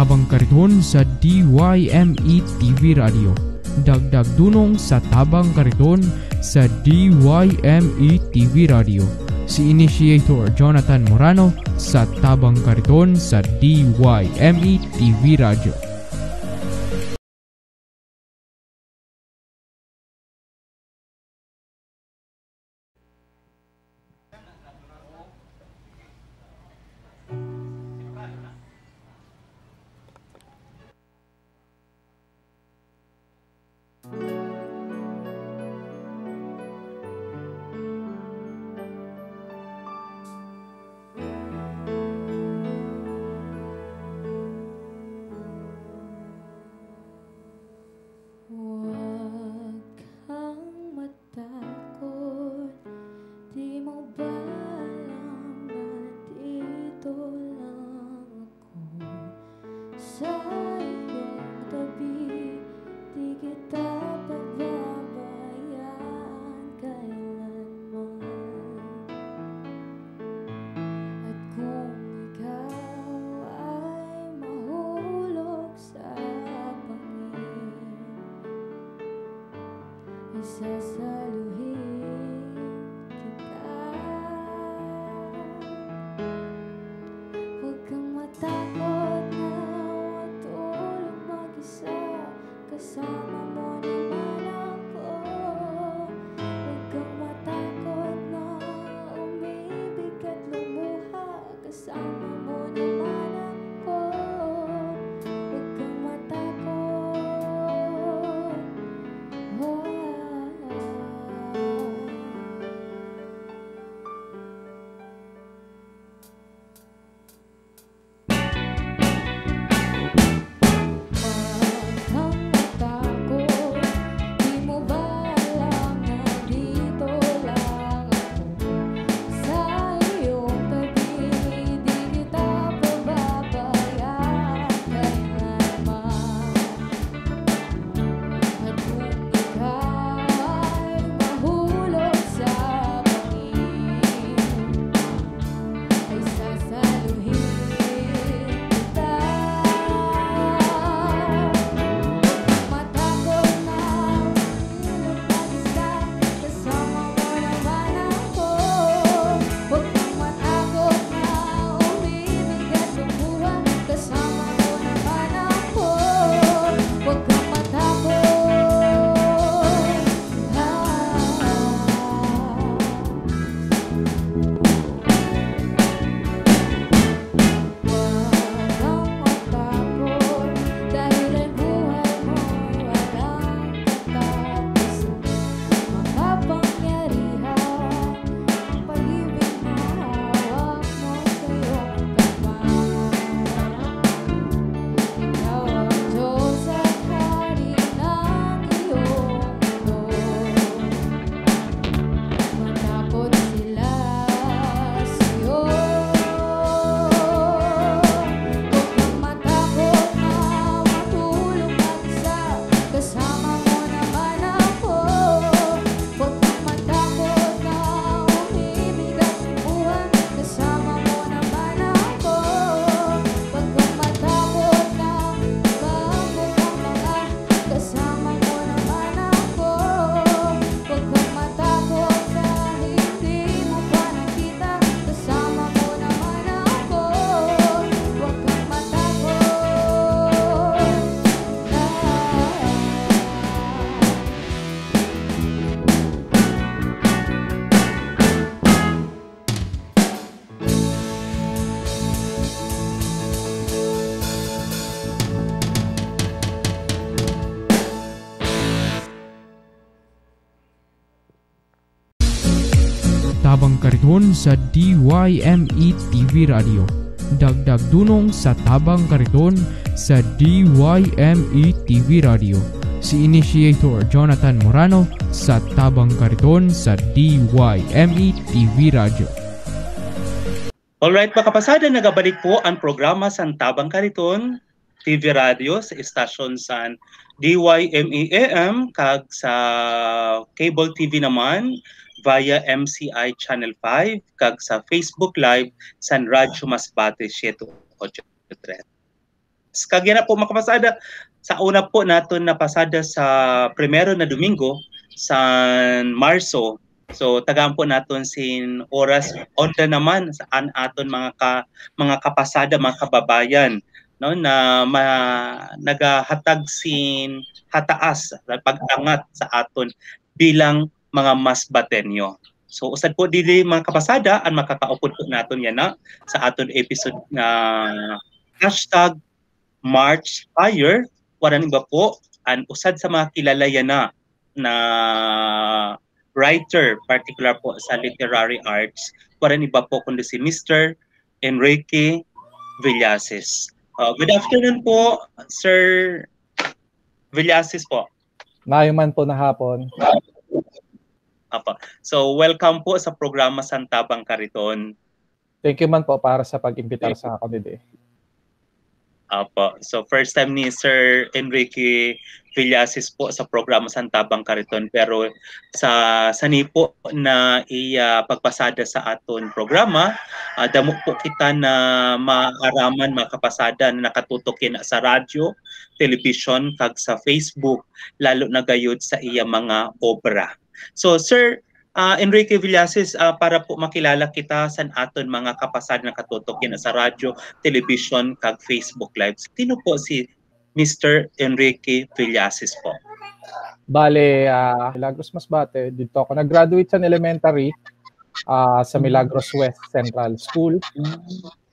Tabang Kariton sa DYME TV Radio. Dagdag dunong sa Tabang Kariton sa DYME TV Radio. Si Initiator Jonathan Morano sa Tabang Kariton sa DYME TV Radio. DYME TV Radio. Dagdag dunong sa tabang kariton sa DYME TV Radio. Si Initiator Jonathan Morano sa tabang kariton sa DYME TV Radio. Alright, makapasada, nagabalik po ang programa sa Tabang Kariton TV Radio sa estasyon sa DYMEAM kag sa cable TV naman via MCI Channel 5 kag sa Facebook Live sa Radyo Masbate 7.8.30. Kagya na po makapasada sa una po nato napasada sa primero na Domingo sa Marso. So tagaan po naton sin oras onda naman sa an aton mga ka, mga kapasada mga kababayan no na ma, nagahatag sin hataas pag-angat sa aton bilang mga mas batenyo. So usad po dili mga kapasada ang makakaupod po naton yan na sa aton episode na hashtag March Fire waran iba po an usad sa mga kilala yan na na writer particular po sa literary arts waran iba po kundi si Mr. Enrique Villases. Uh, good afternoon po, Sir Villases po. Mayuman po na hapon. Apa. So, welcome po sa programa Santabang Kariton. Thank you man po para sa pag-imbitar sa akin today. Apo. So first time ni Sir Enrique Villasis po sa programa Santabang Kariton pero sa sani po na iya pagpasada sa aton programa uh, damo po kita na maaraman makapasada na nakatutok na sa radyo, television kag sa Facebook lalo na gayud sa iya mga obra. So sir uh, Enrique Villasis, uh, para po makilala kita sa aton mga kapasad na katutok yan sa radyo, television, kag Facebook Live. Sino po si Mr. Enrique Villasis po? Bale, uh, Milagros Masbate, dito ako nag-graduate sa elementary uh, sa Milagros West Central School.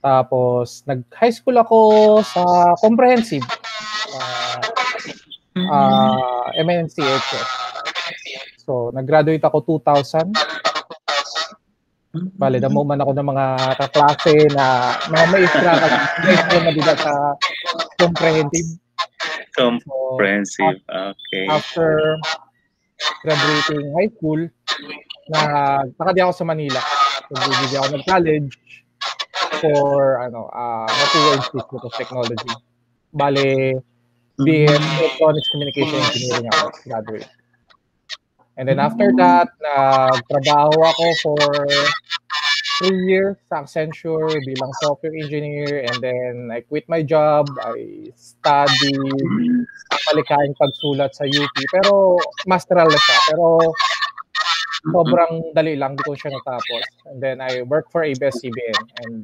Tapos, nag-high school ako sa comprehensive. Uh, uh, MNCHS. So, nag-graduate ako 2000. Bale, damo man ako ng mga kaklase na mga maestra maestra na dito sa comprehensive. Comprehensive, okay. After graduating high school, na nakadi ako sa Manila. Nag-graduate ako ng college for ano, uh, Mapua Institute of Technology. Bale, BS Electronics Communication Engineering ako graduate. And then after that, nagtrabaho ako for three years sa Accenture bilang software engineer and then I quit my job. I study malikaing pagsulat sa UP. Pero masteral na siya. Pero sobrang dali lang. Di ko siya natapos. And then I work for ABS-CBN and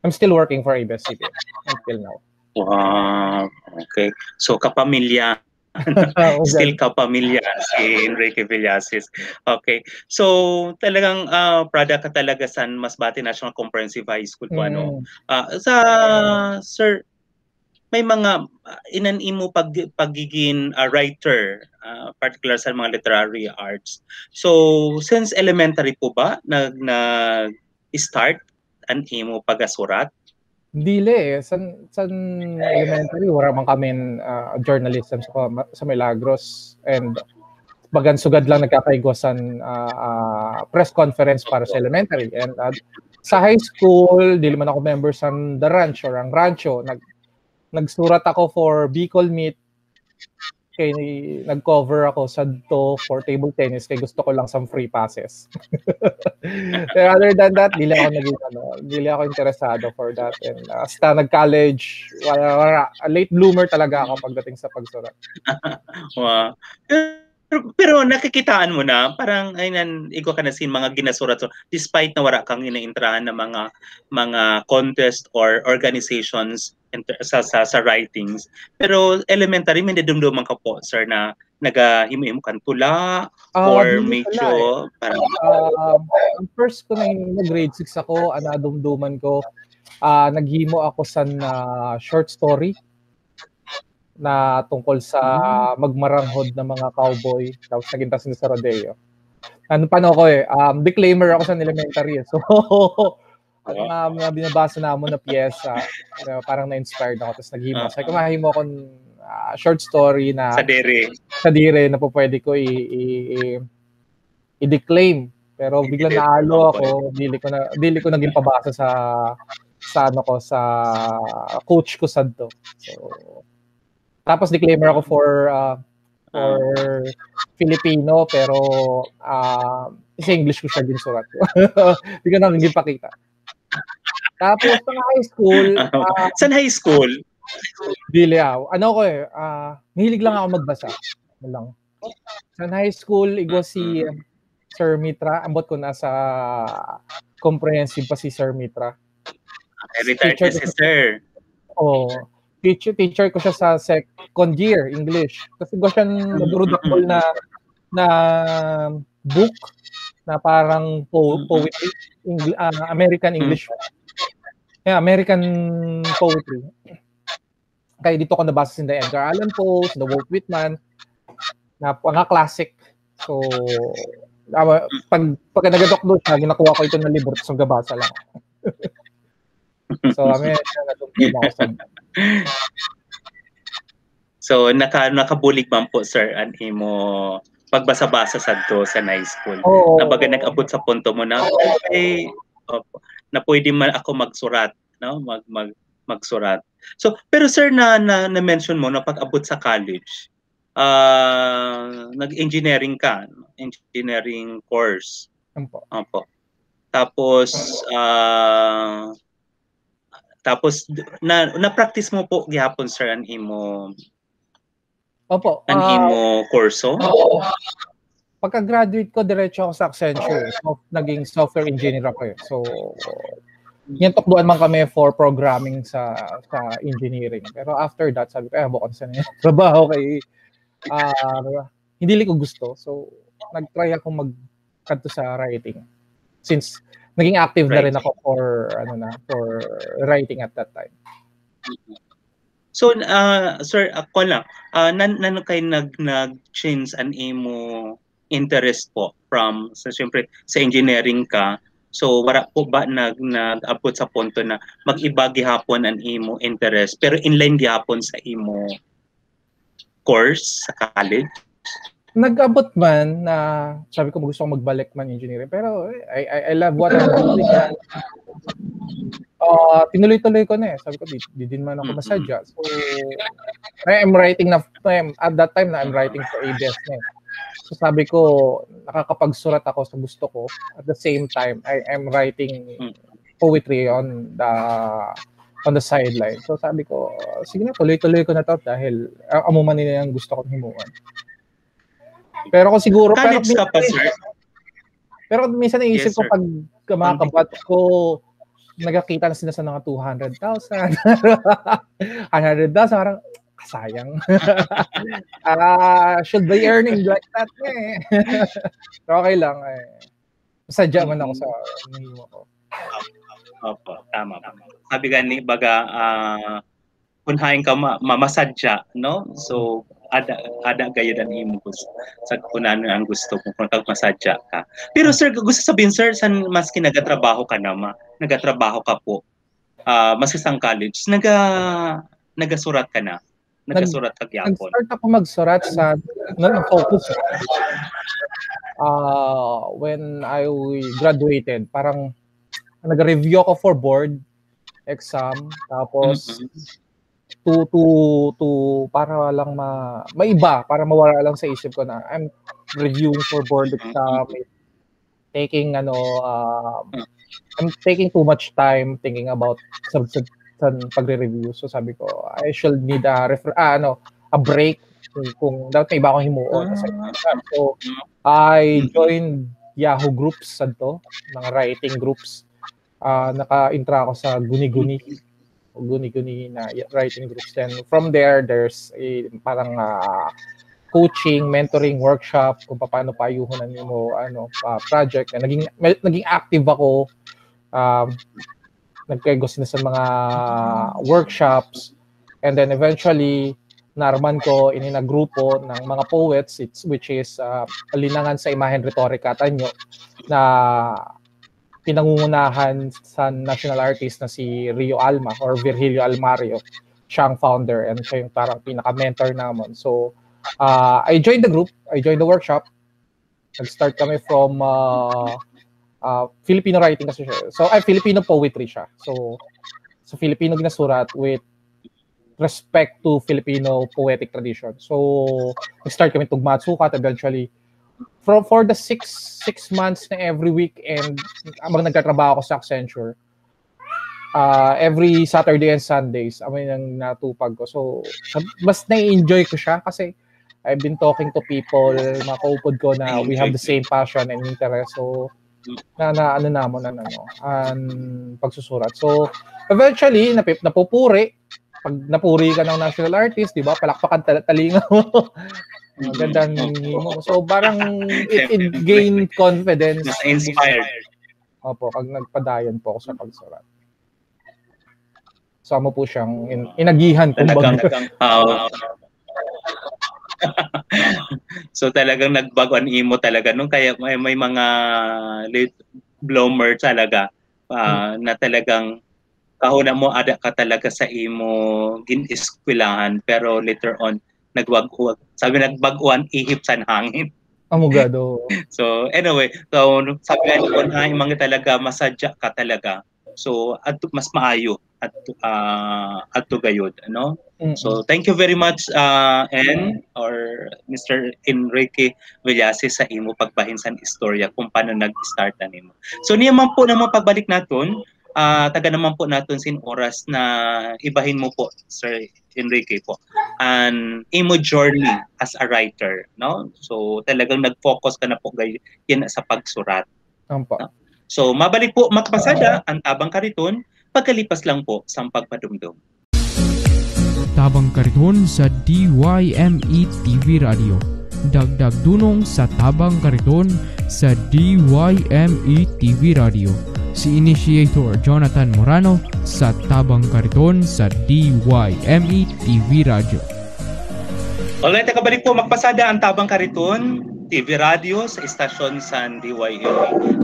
I'm still working for ABS-CBN until now. Wow. Okay. So kapamilya Still ka pamilya si Enrique Villasis. Okay. So, talagang uh, product ka talaga sa Masbate National Comprehensive High School po, ano? mm. ano. Uh, sa, sir, may mga uh, inanimo pag pagiging uh, writer uh, particular sa mga literary arts. So since elementary po ba nag nag start an imo pagasurat? Dili eh. Sa, sa elementary, wala man kami uh, journalism sa, sa Milagros. And bagan sugad lang nagkakaigwasan uh, uh, press conference para sa elementary. And uh, sa high school, dili man ako member sa The Ranch or ang Rancho. Nag, nagsurat ako for Bicol Meet kay nag-cover ako sa to for table tennis kay gusto ko lang some free passes. Pero other than that, dili ako naging ano, dili ako interesado for that and uh, hasta nag-college, wala, wala, late bloomer talaga ako pagdating sa pagsurat. wow. Pero, pero nakikitaan mo na, parang ayun, ikaw ka na sin mga ginasurat so despite na wala kang inaintrahan ng mga mga contest or organizations sa, sa, sa writings. Pero elementary, may nadumduman ka po, sir, na nagahimo-himo kang tula uh, or medyo eh. parang... Uh, first ko na nag-grade 6 ako, anadumduman ko, uh, naghimo ako sa uh, short story na tungkol sa hmm. magmaranghod ng mga cowboy. Tapos naging tasin sa rodeo. Ano pa ko eh, um, declaimer ako sa elementary. Eh. So, ang mga, mga binabasa na mo na piyesa, uh, parang na-inspired ako. Tapos naghimo. Uh-huh. So, kumahimo ako uh, short story na sa dire. Sa dire na po pwede ko i, i, i, i-declaim. Pero biglang naalo ako, dili ko na dili ko naging pabasa sa sa ano ko sa coach ko sa to. So tapos disclaimer ako for uh, for Filipino pero uh, sa English ko siya din surat ko. Hindi ko nang ipakita. Tapos sa high school, uh, Saan high school? Dili ah. Ano ko eh, ah, mahilig lang ako magbasa. Yun lang. Sa high school, igo si Sir Mitra. Ambot ko nasa comprehensive pa si Sir Mitra. Retired na si sir. Oh, teacher teacher ko siya sa second year English. Kasi ko siya nagrodakol na na book na parang po, poetry, Engl- ah, American English. Yeah, American poetry. Kaya dito ko nabasa si Edgar Allan Poe, si Walt Whitman, na mga classic. So, ah, pag, pag nagadok doon siya, ginakuha ko ito ng libro, tapos nagabasa lang. so, natungkol ako sa So naka nakabulig man po sir an imo pagbasa-basa sa do sa high school. Oo. Na baga nag-abot sa punto mo na eh opo, na pwede man ako magsurat, no? Mag mag magsurat. So pero sir na na, na mention mo na pag-abot sa college, ah nag-engineering ka, engineering course. Ano po? Opo. Tapos ah tapos na na-practice mo po gihapon sir an imo Opo. an ah, imo kurso. pagka-graduate ko, diretso ako sa Accenture. So, naging software engineer ako eh. So, yan tukduan man kami for programming sa sa engineering. Pero after that, sabi ko, eh, bukod sa niya. Trabaho kay, ah, hindi ko gusto. So, nag-try ako mag-kanto sa writing. Since naging active na rin ako for, ano na, for writing at that time. So uh, sir ako lang. Uh, nan nan kay nag nag change an imo interest po from sa siyempre sa engineering ka. So wala po ba nag nag-abot sa punto na mag-iba gihapon an imo interest pero inline gihapon sa imo course sa college nag-abot man na sabi ko gusto kong magbalik man engineering pero I, I, I love what I'm doing. Uh, tinuloy-tuloy ko na eh. Sabi ko, di, di din man ako masadya. So, I am writing na, at that time na I'm writing for ABS na eh. So sabi ko, nakakapagsurat ako sa gusto ko. At the same time, I am writing poetry on the on the sideline. So sabi ko, sige na, tuloy-tuloy ko na to dahil uh, amuman nila yung gusto kong himuan. Pero kung siguro, pero, ka pa sir pero minsan naisip Yes, ko pag mga kabat ko, nagkakita na sila sa mga 200,000. 100,000, parang sayang. Ah, should be earning like that eh. Pero okay lang eh. Sadya man ako sa nahimo ko. Opo, tama. Sabi gani baga uh, kunhain ka ma- mamasadya, no? So ada ada gayud ang imo gusto. Sa kunan ang gusto mo kung kag masadya ka. Pero sir, gusto sabihin sir, san maski nagatrabaho ka na ma, nagatrabaho ka po. Ah, maski sang college, naga nagasurat ka na. Nagasurat ka gyapon. Nag-start ako magsurat sa focus uh, when I graduated. Parang nag-review ako for board exam. Tapos, Mhm. To to to para lang ma maiba para mawala lang sa isip ko na I'm reviewing for board exam taking ano uh, I'm taking too much time thinking about sa, sa, sa pagre-review. So sabi ko I should need a refer ah, ano a break kung, kung dapat may iba akong himuon Kasi, so I joined Yahoo groups santo mga writing groups. Ah, naka-intra ako sa Guni-Guni guni-guni na writing groups. Then from there, there's a parang ah, coaching, mentoring, workshop kung paano payuhunan mo ano ah, project. And naging naging active ako um nagkegos na sa mga workshops and then eventually narman ko in a grupo ng mga poets it's, which is uh, Alinangan sa Imahen Retorika Tanyo na pinangungunahan sa national artist na si Rio Alma or Virgilio Almario. Siya ang founder and siya yung parang pinaka-mentor naman. So, uh, I joined the group. I joined the workshop. Nag-start kami from uh, uh, Filipino writing kasi siya. So, ay, Filipino poetry siya. So, sa Filipino ginasurat with respect to Filipino poetic tradition. So, nag-start kami tugma at sukat. Eventually, for, for the six six months na every week and habang nagtatrabaho ako sa Accenture, uh, every Saturday and Sundays, amoy nang natupag ko. So, mas na-enjoy ko siya kasi I've been talking to people, mga kaupod ko na we have the same passion and interest. So, na, na ano namon na ano, an pagsusurat. So, eventually, napip, napupuri. Pag napuri ka ng national artist, di ba, palakpakan tal- talinga mo. Ang ganda ng mo. So, parang it, it gained confidence. Mas inspired. Opo, pag nagpadayon po ako sa pagsurat. Sama po siyang in, inagihan Talagang, ah, so talagang nagbago ang imo talaga nung kaya may, may mga late bloomer talaga ah, na talagang kahuna mo ada ka talaga sa imo gin-eskwelahan pero later on nagwag sabi nagbaguan ihip sa hangin Amugado. So anyway, so sabi nga ko na yung mga talaga masadya ka talaga. So at mas maayo at uh, at gayud, ano? So thank you very much uh, N or Mr. Enrique Villasis sa imo pagbahin sa istorya kung paano nag-start na nimo. So niya man po naman pagbalik naton, ah taga naman po naton sin oras na ibahin mo po Sir Enrique po an imo journey as a writer, no? So talagang nag-focus ka na po gay yan sa pagsurat. Ampa. So mabalik po magpasada ang tabang kariton pagkalipas lang po sa pagpadumdum. Tabang Kariton sa DYME TV Radio. Dagdag dunong sa Tabang Kariton sa DYME TV Radio. Si Initiator Jonathan Morano sa Tabang Kariton sa DYME TV Radio. Alright, nakabalik po magpasada ang Tabang Kariton, TV Radio sa istasyon sa DYME.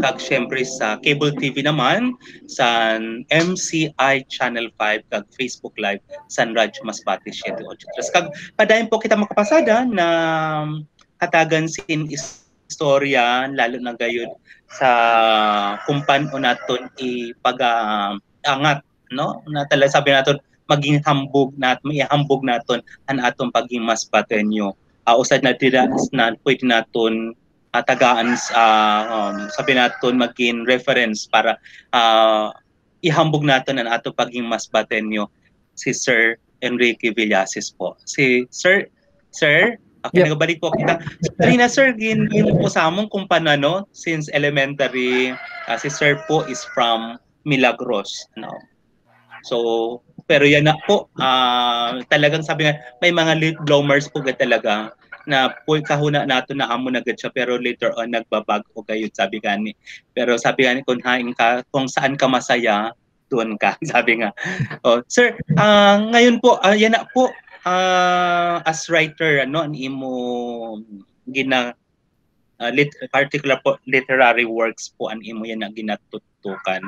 Kag syempre sa cable TV naman sa MCI Channel 5 kag Facebook Live sa Radyo Masbate 783. Kag padayon po kita makapasada na hatagan sin istorya lalo na gayon sa kung paano naton ipag-angat no? Na talaga sabi naton maging hambog nat maihambog naton ang atong paging mas patenyo. Uh, usad na tira na pwede naton uh, sa um, sabi naton maging reference para uh, ihambog naton ang atong paging mas batenyo si Sir Enrique Villasis po. Si Sir Sir Okay, Yep. nagbalik po kita. So, kanina, sir, gin po sa amon kung paano, no? since elementary, uh, si sir po is from Milagros. No? So, pero yan na po, ah, talagang sabi nga, may mga late bloomers po ga talaga na po kahuna nato na amo na siya pero later on nagbabago kayo sabi gani pero sabi gani kung haing ka kung saan ka masaya doon ka sabi nga oh sir ah, ngayon po ah, yan na po ah, as writer ano ang imo gina ah, lit, particular po literary works po ang imo yan na ginatutukan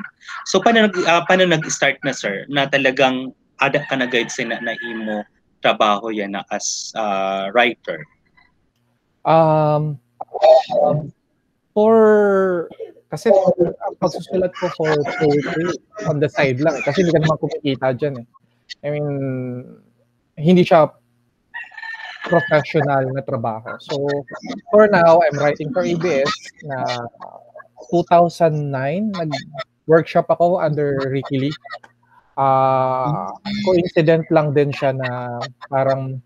so paano nag ah, paano nag-start na sir? Na talagang ada ka na guide sina na imo trabaho yan na as ah, writer? Um, for kasi ang pagsusulat ko for poetry on the side lang kasi hindi ka naman kumikita dyan eh. I mean, hindi siya professional na trabaho. So, for now, I'm writing for ABS na 2009, nag-workshop ako under Ricky Lee. Ah, coincident lang din siya na parang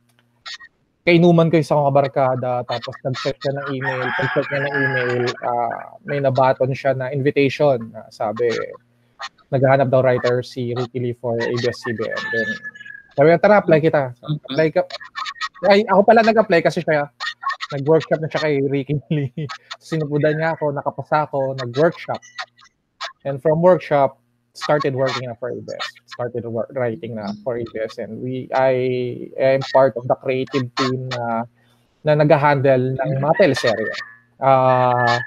kainuman ko sa mga barkada tapos nag-check siya ng email. Pag-check niya ng email, ah, may nabaton siya na invitation. na sabi, naghahanap daw writer si Ricky Lee for ABS-CBN. Then, sabi niya, tara, apply kita. So, apply ka. Ay, ako pala nag-apply kasi siya, nag-workshop na siya kay Ricky Lee. Sinupudan niya ako, nakapasa ako, nag-workshop. And from workshop, started working na for ABS. Started wor- writing na for ABS. And we, I am part of the creative team na na nag-handle ng mga teleserye. Ah,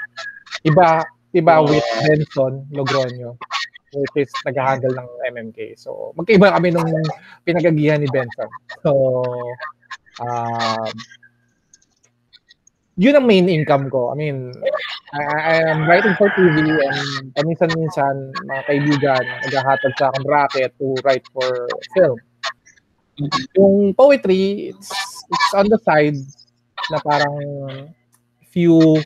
iba iba with Benson Logroño which is nag-handle ng MMK. So, magkaiba kami nung pinagagihan ni Benson. So, um, yun ang main income ko. I mean, I, am writing for TV and paminsan-minsan mga kaibigan naghahatag sa akin racket to write for film. Yung poetry, it's, it's on the side na parang if you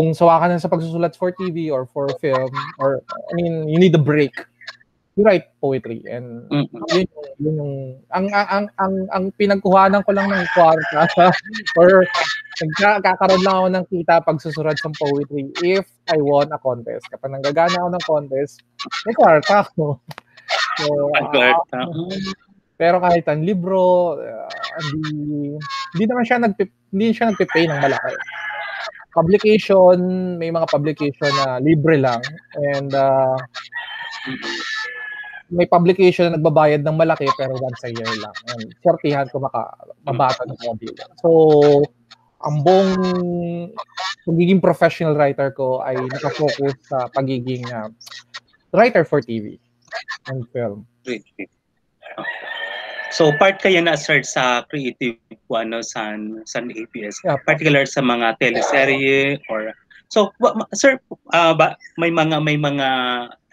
kung sawa ka na sa pagsusulat for TV or for film or I mean you need a break you write poetry and Mm-mm. yun yun yung ang ang ang ang, ang pinagkuhanan ko lang ng kwarta or nagkakaroon lang ako ng kita pag susurat ng poetry if I won a contest. Kapag nanggagana ako ng contest, may kwarta ako. So, Alberta. pero kahit ang libro, ah, hindi, hindi naman siya nagpi, hindi siya nagpe-pay ng malaki. Publication, may mga publication na libre lang and ah, may publication na nagbabayad ng malaki pero once a year lang. And sortihan ko maka mabata ng mga bill. So, ang buong pagiging professional writer ko ay nakafocus sa pagiging ah, writer for TV and film. So part kayo na sir sa creative po ano sa sa APS Yeah. particular sa mga teleserye or So sir ah, ba may mga may mga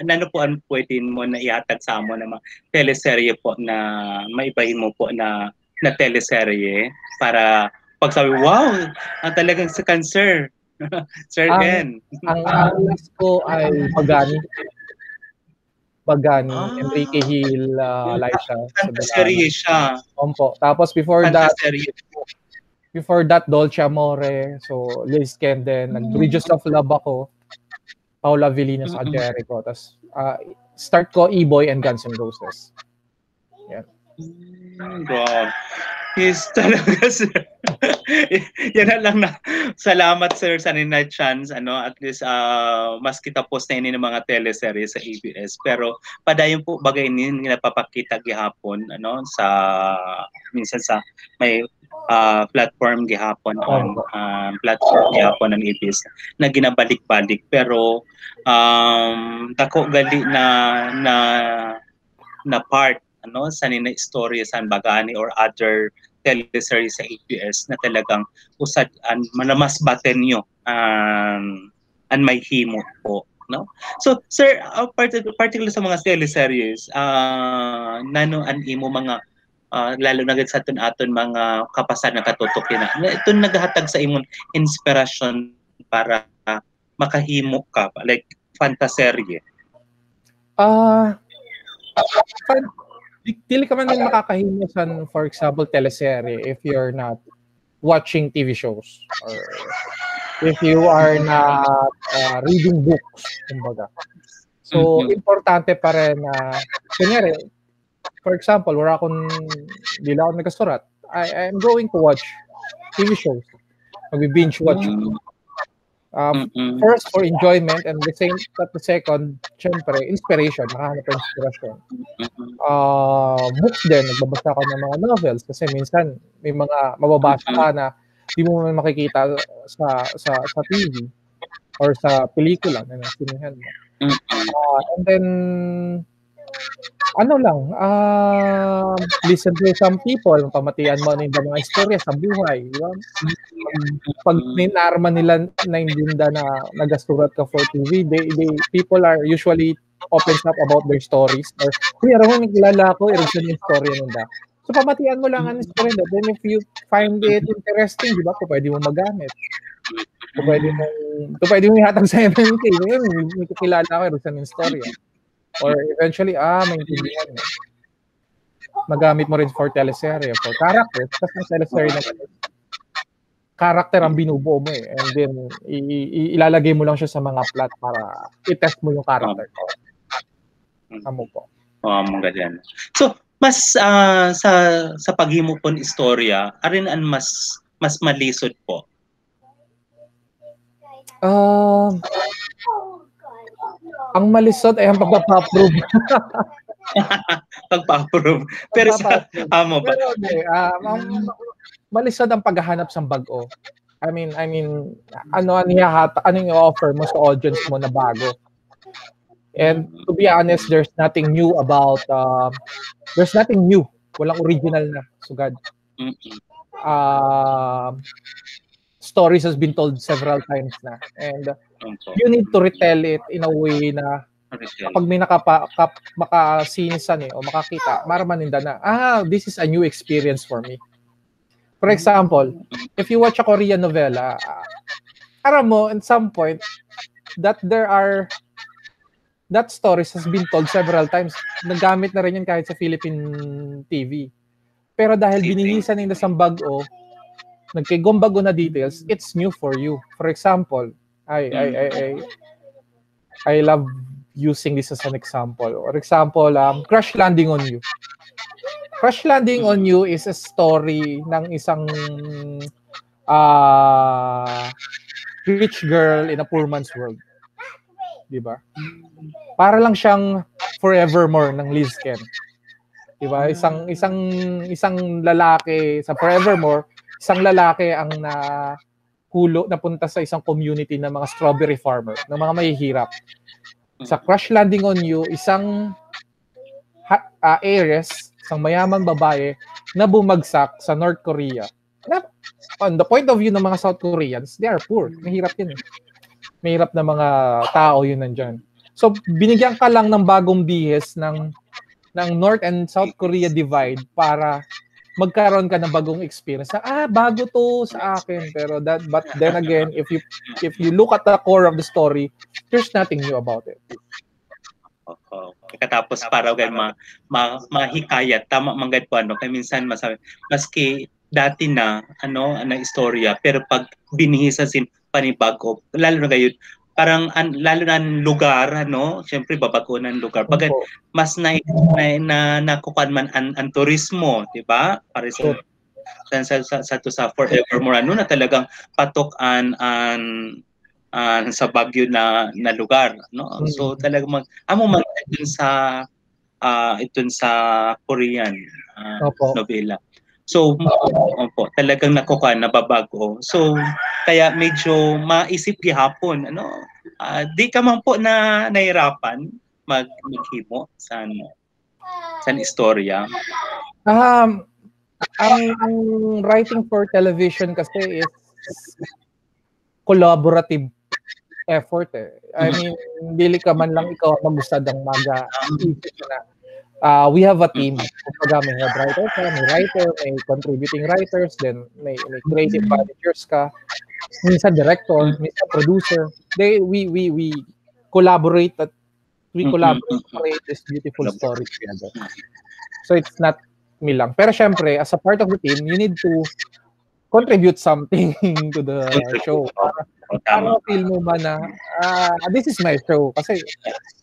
ano po ang pwede mo na ihatag sa amo na mga teleserye po na maibahin mo po na na teleserye para pag sabi wow ang talagang si cancer Sir Ang- Ben. Ang ang last ko ay Pagani. Pagani, Ah. Enrique Hill, uh, Elisha. Fantaserye siya. Ompo. Tapos before that, before that, Dolce Amore. So, Liz Kenden. Nag-Bridges of Love ako. Paula Avellino sa Mm-mm. Jericho. Tapos, uh, start ko E-Boy and Guns N' Roses. Wow. He's talaga sir. Yan na lang na. Salamat sir sa nina chance ano at least uh, mas kita post na ini ng mga teleserye sa ABS pero padayon po bagay ni napapakita gihapon ano sa minsan sa may uh, platform gihapon on um, platform gihapon ng ABS na ginabalik-balik pero um dako gali na na na part ano sa nina istorya sa Bagani or other teleserye sa ABS na talagang usad an manamas baten nyo um, an may himo po no? So sir uh, particular, particular sa mga teleseries uh, nano an imo mga uh, lalo na sa aton aton mga kapasan na katutok na ito naghatag sa imong inspiration para uh, makahimo ka like fantaserye? Ah, fan- dili ka man din makakahimo sa, for example, teleserye if you're not watching TV shows or if you are not uh, reading books, kumbaga. So, Mhm. importante pa rin na, kunyari, for example, wala akong, di lang ako nagkasurat, I, I'm going to watch TV shows. Mag-binge watch. Um, Mm-mm. first for enjoyment and the same at the second syempre inspiration. Makahanap ng inspiration uh, books din. Nagbabasa ako ng mga novels kasi minsan may mga mababasa ka na di mo man makikita sa sa sa TV or sa pelikula na nasinihan mo. Uh, and then ano lang uh, listen to some people pamatian mo ng mga istorya sa buhay di ba pag ninarman nila na Linda na nagasurat ka for TV, they, they, people are usually opens up about their stories. Or, kuya, Ramon, nagkilala ko, i-reason yung story nila. So, pamatian mo lang ang story nila. Then, if you find it interesting, di ba, kung pwede mo magamit. Kung pwede mo, kung pwede mo ihatag sa MMK, ngayon, may kakilala ko, i-reason yung story. Or eventually, ah, maintindihan mo. Magamit mo rin for teleserye, for characters. Kasi ang teleserye na character ang binubuo mo eh. And then, ilalagay mo lang siya sa mga plot para i-test mo yung character. Amo po. Oh, mga ganyan. So, mas ah, sa sa paghimo pon istorya, arin an mas mas malisod po. Um, ang malisod ay ang pagpapa-approve. Pagpa-approve. Pero sa amo ba? Pero hindi, um, ang malisod ang paghahanap ng bago. I mean, I mean, ano ang ihahata, ano yung offer mo sa audience mo na bago. And to be honest, there's nothing new about, um, there's nothing new. Walang original na, sugad. Mm-mm. um, stories has been told several times na. And uh. You need to retell it in a way na pag may nakapa, kap, makasinisan eh, o makakita, maramaninda na, ah, this is a new experience for me. For example, if you watch a Korean novela, aram mo, at some point, that there are that stories has been told several times. Nagamit na rin yan kahit sa Philippine TV. Pero dahil binihisan nila sa bago, nagkigombago na details, it's new for you. For example, I, I, I, I, I love using this as an example. For example, um, Crash Landing on You. Crash Landing on You is a story ng isang uh, rich girl in a poor man's world. Di ba? Para lang siyang forevermore ng Liz Ken. Di ba? Isang isang isang lalaki sa forevermore, isang lalaki ang na hulo napunta sa isang community ng mga strawberry farmer, ng mga mahihirap. Sa Crash Landing on You, isang ha- ah, heiress, isang mayamang babae na bumagsak sa North Korea. Na, on the point of view ng mga South Koreans, they are poor. Mahirap yun eh. Mahirap na mga tao yun nandyan. So, binigyan ka lang ng bagong bihes ng ng North and South Korea divide para magkaroon ka ng bagong experience. Ah, bago to sa akin. Pero that, but then again, if you if you look at the core of the story, there's nothing new about it. Oo. Katapos para kay ma, ma mahikayat tama man gad po ano kay minsan masabi maski dati na ano na istorya pero pag binihisa sin panibago lalo na gayon parang an, lalo na ang lugar ano? Syempre babago ng lugar. Pag mas na na, na nakukuan man ang, ang turismo di ba? Para sa Sure. sa, sa, sa, sa, to sa forevermore. Ano na talagang patok an an an sa Baguio na na lugar no? So Mm. talagang mag amo man dun sa ah itun sa Korean ah, Opo. nobela so opo talagang nakukuha nababago so kaya medyo maisip gihapon ano ah, di ka man po na nahirapan mag maghimo sa ano, sa istorya Um, ang, writing for television kasi is collaborative effort eh. I mean, dili ka man lang ikaw magustad ang maga. Na, uh, we have a team. Kumbaga, may head writer ka, may writer, may contributing writers, then may, may creative managers ka, minsan director, minsan producer. They, we, we, we collaborate at we Mm, mm, collaborate to create this beautiful story together. So it's not me lang. Pero syempre, as a part of the team, you need to contribute something to the show. Para, O, tama para feel mo man na, ah, this is my show. Kasi,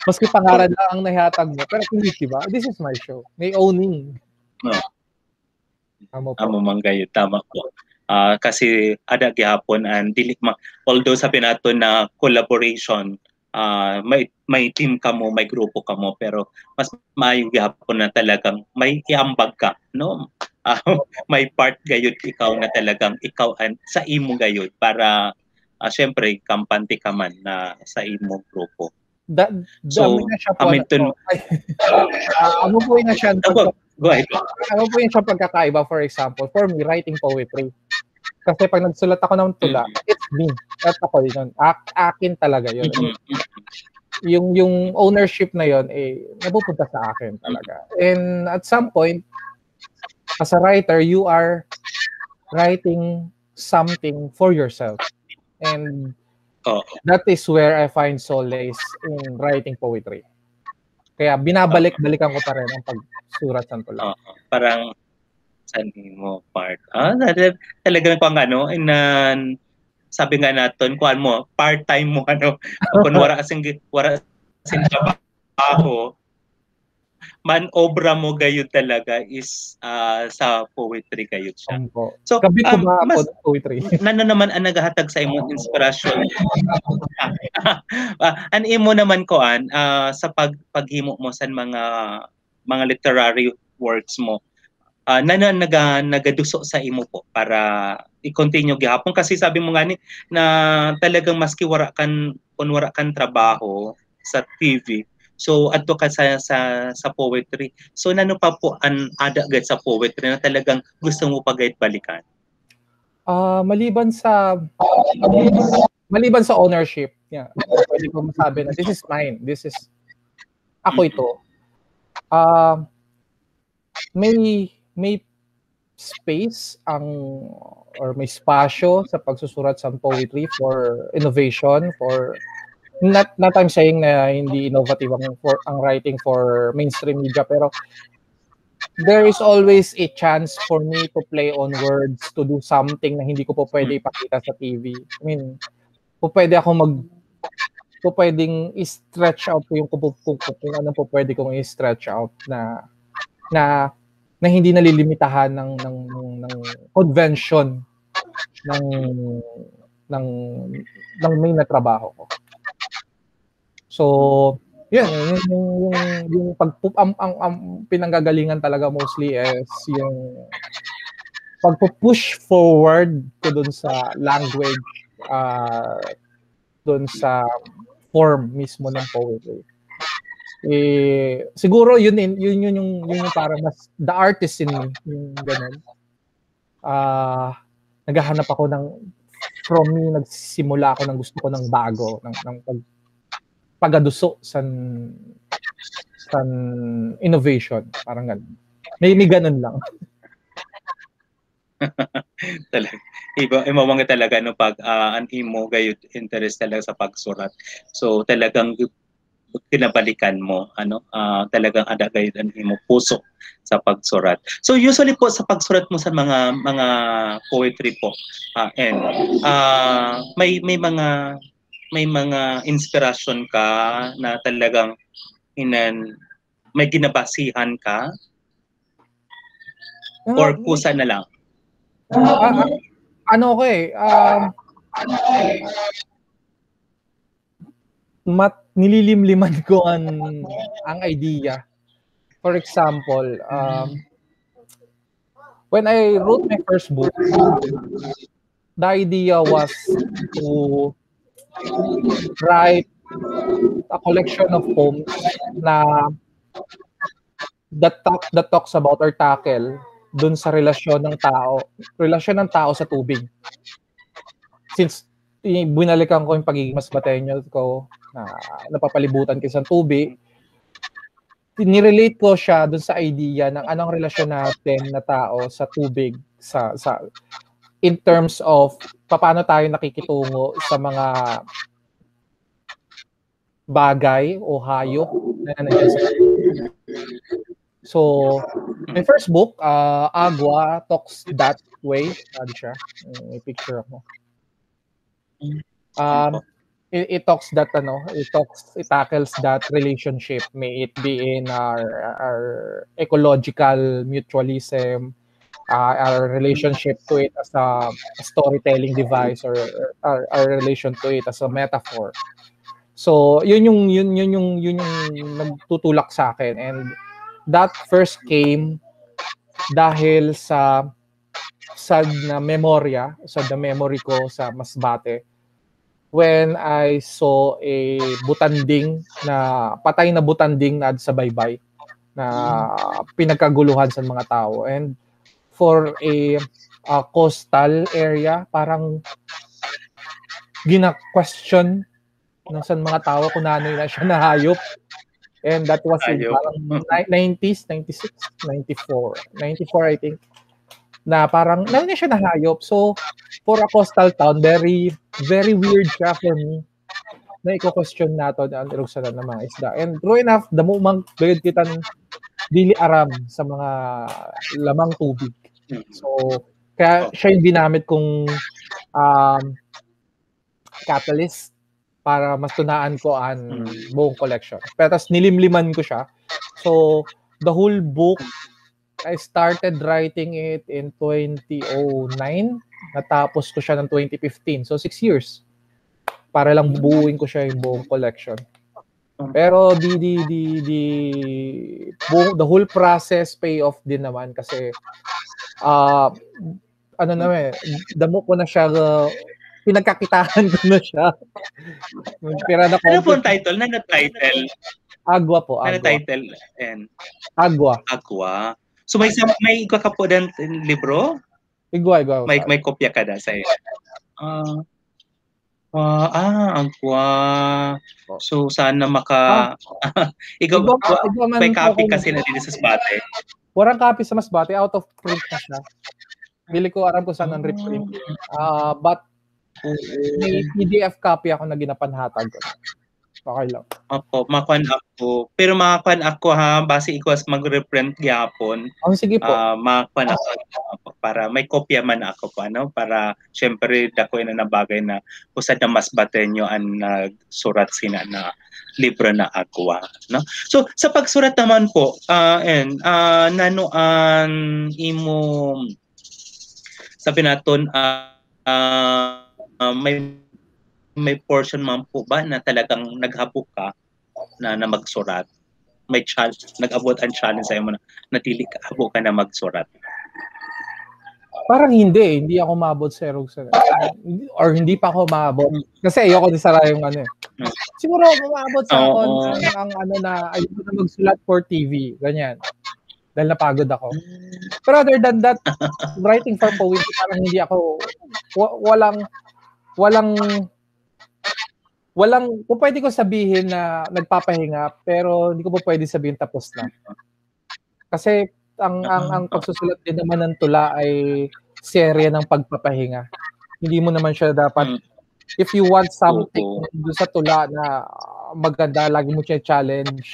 maski pangalan lang ang nahihatag mo, pero hindi, di ba? This is my show. May owning. No. Tama po. amo man gayo tama po Ah, kasi ada gihapon and dili ma although sabi nato na collaboration ah, may may team ka mo may grupo ka mo pero mas maayo gihapon na talagang may iambag ka no Ah, may part gayud ikaw na talagang ikaw an sa imo gayud para ah, syempre kampante ka man na sa imo grupo Da, So, dami na siya po. kami ano, po yun na siya? Go, go ahead ano po yung siyang pagkakaiba, for example, for me, writing poetry. Kasi pag nagsulat ako ng tula, it's me. At ako yun. Ak- akin talaga yun. Mm, mm, Yung, yung ownership na yun, eh, napupunta sa akin talaga. And at some point, as a writer, you are writing something for yourself. And Oo. that is where I find solace in writing poetry. Kaya binabalik-balikan ko pa rin ang pagsurat ng tula. Oo. parang saan mo part ah talaga talagang pang ano na sabi nga naton kuan mo part-time mo ano kung wala kasing wala kasing trabaho man obra mo gayud talaga is ah, sa poetry gayud siya Opo. so Gabi ko um, ba mas poetry? nano naman ang naghatag sa imong inspirasyon Ah, an imo naman koan ah, sa pag paghimo mo sa mga mga literary works mo uh, na, na naga, nagaduso sa imo po para i-continue gihapon kasi sabi mo nga ni na talagang maski wara kan kun wara kan trabaho sa TV so adto ka sa sa sa poetry so nano pa po an ada gad sa poetry na talagang gusto mo pa gayud balikan Ah, maliban sa maliban sa ownership, yeah, pwede ko masabi na this is mine. This is ako ito. Ah, may may space ang or may spasyo sa pagsusurat sa poetry for innovation, for not not I'm saying na hindi innovative ang for ang writing for mainstream media pero there is always a chance for me to play on words to do something na hindi ko po pwede ipakita sa TV. I mean, po pwede ako mag po pwedeng i-stretch out ko yung kung, kung, kung ano po pwede kong i-stretch out na na na hindi nalilimitahan ng ng ng, ng convention ng ng ng main na trabaho ko. So, yun, yung, yung, yung, yung pag, ang, ang, ang pinanggagalingan talaga mostly is yung pagpo-push forward ko dun sa language, uh, dun sa form mismo ng poetry. Eh, siguro yun yun yun yun yung yun yung parang mas the artist in yung ganun. Ah, uh, naghahanap ako ng from me nagsimula ako ng gusto ko ng bago ng ng pag pagaduso san san innovation. Parang ganun. May may ganun lang. talaga. Iba imawang talaga no pag uh, an imo gayud interest talaga sa pagsurat. So talagang kinabalikan mo ano? Uh, talagang ada gayud ang imo puso sa pagsurat. So usually po sa pagsurat mo sa mga mga poetry po uh, and uh, may may mga may mga inspiration ka na talagang inan may ginabasihan ka or kusa na lang uh, ano ko eh, um, mat nililimliman ko ang ang idea. For example, um, when I wrote my first book, the idea was to write a collection of poems na that talk that talks about or tackle dun sa relasyon ng tao, relasyon ng tao sa tubig. Since binalikan ko yung pagiging mas batenyo ko na napapalibutan ko sa tubig, nirelate ko siya dun sa idea ng anong relasyon natin na tao sa tubig sa sa in terms of paano tayo nakikitungo sa mga bagay o hayop na nandiyan sa So, my first book, uh, Agua Talks That Way. Ano siya? May picture ako. Um, it, it talks that, ano, it talks, it tackles that relationship. May it be in our, our ecological mutualism, uh, our relationship to it as a, a storytelling device or our, our relation to it as a metaphor. So, yun yung yun yun yung yun yung nagtutulak sa akin. And that first came dahil sa sad na memorya, sad na memory ko sa Masbate when I saw a butanding na patay na butanding na sa baybay na pinagkaguluhan sa mga tao. And for a, a coastal area parang gina-question ng sa mga tao kung ano na siya na hayop And that was in parang 90s, 96, 94. 94, I think. Na parang, na siya na hayop. So, for a coastal town, very, very weird siya for me na i-question nato ang irugsanan ng mga isda. And true enough, the moment gayud kita dili aram sa mga lamang tubig. So, kaya siya yung ginamit kong um, catalyst para mas tunaan ko ang mm. buong collection. Pero tas nilimliman ko siya. So, the whole book, I started writing it in 2009. Natapos ko siya ng 2015. So, six years. Para lang buuin ko siya yung buong collection. Pero di di di di the whole process pay off din naman kasi uh, ano naman eh, damo ko na siya uh, pinagkakitaan ko na siya. Pira na ano po ang title? Ano title? Agua po. Ano title? And Agua. Agua. So may may ikaw ka po din libro? Igwa, igwa. May may kopya ka da sa iyo. Ah, uh, ah, agwa. So sana maka ah. ikaw igwa, igwa may copy kasi na din sa Masbate. Warang copy sa Masbate out of print na siya. Bili ko aram ko saan ang reprint. Uh, but may PDF copy ako na ginapanhatag ko. Okay lang. Opo, makuan ako. Pero makuan ako ha, base ikaw mag-reprint gyapon. Oh, sige po. Ah, makuan ako para may kopya man ako po ano para syempre dako na nabagay na usad na mas batenyo ang nagsurat sina na libro na agwa no so sa pagsurat naman po ah and ah nano ang imo sabi naton ah, ah, may may portion man po ba na talagang naghabo ka na, na magsurat may challenge nag-abot ang challenge sa imo na natili ka habo ka na magsurat Parang hindi, eh. hindi ako maabot sa Erog sa or hindi pa ako maabot. Kasi ayoko din sara yung ano eh. Siguro maabot sa ako Oo. ang, ang ano na ayoko na magsulat for TV, ganyan. Dahil napagod ako. Pero other than that, writing for poetry, parang hindi ako, wa- walang, walang, walang, kung pwede ko sabihin na nagpapahinga, pero hindi ko pa pwede sabihin tapos na. Kasi ang ang ang pagsusulat din naman ng tula ay serye ng pagpapahinga. Hindi mo naman siya dapat Mm. if you want something Oo. doon sa tula na maganda, lagi mo siya challenge,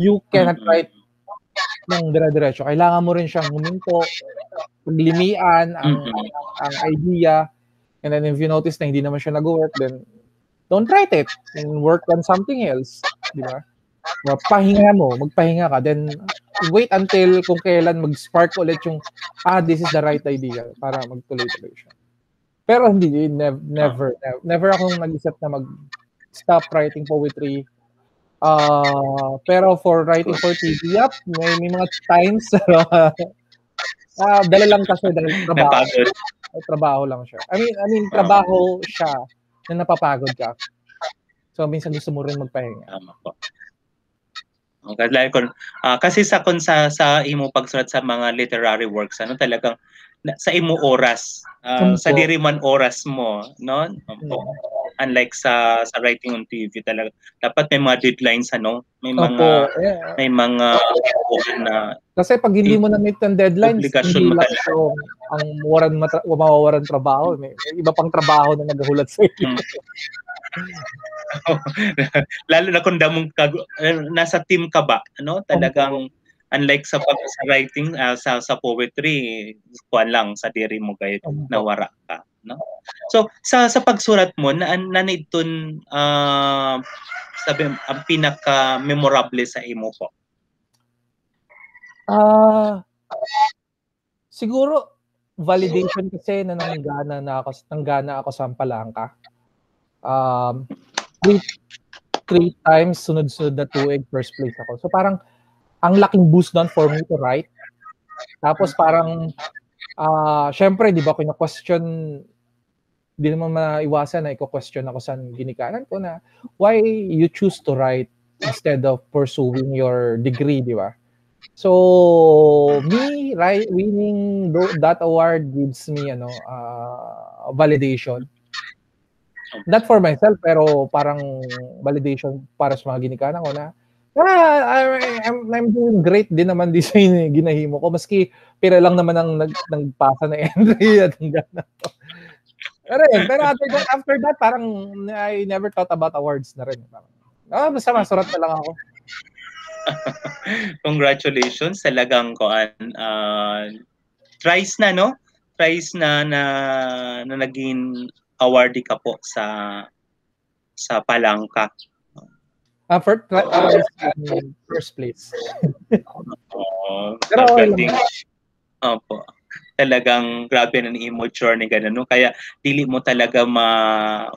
you cannot write ng dire-diretso. Kailangan mo rin siyang huminto, paglimian ang, Mm-mm. ang idea, and then if you notice na hindi naman siya nag-work, then don't write it and work on something else. Di ba? Pahinga mo, magpahinga ka, then wait until kung kailan mag-spark ulit yung, ah, this is the right idea para magtuloy-tuloy siya. Pero hindi, nev- never, never, never akong nag-isip na mag-stop writing poetry. Uh, pero for writing for TV, yep, may, may mga times, ah dala lang kasi dahil trabaho, trabaho lang siya. I mean, I mean, trabaho siya na napapagod ka. So, minsan gusto mo rin magpahinga. Tama po. Okay, like ah, kasi sa kon sa sa imo pagsulat sa mga literary works ano talagang sa imo oras Opo. sa diri man oras mo no Opo. Unlike sa sa writing on TV talaga. Dapat may mga deadlines ano? May mga Opo, eh, may mga na kasi pag hindi mo na-meet ng deadlines, Obligasyon hindi mo lang ito ang waran matra- mawawaran trabaho. May, iba pang trabaho na naghuhulat sa iyo. lalo na kung damong kag- eh, nasa team ka ba ano? Talagang unlike sa pag sa writing ah, sa sa poetry kuan lang sa diri mo gayud nawara ka no so sa sa pagsurat mo na nanitun uh, sabi ang pinaka memorable sa imo po Ah, siguro validation kasi na nanggana na ako nanggana ako sa Palangka. Um, three, three times sunod-sunod na tuig first place ako. So parang ang laking boost doon for me to write. Tapos parang ah syempre 'di ba ko question di naman maiwasan na i-question ako sa ginikanan ko na why you choose to write instead of pursuing your degree, di ba? So me right winning that award gives me ano uh, validation. Not for myself pero parang validation para sa mga ginikanan ko na ah, I'm, I'm doing great din naman di sa in- ginahimo ko maski pira lang naman ang nag, nagpasa na entry at hanggang na to. Pero, yun, pero after that, after that, parang I never thought about awards na rin. Parang, ah, basta masurat na lang ako. congratulations talagang kuan uh, thrice na no thrice na na, na naging awardee ka po sa sa Palangka Ah, first, uh, first place. Oh, Pero. Opo. Talagang grabe na ni imo journey ganun no? Kaya dili mo talaga ma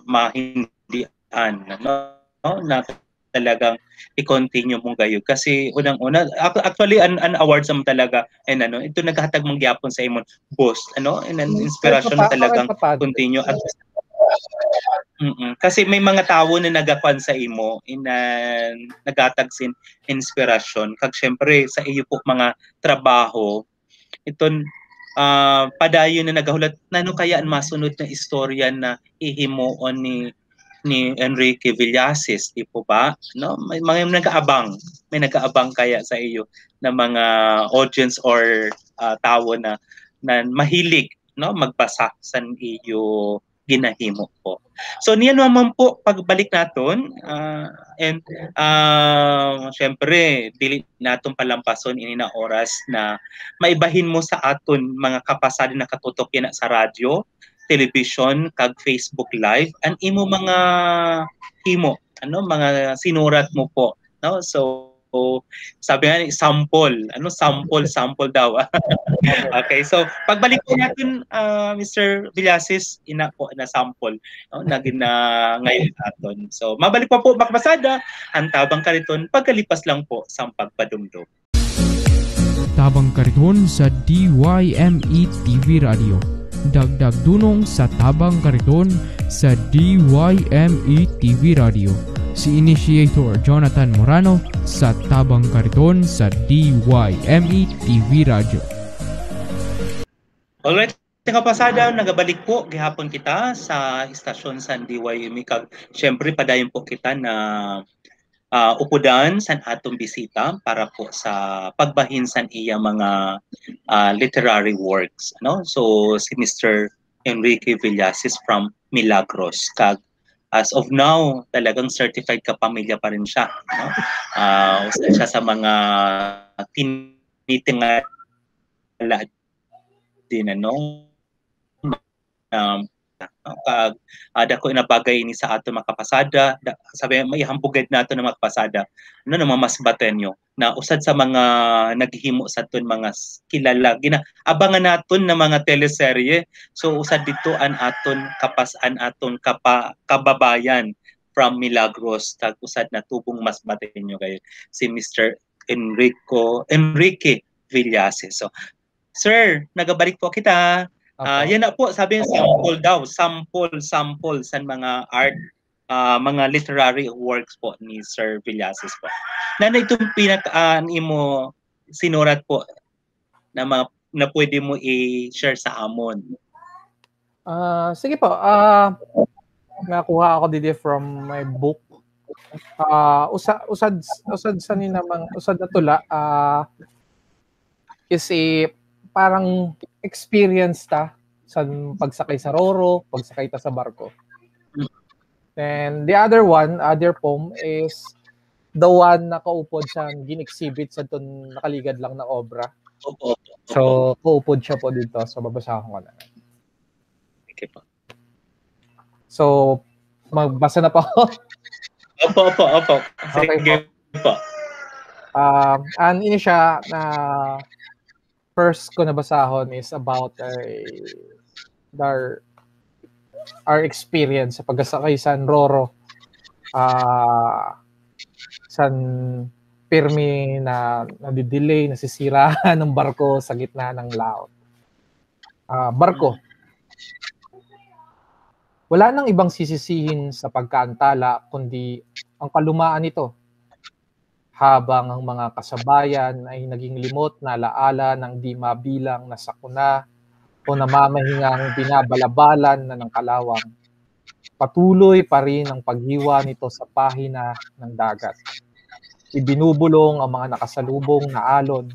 mahindian no, no? na talagang i-continue mong gayo kasi unang-una ac- actually an, an awards mo talaga and ano ito naghatag mong gyapon sa imong boost ano? And an inspiration mo talagang continue at Mm-mm. Kasi may mga tao na nagakuan sa imo in uh, nagatag sin inspiration kag syempre sa iyo po mga trabaho iton ah, padayon na nagahulat. Nano kaya ang masunod na istorya na ihimuon ni ni Enrique Villasis, di po ba? No, may mga nag-aabang, may nag-aabang kaya sa iyo na mga audience or ah, tao na na mahilig no? Magbasa sa iyo ginahimo po. So niya naman po pagbalik naton uh, and uh, syempre dili naton palampason ini na oras na maibahin mo sa aton mga kapasada na katutok yan sa radyo, television, kag Facebook live and imo mga himo ano mga sinurat mo po no? So So, sabi nga sample. Ano sample? Sample daw. okay, so pagbalik po natin, uh, Mr. Villasis, ina po na sample. No? Na ngayon aton. So, mabalik pa po makbasada, ang tabang kariton, pagkalipas lang po sa pagpadumdum. Tabang kariton sa DYME TV Radio. Dagdag dunong sa Tabang Kariton sa DYME TV Radio si Initiator Jonathan Morano sa Tabang Kariton sa DYME TV Radio. Alright, mga pasada, nagabalik po gihapon kita sa istasyon sa DYME kag syempre padayon po kita na uh, upudan sa atong bisita para po sa pagbahin sa iya mga uh, literary works ano so si Mr. Enrique Villasis from Milagros kag as of now, talagang certified kapamilya pa rin siya. No? Uh, siya sa mga tinitingala din ano um, kag ada ko inabagay ni sa ato makapasada da, sabi may hambugad nato ng makapasada ano na mas batenyo na usad sa mga naghihimo sa ton mga kilala gina abangan naton na mga teleserye. So usad dito an aton kapasan aton kapa, kababayan from Milagros. Tag usad na tubong mas batenyo kay si Mr. Enrico Enrique Villases. So sir nagabalik po kita Uh, yan na po, sabi yung sample daw, sample, sample sa mga art, uh, mga literary works po ni Sir Villasis po. Na itong pinaka uh, mo sinurat po na, ma, na pwede mo i-share sa amon. Uh, sige po, uh, nakuha ako dito from my book. Uh, usa, usad, usad sa ni namang, usad na tula, uh, is a parang experience ta sa pagsakay sa roro, pagsakay ta sa barko. And the other one, other poem is the one na kaupod siya gin-exhibit sa ton nakaligad lang na obra. So, kaupod siya po dito. So, babasahin ko na. Okay po. So, magbasa na po ako. opo, opo, opo. Sige okay, po. Um, and ini siya na first ko nabasahon is about a our our experience sa pagkasakay sa Roro uh, san pirmi na nadidelay, nasisira ng barko sa gitna ng laot. Uh, barko. Wala nang ibang sisisihin sa pagkaantala kundi ang kalumaan nito. Habang ang mga kasabayan ay naging limot na alaala ng di mabilang na sakuna o namamahingang binabalabalan na ng kalawang. Patuloy pa rin ang paghiwa nito sa pahina ng dagat. Ibinubulong ang mga nakasalubong na alon,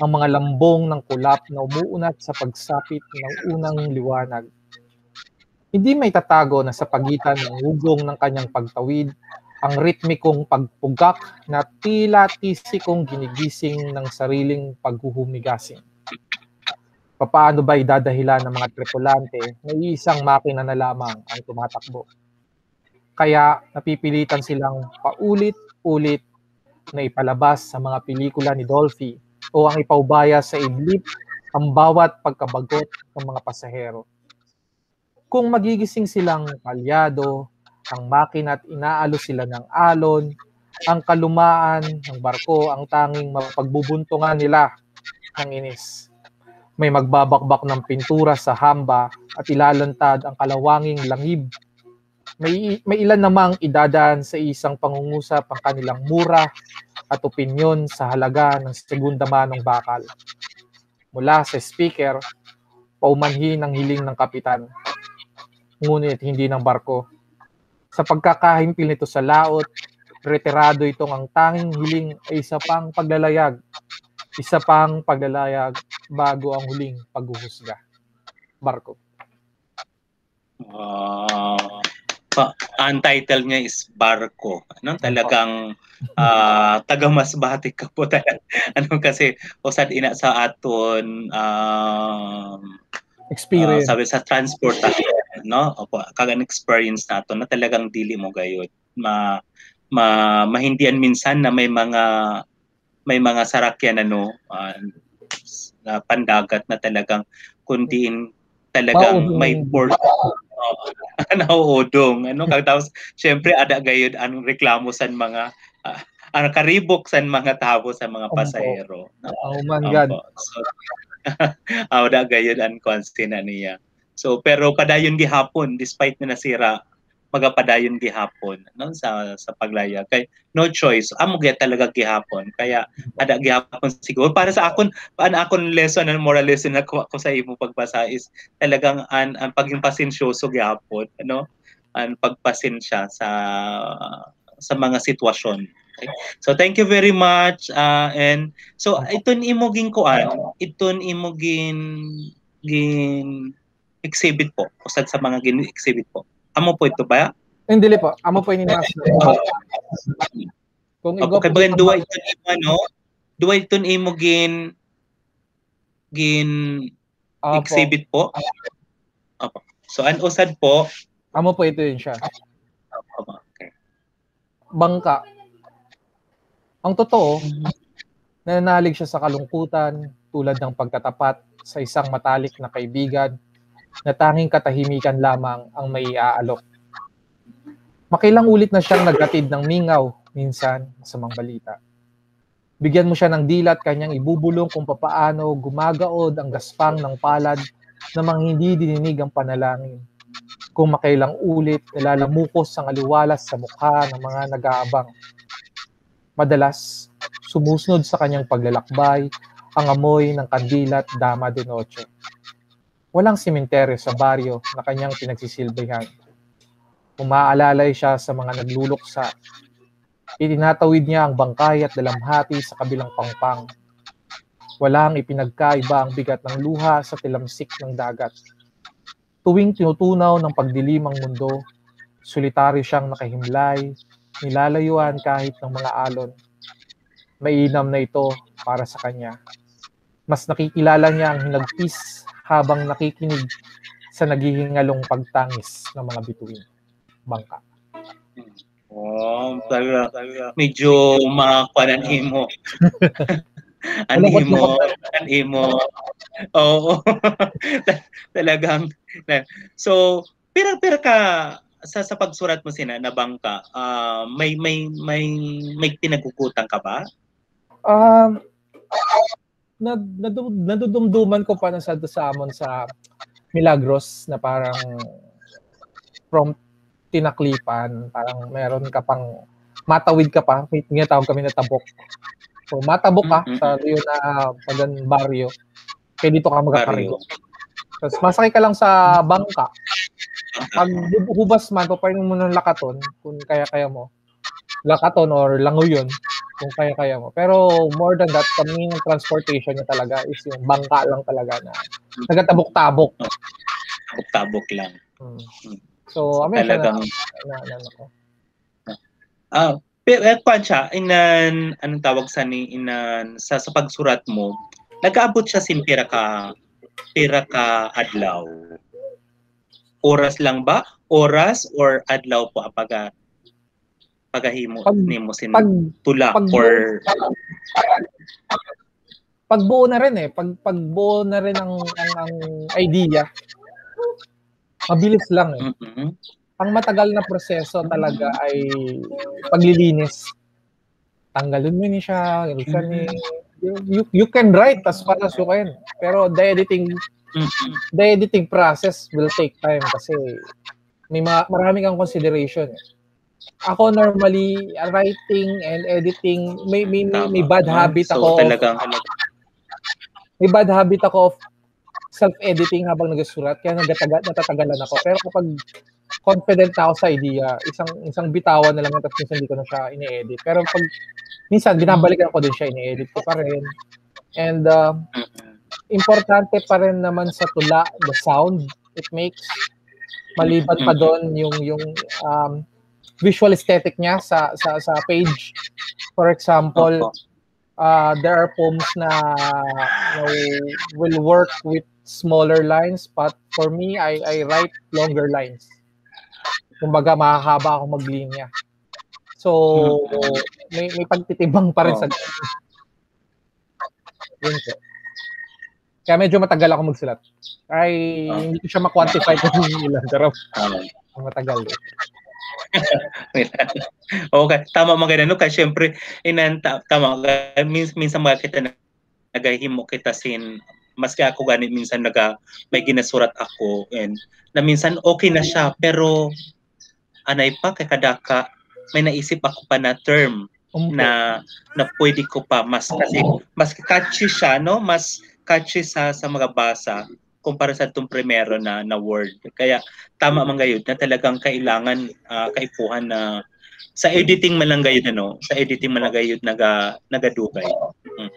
ang mga lambong ng kulap na umuunat sa pagsapit ng unang liwanag. Hindi may tatago na sa pagitan ng hugong ng kanyang pagtawid ang ritmikong pagpugak na tila tisikong ginigising ng sariling paghuhumigasing paano ba idadahilan ng mga tripulante na isang makina na lamang ang tumatakbo. Kaya napipilitan silang paulit-ulit na ipalabas sa mga pelikula ni Dolphy o ang ipaubaya sa idlip ang bawat pagkabagot ng mga pasahero. Kung magigising silang palyado, ang makina at inaalo sila ng alon, ang kalumaan ng barko ang tanging mapagbubuntungan nila ng inis may magbabakbak ng pintura sa hamba at ilalantad ang kalawanging langib. May, may ilan namang idadaan sa isang pangungusap ang kanilang mura at opinyon sa halaga ng segunda manong bakal. Mula sa speaker, paumanhin ang hiling ng kapitan, ngunit hindi ng barko. Sa pagkakahimpil nito sa laot, retirado itong ang tanging hiling ay isa pang paglalayag isa pang paglalayag bago ang huling paghuhusga. Barko. Ah, pa, ang title niya is Barko. Ano? Talagang ah taga-masbate ka po talaga. Ano kasi usad ina sa aton um, Experience. Ah, sabi sa transportation, no? Opo, kagan experience nato na talagang dili mo gayud. Ma, ma mahindian minsan na may mga may mga sarakyan ano ah, na pandagat na talagang kundiin talagang Mauudong. may port oh, nauudong ano kag tapos syempre ada gayud ang reklamo sa mga ah, ang karibok sa mga tao sa mga pasahero no? oh my God. Opo. So, aw da gayud ang constant na niya. So pero padayon gihapon despite na nasira magapadayon gihapon no sa sa paglaya. Kay no choice. Amo gyud talaga gihapon. Kaya ada gihapon siguro. Para sa akon paano akon lesson and moral lesson na ko, ko sa imo pagbasa is talagang an ang paging pasensyoso gihapon ano ang pagpasensya sa sa mga sitwasyon. Okay? so thank you very much uh, and so iton imo ging kuan iton imo gin gin exhibit po usad sa mga gin exhibit po amo po ito ba Hindi po. Amo po ini master. Kung igo kay bagan duwa iton imo ano duwa iton imo gin gin Apo. exhibit po Opo. so an usad po Amo po ito yun siya. Okay. Bangka. Ang totoo, nananalig siya sa kalungkutan tulad ng pagkatapat sa isang matalik na kaibigan na tanging katahimikan lamang ang may aalok. Makilang ulit na siyang naghatid ng mingaw, minsan masamang balita. Bigyan mo siya ng dilat kanyang ibubulong kung papaano gumagaod ang gaspang ng palad namang hindi dininig ang panalangin. Kung makailang ulit, nalalamukos ang aliwalas sa mukha ng mga nag-aabang. Madalas, sumusunod sa kanyang paglalakbay ang amoy ng kandila at dama de noche. Walang simenteryo sa baryo na kanyang pinagsisilbihan. Umaalalay siya sa mga nagluluksa. Itinatawid niya ang bangkay at dalamhati sa kabilang pangpang. Walang ipinagkaiba ang bigat ng luha sa tilamsik ng dagat. Tuwing tinutunaw ng pagdilim ang mundo, solitaryo siyang nakahimlay, nilalayuan kahit ng mga alon. Mainam na ito para sa kanya. Mas nakikilala niya ang hinagpis habang nakikinig sa naghihingalong pagtangis ng mga bituin. Bangka. Oh, talaga, medyo makakuanan imo. An Malungkot imo, na an imo. Oo. Talagang so pira pira ka sa sa pagsurat mo sina na bangka, ah, may may may may pinagugutan ka ba? Um, nad, nadu- nadudumduman ko pa na sa amon sa Milagros na parang from tinaklipan, parang meron ka pang matawid ka pa, may tinatawag kami na tabok. So matabok ka Mm, mm, sa Rio na pagan baryo, kaya dito ka magkakargo. Baryo. Tapos masakay ka lang sa bangka. Pag hubas man, papainin mo ng lakaton, kung kaya-kaya mo. Lakaton or langoy yun, kung kaya-kaya mo. Pero more than that, kami ng transportation niya talaga is yung bangka lang talaga na nagatabok-tabok. Tabok lang. Hmm. So, amin siya na, na, na, na, ah pero eh, kwan siya, inan anong tawag sa ni inan sa, sa pagsurat mo, nag-aabot siya sin pira ka pira ka adlaw. Oras lang ba? Oras or adlaw po apaga pagahimo Pag- nimo sin Pag, tula pag- or pagbuo na rin eh. Pag, pagbuo na rin ang, ang, ang idea, mabilis lang eh. Mhm. ang matagal na proseso talaga ay paglilinis. Tanggalin mo ni siya, ilsan ni you, you can write as far as you can. Pero the editing Mhm. the editing process will take time kasi may ma- marami kang consideration. eh. Ako normally writing and editing may may, may, may bad habit so, ako. of- talagang may bad habit ako of self-editing habang nagsusulat kaya nagtatagal natatagalan ako. Pero kapag confident ako sa idea, isang isang bitawan na lang tapos minsan hindi ko na siya ini-edit. Pero pag minsan binabalikan ko din siya, ini-edit ko pa rin. And uh, importante pa rin naman sa tula, the sound it makes. Maliban pa doon yung yung um, visual aesthetic niya sa sa sa page. For example, uh, there are poems na you know, will work with smaller lines but for me I I write longer lines. Kumbaga mahahaba ako maglinya. So may may pagtitibang pa rin sa yun po. Kaya medyo matagal ako magsulat. Ay, Ah. hindi ko siya ma-quantify kung ilan, pero Tama. matagal din. okay, tama mga ganun. Kasi syempre, inan, ta- tama, ka- mins, minsan mga kita na nagahimo kita sin maski ako ganit minsan naga may ginasurat ako and na minsan okay na siya pero anay pa kay kadaka may naisip ako pa na term na na pwede ko pa mas kasi mas catchy siya no? Mas catchy sa sa mga basa kumpara sa itong primero na na word. Kaya tama man gayud na talagang kailangan ah, kaipuhan na sa editing man lang gayud ano sa editing man lang gayud naga nagadugay. Mm.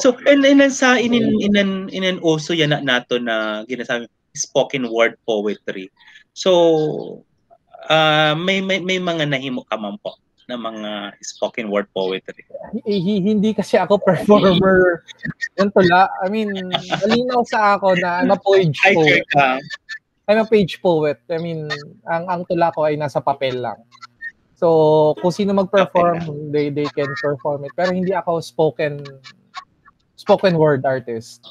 So and, then sa inin inan inan also yan na nato na ginasabi spoken word poetry. So ah, may, may may mga nahimo ka man po na mga spoken word poetry Hi- hi- hindi kasi ako performer yan tula. I mean, malinaw sa ako na I'm a page poet. I'm a page poet. I mean, ang ang tula ko ay nasa papel lang. So, kung sino mag-perform, they they can perform it. Pero hindi ako spoken spoken word artist.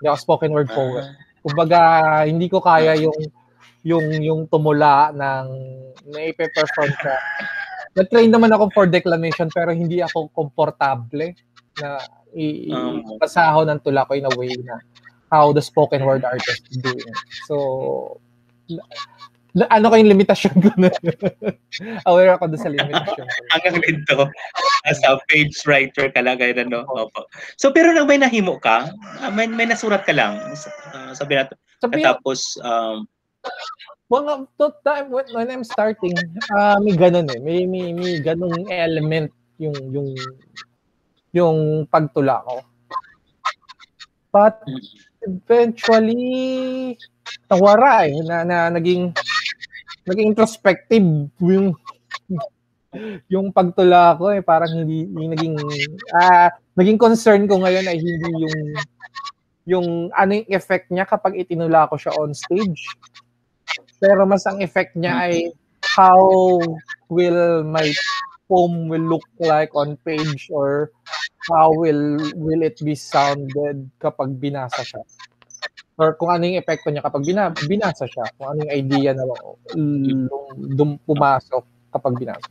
Hindi ako spoken word poet. Kumbaga, hindi ko kaya yung yung yung tumula ng na ipe-perform ka. Nag-train naman ako for declamation pero hindi ako komportable na Um. ipasaho ng tula ko in a way na how the spoken word artist is doing. it. So, na, ano kayong limitasyon ko na? Aware ako doon sa limitasyon hanggang dito as a page writer ka lang ganyan, no? Opo. So pero nang may nahimo ka, ah, may, may nasurat ka lang. Uh, sabi natin. Sabi, Tapos um mga to time when, when I'm starting, ah may ganun eh. May, may, may ganung element yung yung yung pagtula ko. But eventually nawara eh na, na naging naging introspective yung yung pagtula ko eh parang hindi yung naging ah naging concern ko ngayon ay hindi yung yung ano yung effect niya kapag itinula ko siya on stage pero mas ang effect niya ay how will my poem will look like on page or how will will it be sounded kapag binasa siya or kung ano yung epekto niya kapag bina, binasa siya kung ano yung idea na lum, dum, pumasok kapag binasa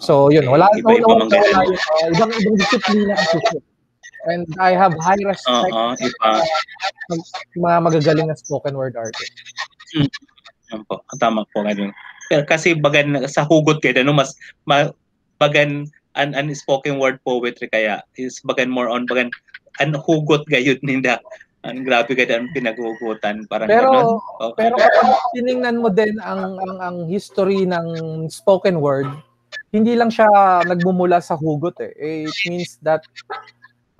so yun wala Iba-iba wala, mang wala, wala yun. Uh, ibang ibang disiplina kasi siya. And I have high respect iba. sa mga magagaling na spoken word artist Yan po. Tama po ganun. Pero kasi bagan sa hugot kayo no mas ma, bagan an unspoken word poetry kaya is bagan more on bagan an hugot gayud ninda. Ang grabe ka ang pinaghugutan parang Pero- ganun. Okay. Pero kapag tiningnan mo din ang, ang, ang history ng spoken word, hindi lang siya nagmumula sa hugot eh. It means that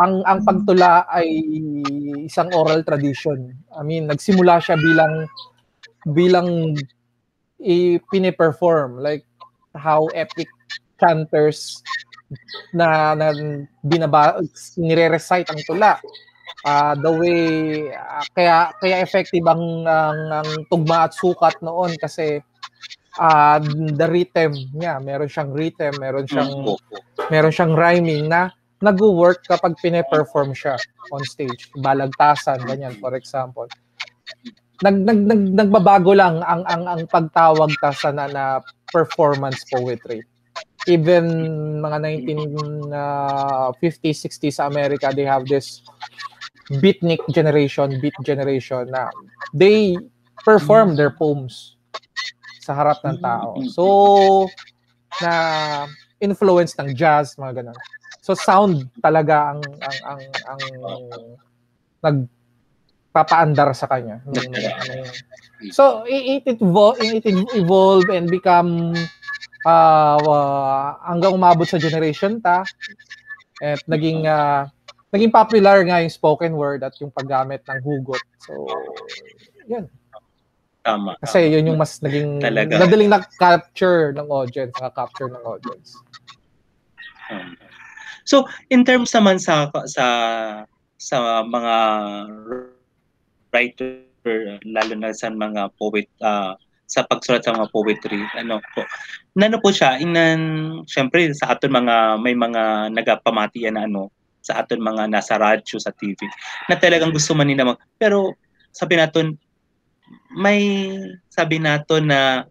ang ang pagtula ay isang oral tradition. I mean, nagsimula siya bilang bilang i-pine-perform like how epic chanters na, na binaba nire-recite ang tula Ah, the way ah, kaya kaya effective ang, ang ang tugma at sukat noon kasi ah the rhythm niya meron siyang rhythm meron siyang Mm, opo. meron siyang rhyming na nag-work kapag pine-perform siya on stage. Balagtasan ganyan for example. Nag, nag, nag nagbabago lang ang ang ang pagtawag ta sa na, na performance poetry. Even mga 1950s 60s sa America they have this beatnik generation beat generation na they perform their poems sa harap ng tao. So na influence ng jazz mga ganun so sound talaga ang ang ang ang nagpapaandar sa kanya nung- so it it, evolve, it evolve and become uh, uh, hanggang umabot sa generation ta at naging uh, naging popular nga yung spoken word at yung paggamit ng hugot so Yan. Tama. Kasi yun yung mas naging Talaga. madaling na-capture ng audience, na-capture ng audience. Um, So, in terms naman sa sa sa mga writer lalo na sa mga poet ah, sa pagsulat sa mga poetry ano po nano po siya inan syempre sa aton mga may mga nagapamatian na ano sa aton mga nasa radyo sa TV na talagang gusto man nila mag pero sabi naton may sabi naton na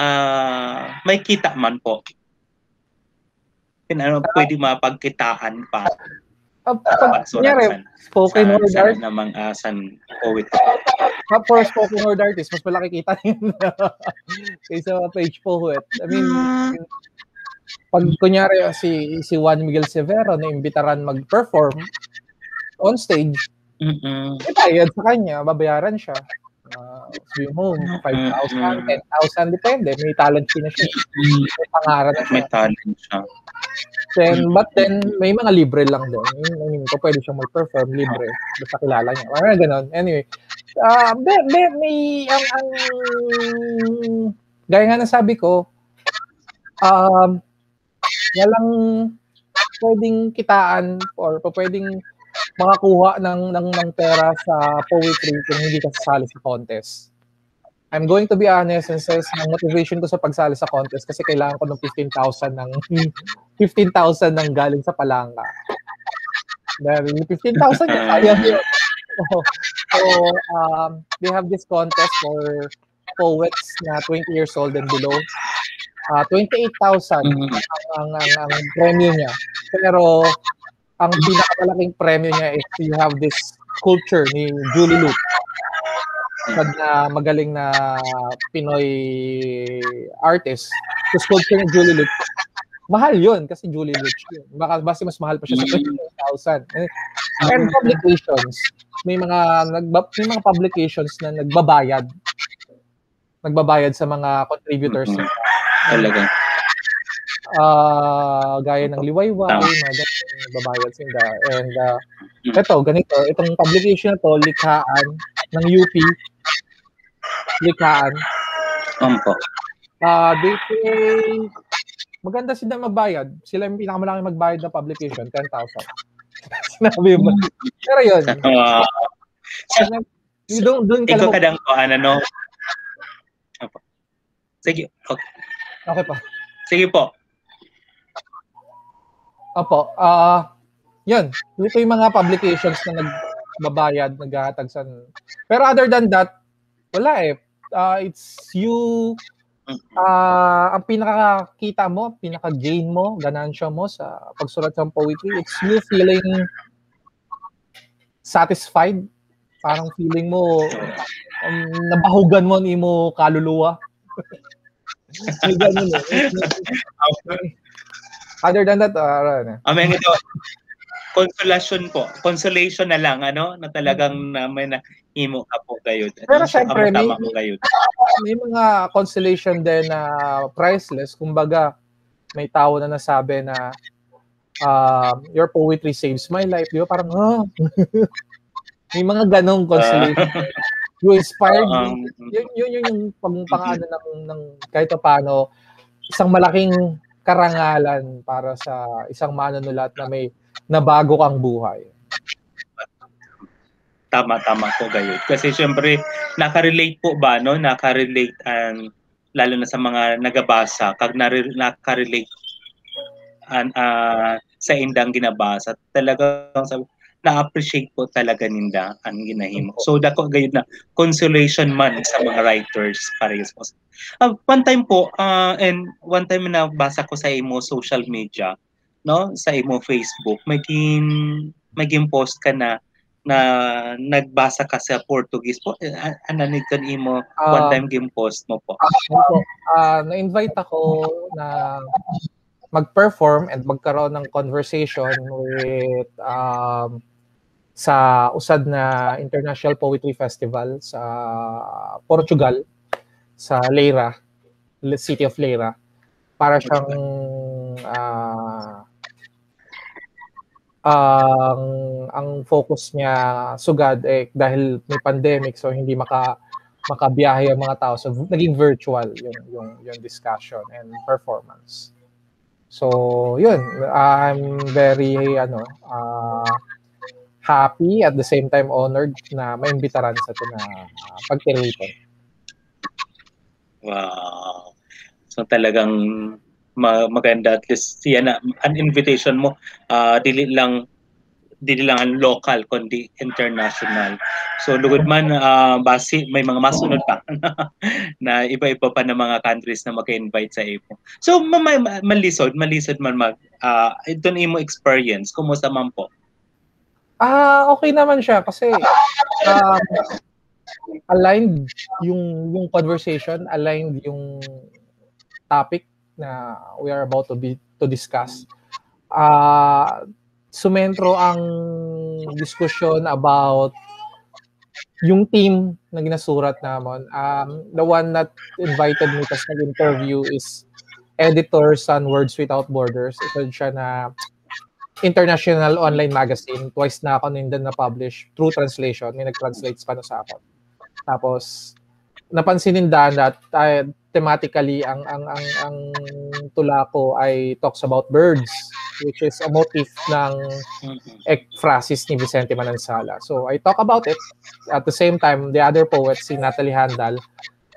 ah, may kita man po Yun, ano, pwede mapagkitaan pa Uh, pag, kunyari, pagsurat spoken word sa, art, sa namang uh, san poet. uh, for spoken word artist, mas malaki kita yun kaysa page poet. I mean, pag kunyari si si Juan Miguel Severo na imbitaran mag-perform on stage, Mm-mm. bayad sa kanya, babayaran siya. Uh, sabi mo, 5,000, 10,000, depende. May talent fee na siya. May pangaran na siya. May talent siya. Then, but then, may mga libre lang din. I mean, kung pwede siyang mag-perform, libre. Basta kilala niya. Parang ganun. Anyway, ah may, may, may, ang, ang, gaya nga nasabi ko, um, walang pwedeng kitaan or pwedeng makakuha ng, ng, ng pera sa poetry kung hindi ka sasali sa contest. I'm going to be honest and says, ang motivation ko sa pagsali sa contest kasi kailangan ko ng 15,000 ng 15,000 ng galing sa palangka. Dahil yung 15,000 yung kaya. So, so um, they have this contest for poets na 20 years old and below. Uh, 28,000 Mhm. ang, ang, ang premyo niya. Pero ang pinakamalaking premyo niya is you have this sculpture ni Julie Luke sad na magaling na Pinoy artist. So, sculpture ni Julie Luke. Mahal yun kasi Julie Luke yun. Baka basta mas mahal pa siya sa 20,000. And publications. May mga nagba, may mga publications na nagbabayad. Nagbabayad sa mga contributors. Mhm. Talaga. Ah, gaya ng Liwayway, mga ganun, nagbabayad sila. And uh, Mm. ito, ganito, itong publication na to, likhaan ng UP, likhaan, Opo. Ah, they pay maganda sila magbayad. Sila yung pinakamalaking magbayad ng publication, 10,000. Sinabi mo. Pero yun, Ah, you don't, doon ka ikaw lang, kadang ko ano no. Sige. Okay. okay pa. Sige po. Opo, ah, yun. Ito yung mga publications na nagbabayad, naghahatag sa... Pero other than that, wala eh. Ah, it's you, ah, ang pinakakita mo, pinaka-gain mo, ganansya mo sa pagsulat ng poetry, it's you feeling satisfied. Parang feeling mo, um, nabahugan mo ni mo kaluluwa. Ganun eh. Other than that, ah, ano, Amen ito. Consolation po. Consolation na lang ano na talagang na may na imo ka po gayud. Pero syempre, may- mo gayud. may mga consolation din na priceless. Kumbaga, may tao na nasabi na um, your poetry saves my life. Di ba? Parang, ah. may mga ganong consolation. you inspired me. Um, Yun, yun, yun yung pang, pang ano ng, ng kahit pa paano, isang malaking karangalan para sa isang manunulat na may nabago kang buhay. tama tama po gayud. Kasi syempre naka-relate po ba no? Naka-relate ang lalo na sa mga nagabasa kag naka-relate an ah, sa indang ginabasa. Talagang sabi na-appreciate po talaga ninda ang ginahimo. So dako gayud na consolation man sa mga writers parehas po. Ah, one time po ah, and one time na basa ko sa imo social media no sa imo Facebook may gin may gin post ka na na nagbasa ka sa Portuguese po eh, an- ananig kan imo one Ah. time game post mo po po, ah, na-invite ako na mag-perform and magkaroon ng conversation with um, sa usad na International Poetry Festival sa Portugal, sa Leira, Le- city of Leira, para siyang ah, ang ang focus niya sugad eh dahil may pandemic so hindi maka makabiyahe ang mga tao. So naging virtual yung yung yung discussion and performance. So, yun, I'm very ano, uh, happy at the same time honored na maimbitaran sa ito na uh, pagtiriton. Wow. So talagang ma- maganda at least siya na an invitation mo uh, dili lang dili lang ang local kundi international. So lugod man uh, basi may mga masunod pa na iba-iba pa na mga countries na maka-invite sa IPO. So ma- ma- malisod, malisod man mag uh, ito imo experience. Kumusta man po? Ah, okay naman siya kasi um, aligned yung yung conversation, aligned yung topic na we are about to be to discuss. Ah, uh, sumentro ang diskusyon about yung team na ginasurat namon. Um, the one that invited me to nag-interview is editor sa Words Without Borders. Ito siya na international online magazine. Twice na ako nindin na-publish through translation. May nag-translate pa sa akin. Tapos, napansin nindan that uh, thematically ang ang ang ang tula ko ay talks about birds which is a motif ng ekphrasis ni Vicente Manansala. So I talk about it. At the same time, the other poet, si Natalie Handal,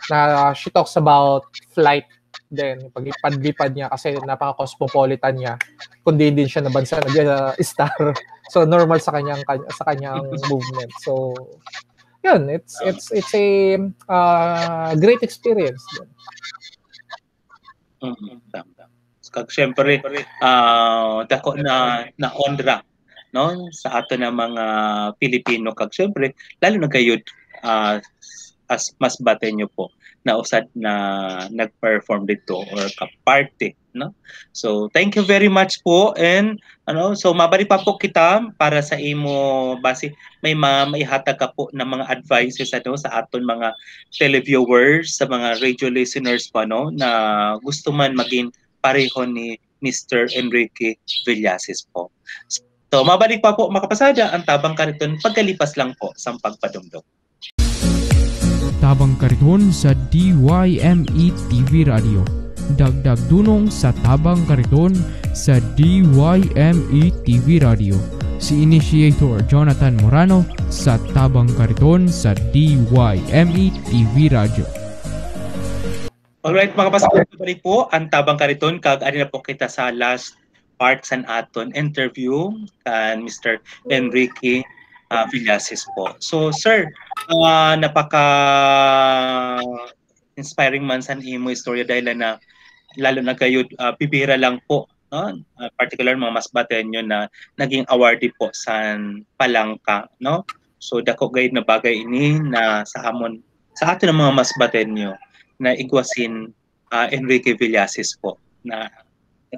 na she talks about flight din, paglipad-lipad niya kasi napaka-cosmopolitan niya. Kundi din siya na bansa na star. So normal sa kanyang sa kanyang movement. So yun, it's it's it's a uh, great experience. Mm-hmm. Kag syempre uh, dako na na ondra no sa ato na mga Pilipino kag syempre lalo na kayod uh, as mas bate nyo po na usad na nag-perform dito or ka-party no so thank you very much po and ano so mabalik pa po kita para sa imo base may ma maihatag ka po ng mga advices ano sa aton mga televiewers sa mga radio listeners pa no na gusto man maging pareho ni Mr. Enrique Villasis po. So, mabalik pa po makapasada ang Tabang Kariton pagkalipas lang po sa pagpadumdum. Tabang Kariton sa DYME TV Radio. Dagdag dunong sa Tabang Kariton sa DYME TV Radio. Si Initiator Jonathan Morano sa Tabang Kariton sa DYME TV Radio. Alright mga pastor, balik po ang tabang kariton kag ari na po kita sa last part sa aton interview kan Mr. Enrique uh, Villasis po. So sir, uh, napaka inspiring man sa imo istorya dahil na lalo na kayo uh, bibira lang po no uh, particular mga mas batenyo na naging awardee po sa Palangka no so dako gayud na bagay ini na sa amon sa ato ng mga mas batenyo na igwasin uh, Enrique Villasis po na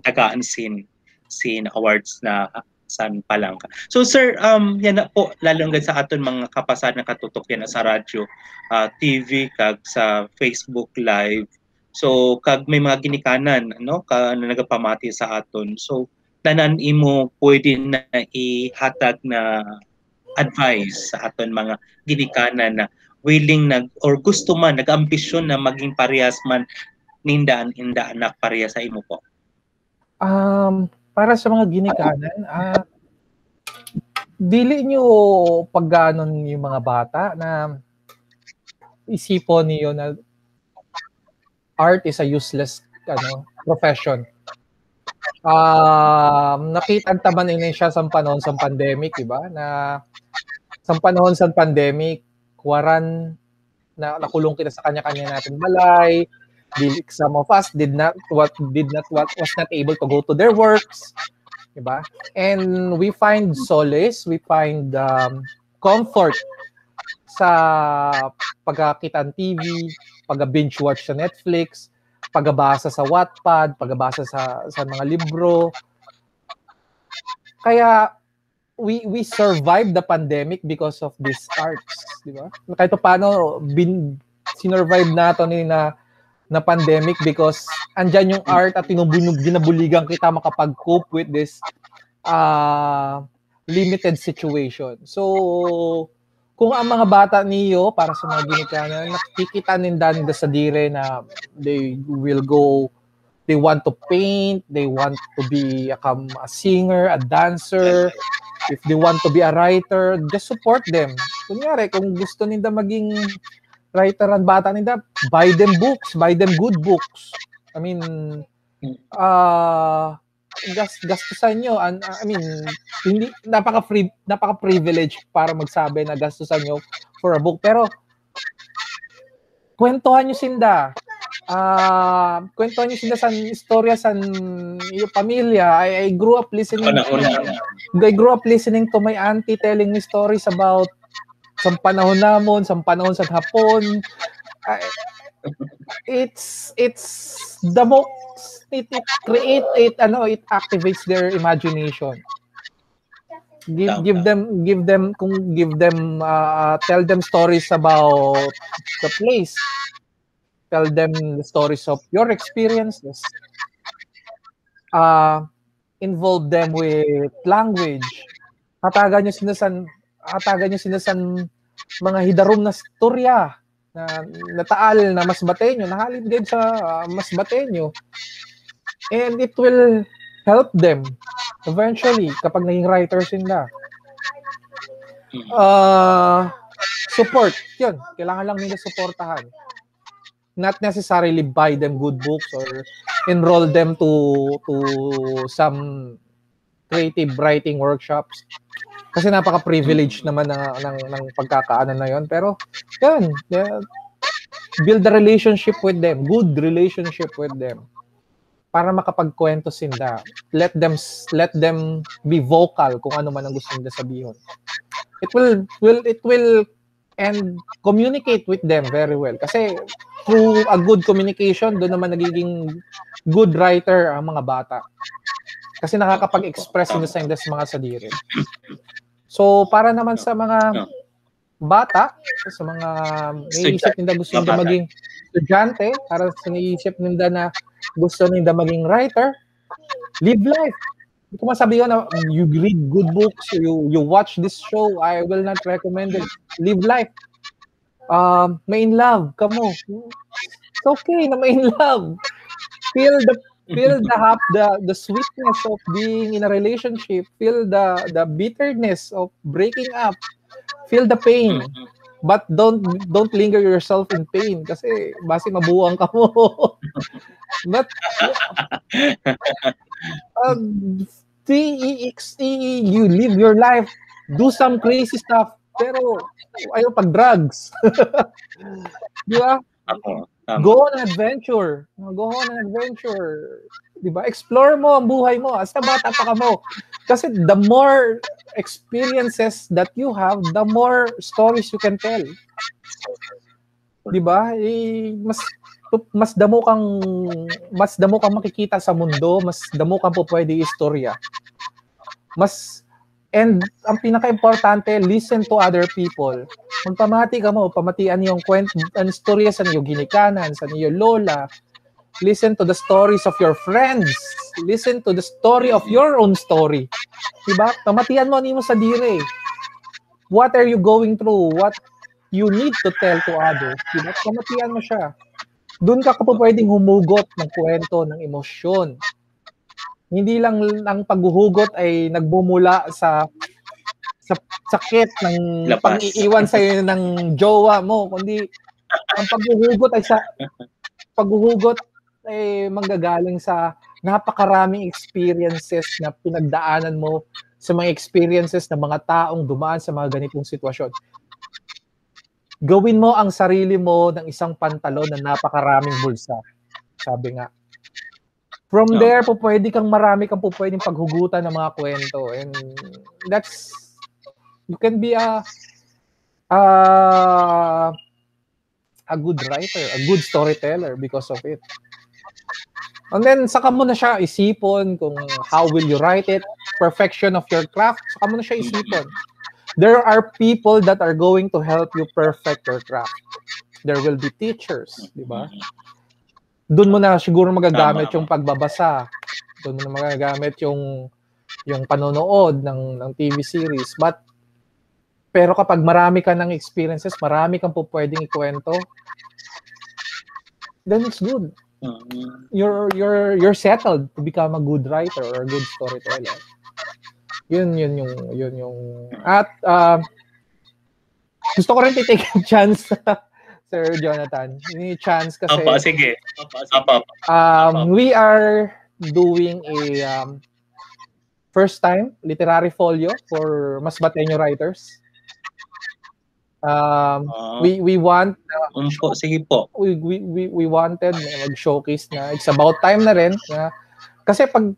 tagaan sin sin awards na san palangka. So sir, um yan na po lalo sa aton mga kapasan na katutok yan sa radyo, uh, TV kag sa Facebook live. So kag may mga ginikanan no ka na nagapamati sa aton. So tanan imo pwede na ihatag na advice sa aton mga ginikanan na willing nag or gusto man nag-ambisyon na maging parehas man nindaan inda anak pareha sa imo po? Um, para sa mga ginikanan, ah dili nyo pagganon yung mga bata na isipon niyo na art is a useless ano profession. Um, nakita taman din siya sa panahon sa pandemic, di ba? Na sa panahon sa pandemic, kwaran na nakulong kita sa kanya-kanya natin balay. Some of us did not what did not what was not able to go to their works, diba? And we find solace, we find um, comfort sa pagkakita ng TV, pag-binge watch sa Netflix, pagbabasa sa Wattpad, pagbabasa sa sa mga libro. Kaya we we survived the pandemic because of these arts, di ba? Kahit paano bin sinurvive nato ni na na pandemic because andyan yung art at tinubunog ginabuligan kita makapag-cope with this uh, limited situation. So kung ang mga bata niyo para sa mga ginikanan nakikita ninda nila sa dire na they will go they want to paint they want to be a, a singer a dancer if they want to be a writer just support them kunyari kung gusto ninda maging writer ang bata ninda buy them books buy them good books. I mean uh gas gastusan nyo. An, I mean hindi napaka free napaka privilege para magsabi na gastusan nyo for a book. Pero kwentuhan nyo sinda. Ah kwentuhan nyo sinda sa istorya sa iyong pamilya. I, I grew up listening Una-una. I grew up listening to my auntie telling me stories about sa panahon namon, sa panahon sa Hapon. It's it's the most it, it create it ano it activates their imagination. Give Tama. give them give them kung give them uh, tell them stories about the place. Tell them the stories of your experiences. Uh, involve them with language. Hatagan nyo sinasan hatagan nyo sinasan mga hidarom na storya na nataal na mas batenyo, nahalin din sa ah, mas batenyo. And it will help them eventually kapag naging writers sila. Uh, support. Yun. Kailangan lang nila supportahan. Not necessarily buy them good books or enroll them to to some creative writing workshops. Kasi napaka-privilege naman ng, ng, ng pagkakaanan na yon Pero, yun, yeah, build a relationship with them, good relationship with them para makapagkwento sila. Let them let them be vocal kung ano man ang gusto nila sabihin. It will will it will and communicate with them very well kasi through a good communication doon naman nagiging good writer ang mga bata. Kasi nakakapag-express nila sa inyo sa mga sadiri. So para naman sa mga bata, sa mga naiisip nila gusto nila maging estudyante, para sa naiisip nila na gusto nila maging writer, live life. Hindi ko masabi yun na you read good books, you you watch this show, I will not recommend it. Live life. Um, may in love, kamo. It's okay na may in love. Feel the feel the hap the the sweetness of being in a relationship. Feel the the bitterness of breaking up. Feel the pain. But don't don't linger yourself in pain kasi basi mabuwang ka mo. But um, the- you live your life, do some crazy stuff, pero ayaw pag drugs. Di ba? Ako. Tama. Go on adventure. Go on an adventure. 'Di ba? Explore mo ang buhay mo. Hasta bata pa ka mo. Kasi the more experiences that you have, the more stories you can tell. 'Di ba? Eh, mas mas damo kang mas damo kang makikita sa mundo, mas damo kang po pwede istorya. Mas and ang pinaka-importante, listen to other people. Kung pamati ka mo, pamatian yung kwento, ang istorya sa niyo ginikanan, sa niyo lola. Listen to the stories of your friends. Listen to the story of your own story. Diba? Pamatian mo nimo sa dire. What are you going through? What you need to tell to others. Diba? Pamatian mo siya. Doon ka po pwedeng humugot ng kwento, ng emosyon. Hindi lang ang paghuhugot ay nagbumula sa sa sakit ng Labas. pag-iiwan sa ng jowa mo, kundi ang paghuhugot ay sa paghuhugot ay manggagaling sa napakaraming experiences na pinagdaanan mo sa mga experiences ng mga taong dumaan sa mga ganitong sitwasyon. Gawin mo ang sarili mo ng isang pantalon na napakaraming bulsa. Sabi nga. From No. there, po pwede kang marami kang po pwedeng paghugutan ng mga kwento. And that's, you can be a, a, a good writer, a good storyteller because of it. And then, saka mo na siya isipon kung how will you write it, perfection of your craft, saka mo na siya isipon. There are people that are going to help you perfect your craft. There will be teachers, di ba? Doon mo na siguro magagamit Tama. yung pagbabasa. Doon mo na magagamit yung yung panonood ng ng TV series. But Pero kapag marami ka ng experiences, marami kang po pwedeng ikwento, then it's good. Mm. You're you're you're settled to become a good writer or a good storyteller. Yun yun yung yun yung at um, gusto ko rin i-take a chance Sir Jonathan. Yung chance kasi Apa, sige. Apa, apa. um, we are doing a um, first time literary folio for Masbateño writers. Um, Ah, we we want um, po, sige po. we we we, we wanted na mag-showcase na it's about time na rin na kasi pag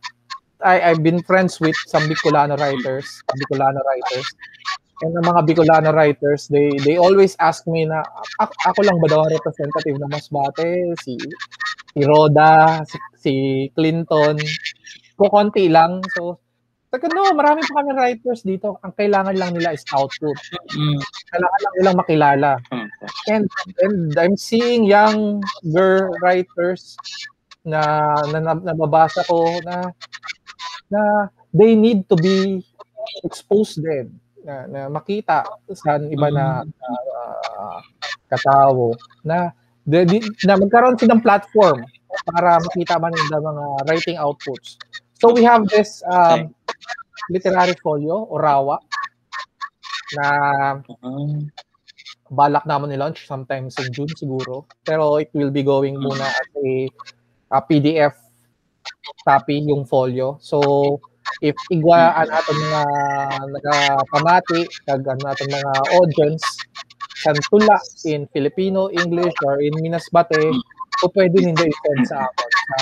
I I've been friends with some Bicolano writers, Bicolano writers. And ang mga Bicolano writers, they they always ask me na ako, ako lang ba daw ang representative ng Masbate, si si Roda, si, si Clinton, ko konti lang. So, Taka, no, marami pa kami writers dito. Ang kailangan lang nila is output. Mm. Kailangan lang nilang makilala. Mm. And and I'm seeing younger writers na, na, na nababasa ko na na they need to be exposed din na, na makita sa iba na uh, katao na de, di, na magkaroon silang platform para makita man nila mga writing outputs. So we have this um, literary folio o rawa na Ah, balak naman ni-launch sometimes in June siguro. Pero it will be going muna as a, a PDF copy yung folio. So, if igwa an aton mga nagapamati, kag ano aton mga audience, san tula in Filipino, English, or in Minas Bate, so pwede ninyo i-send sa ako sa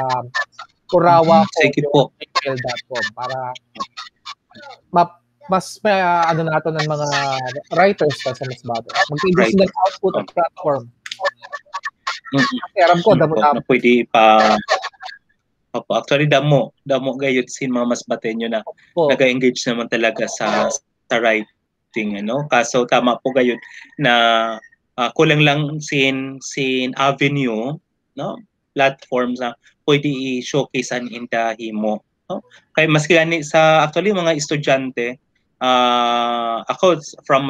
Kurawa Sige po. gmail.com para ma- mas may uh, ano nato ng mga writers pa sa mas bago. Mag-produce ng output at platform. Mm. Kasi aram ko, damo na pwede pa Opo, actually damo, damo gayud sin mga mas batenyo na po. naga-engage naman talaga sa sa writing ano. Kaso tama po gayud na ah, kulang lang sin sin avenue, no? Platforms na pwede i-showcase an in the himo. No? Kay mas gani sa actually mga estudyante ah ako from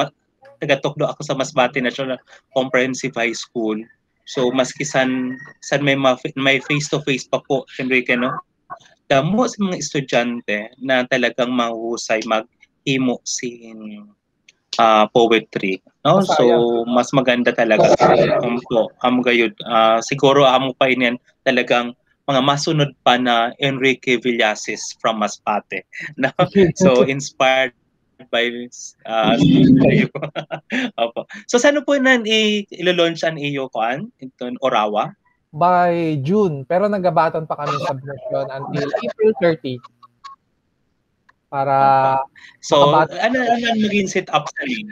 taga-Tokdo ako sa Masbate National Comprehensive High School. So maski san san may ma- may face to face pa po Enrique no. Damo sa mga estudyante na talagang mahusay maghimo sin ah, poetry no. So mas maganda talaga um, po amo gayud Ah, siguro amo pa inian talagang mga masunod pa na Enrique Villasis from Masbate. No? So inspired by uh, kayo. Opo. So saan po nan i- ilo-launch an iyo kuan ito Orawa? by June. Pero nagabatan pa kami sa version until April 30. Para So ano ano ang maging set up sa iyo?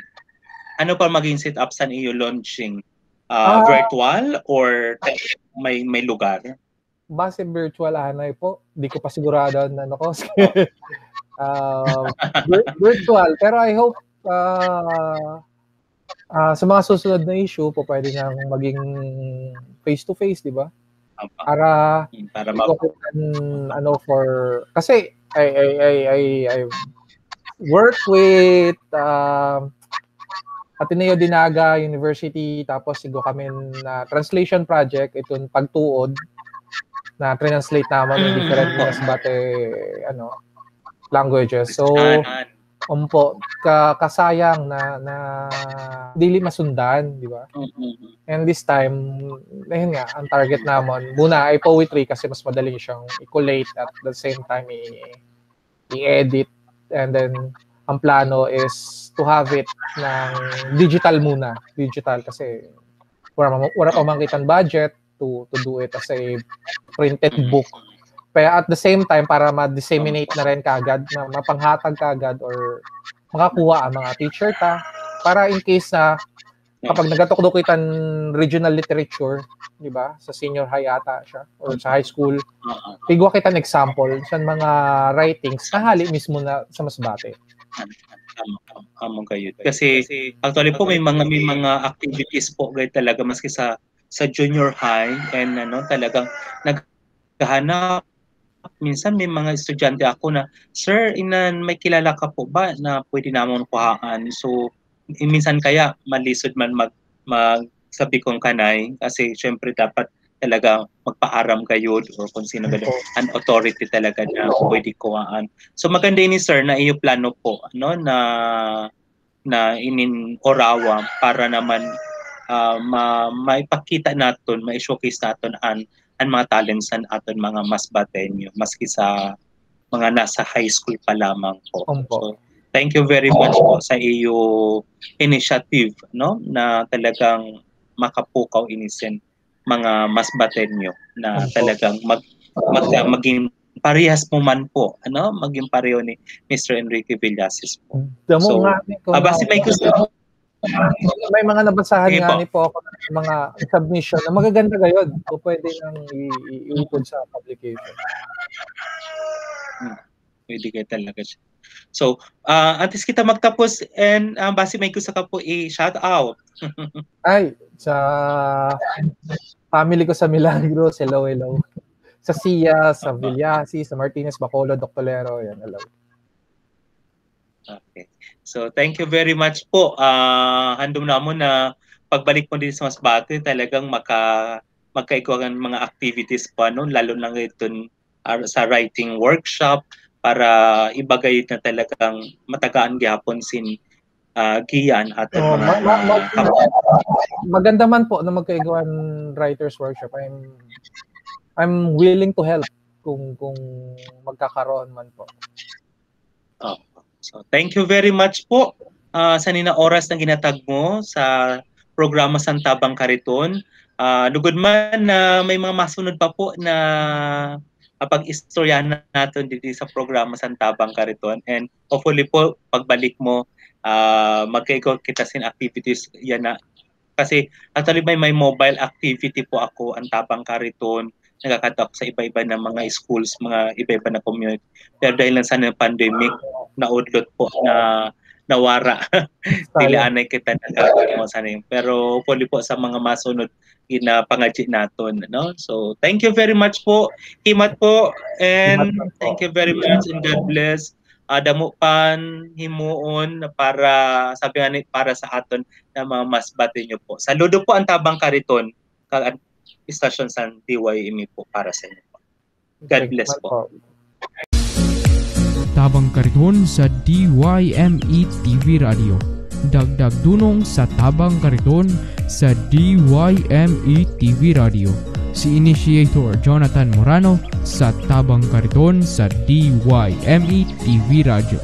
Ano pa maging set up sa iyo launching? Uh, Ah. virtual or may may lugar? base virtual anay po, di ko pa sigurado na ano ko. vir- virtual. Pero I hope uh, uh, sa mga susunod na issue po pwede nang maging face-to-face, di ba? Para para ma- ano for kasi I I I I, I work with um Ateneo Dinaga University tapos sigo kami na translation project itong pagtuod na translate naman Mm. different mas bate ano languages. So umpo ka kasayang na na dili masundan, di ba? mm, mm, And this time, ayun nga, ang target naman, muna ay poetry kasi mas madali siyang i-collate at the same time i- i-edit. And then, ang plano is to have it ng digital muna. Digital kasi wala, wala pa mangkitan budget to to do it as a printed mm. book. Kaya at the same time, para ma-disseminate na rin kagad, ma- mapanghatag kagad or makakuha ang mga teacher ta para in case na kapag nagatukdo kitan regional literature, di ba? Sa senior high ata siya or sa high school, bigwa kita ng example sa mga writings na hali mismo na sa Masbate. Tama kayo. Kasi actually po may mga may mga activities po guys talaga maski sa sa junior high and ano talagang naghahanap minsan may mga estudyante ako na sir inan may kilala ka po ba na pwede namon kuhaan so minsan kaya malisod man mag magsabi kong kanay kasi syempre dapat talaga magpaaram kayo or kung sino ba an authority talaga na pwede kuhaan. So maganda ni sir na iyo plano po no na na inin orawa para naman uh, ma maipakita naton, ma-showcase naton an an mga talents an aton mga mas batenyo maski sa mga nasa high school pa lamang po. So, thank you very much po sa iyo initiative no na talagang makapukaw inisin mga mas batenyo na talagang mag, mag maging parehas mo man po ano maging pareho ni Mr. Enrique Villasis po. Damo So, nga ko. Ah, may gusto may mga nabasahan Sige nga po. ni po ako ng mga submission na magaganda gayon. So pwede nang i- i- iupod sa publication. pwede kayo talaga siya. So, uh, antes kita magtapos and uh, base may gusto ka po i-shout out. Ay, sa family ko sa Milagros, hello, hello. Sa Sia, sa Villasi, sa Martinez, Bacolod, Doctolero, yan, hello. Okay. So, thank you very much po. Uh, handom na mo na pagbalik mo din sa Masbate, talagang maka magkaikuan mga activities pa no lalo na ito sa writing workshop para ibagay na talagang matagaan gyapon sin uh, giyan at Oh, mga, ma- ma- mga ma- Maganda man po na magkaiguan writers workshop. I'm I'm willing to help kung kung magkakaroon man po. So, thank you very much po uh, sa nina oras na ginatag mo sa programa Santabang Kariton. Uh, lugod man na may mga masunod pa po na pag-istoryahan natin dito sa programa Santabang Kariton. And hopefully po, pagbalik mo, uh, magkaikaw kita sin activities yan na. Kasi actually may, may mobile activity po ako, ang Tabang Kariton, nagkakatok sa iba-iba na mga schools, mga iba-iba na community. Pero dahil lang sa pandemic, naudlot po na nawara. Dili anay kita nagagawin mo sa rin. Pero hopefully po sa mga masunod ina pangadji naton no so thank you very much po himat po and Himat po. thank you very much and God bless uh, damo pan himuon para sabi nga ni para sa aton na mga mas bati nyo po saludo po ang tabang kariton kag istasyon sa DYME po para sa inyo God bless po. Tabang Kariton sa DYME TV Radio. Dagdag dunong sa Tabang Kariton sa DYME TV Radio. Si Initiator Jonathan Morano sa Tabang Kariton sa DYME TV Radio.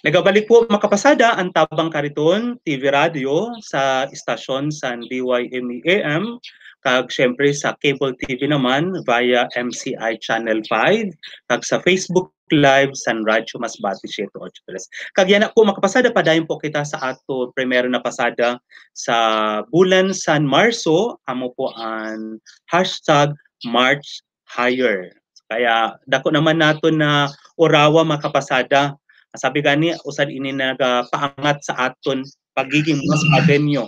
Nagabalik po makapasada ang Tabang Kariton TV Radio sa istasyon sa DYME AM kag syempre sa cable TV naman via MCI Channel 5 kag sa Facebook Live San Radyo Masbate 783. Kag yan na po makapasada padayon po kita sa ato primero na pasada sa bulan San Marso amo po ang hashtag March Higher. Kaya dako naman nato na orawa makapasada sabi gani usad ini nagapaangat sa aton pagiging mas madenyo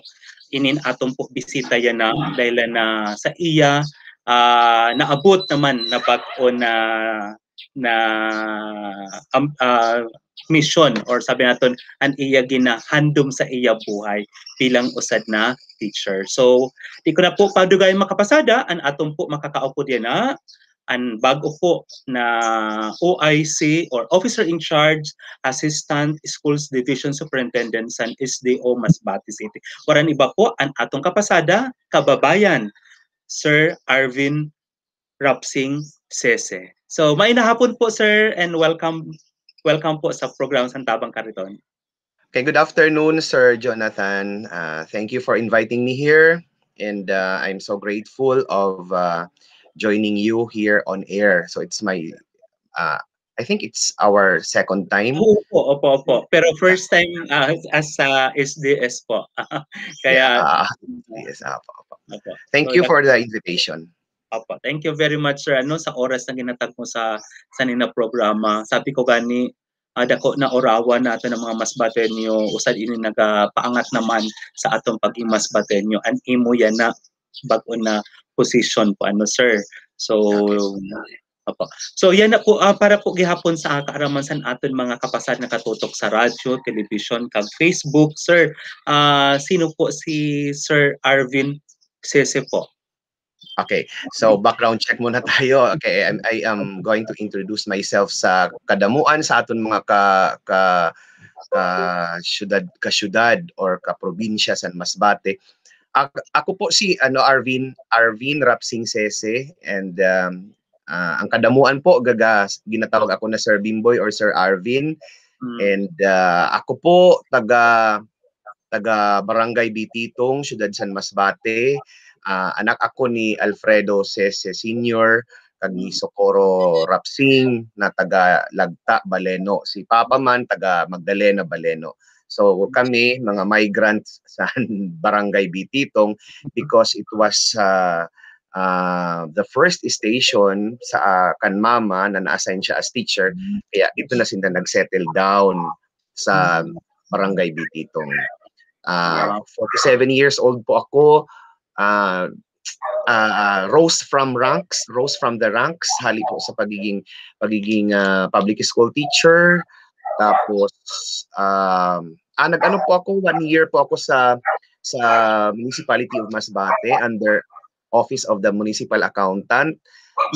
inin aton po bisita yan na dahil na sa iya ah, naabot naman na bag-o na na um, ah, mission or sabi naton ang iya ginahandom sa iya buhay bilang usad na teacher. So, di ko na po padugay makapasada ang aton po makakaupod yan na ang bago po na OIC or Officer in Charge Assistant Schools Division Superintendent sa SDO Masbate City. Waran iba po ang atong kapasada, kababayan, Sir Arvin Rapsing Sese. So, mainahapon po sir and welcome welcome po sa program Santabang Kariton. Okay, good afternoon, Sir Jonathan. Uh, thank you for inviting me here, and uh, I'm so grateful of uh, joining you here on air. So it's my, uh, I think it's our second time. Opo, opo, opo. Pero first time ah, as sa SDS po. Kaya, Uh, yes, apo, apo. opo. Thank So, you for the invitation. Opo. Thank you very much sir ano sa oras na ginatag mo sa sa nina programa. Sabi ko gani ah, dako na orawa nato ng mga mas batenyo usad ini nagapaangat naman sa atong paging mas batenyo an imo yan na bag-o na position po ano sir. So Opo. So yan na po ah, para po gihapon sa kaaraman sa aton mga kapasad na katutok sa radyo, television, kag Facebook, sir. Ah, sino po si Sir Arvin Sese po? Okay, so background check muna tayo. Okay, I'm, I am going to introduce myself sa kadamuan sa aton mga ka ka ka syudad ka syudad or ka probinsya sa Masbate. Ako, po si ano Arvin Arvin Rapsing Sese and um, ah, ang kadamuan po gaga ginatawag ako na Sir Bimboy or Sir Arvin Mm. and ah, ako po taga taga Barangay Bititong, Syudad San Masbate. Ah, anak ako ni Alfredo Sese Senior kag ni Socorro Rapsing na taga Lagta Baleno. Si Papa man taga Magdalena Baleno. So kami mga migrants sa Barangay Bititong because it was uh, uh, the first station sa uh, kan mama na na-assign siya as teacher. Kaya ito na sila nag-settle down sa Barangay Bititong. Uh, 47 years old po ako. Uh, uh, rose from ranks, rose from the ranks, hali po sa pagiging pagiging uh, public school teacher. Tapos um ah, nag-ano po ako one year po ako sa sa Municipality of Masbate under Office of the Municipal Accountant.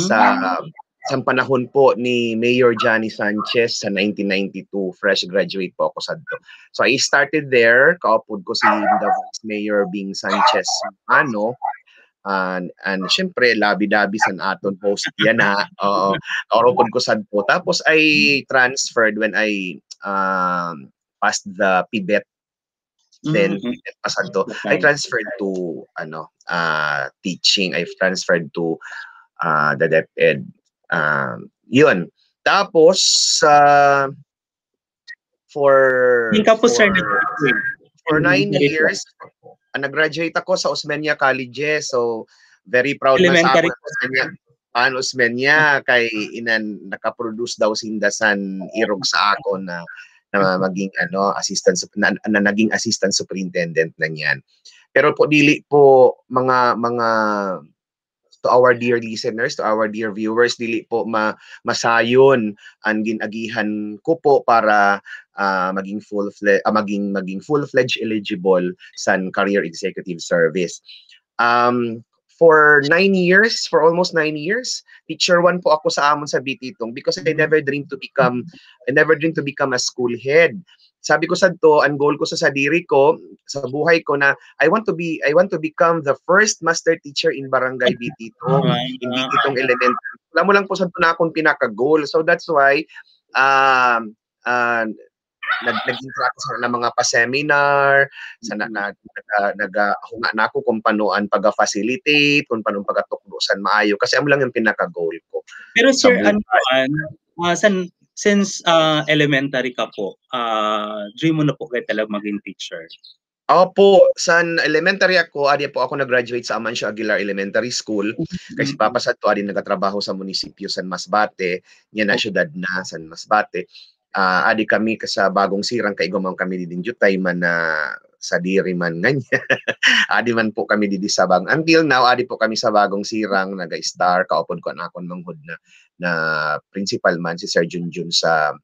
Sa sa panahon po ni Mayor Johnny Sanchez sa 1992 fresh graduate po ako sa do. So I started there. Kaupod ko si the Vice Mayor Bing Sanchez ano and and syempre labi-dabi san aton host yan na oo. Kaupod ko sad po. Tapos I transferred when I um passed the PBET then Mhm. pasad to. I transferred to ano uh teaching. I transferred to uh the DepEd um yun. Tapos uh, for Yung sir, for, for nine years uh, nag-graduate ako sa Osmeña College so very proud na sa Elementary ako Osmeña Osmeña? Kay inan nakaproduce daw sindasan irog sa ako na na maging ano assistant na, na naging assistant superintendent na niyan. Pero po dili po mga mga to our dear listeners, to our dear viewers, dili po ma, masayon ang ginagihan ko po para ah, maging full ah, maging maging full-fledged eligible sa career executive service. Um for nine years, for almost nine years, teacher one po ako sa amon sa Bititong because I never dreamed to become I never dreamed to become a school head. Sabi ko sa to, ang goal ko sa sadiri ko, sa buhay ko na I want to be I want to become the first master teacher in Barangay Bititong in Bititong Elementary. Wala mo lang po sa to na akong pinaka-goal. So that's why um uh, nag nag-interact sa ng mga pa-seminar, sa na, na, nag, nag, hunga na ako kung panuan pag-facilitate, kung paano pag-tuklusan maayo. Kasi amo lang yung pinaka-goal ko. Pero sir, Sa ano an, ah, san, since ah, elementary ka po, ah, dream mo na po kayo talaga maging teacher. Opo, san elementary ako, adi po ako nag-graduate sa Amancio Aguilar Elementary School. Kasi papa sa to, adi nagatrabaho sa munisipyo San Masbate, niya na syudad na San Masbate. Ah, adi kami ka sa bagong sirang kay gumam kami din jutay man na sa diri man nganya. adi man po kami didi sa bang. Until now, adi po kami sa bagong sirang naga-star kaupod ko na akong manghud na na principal man si Sir Junjun sa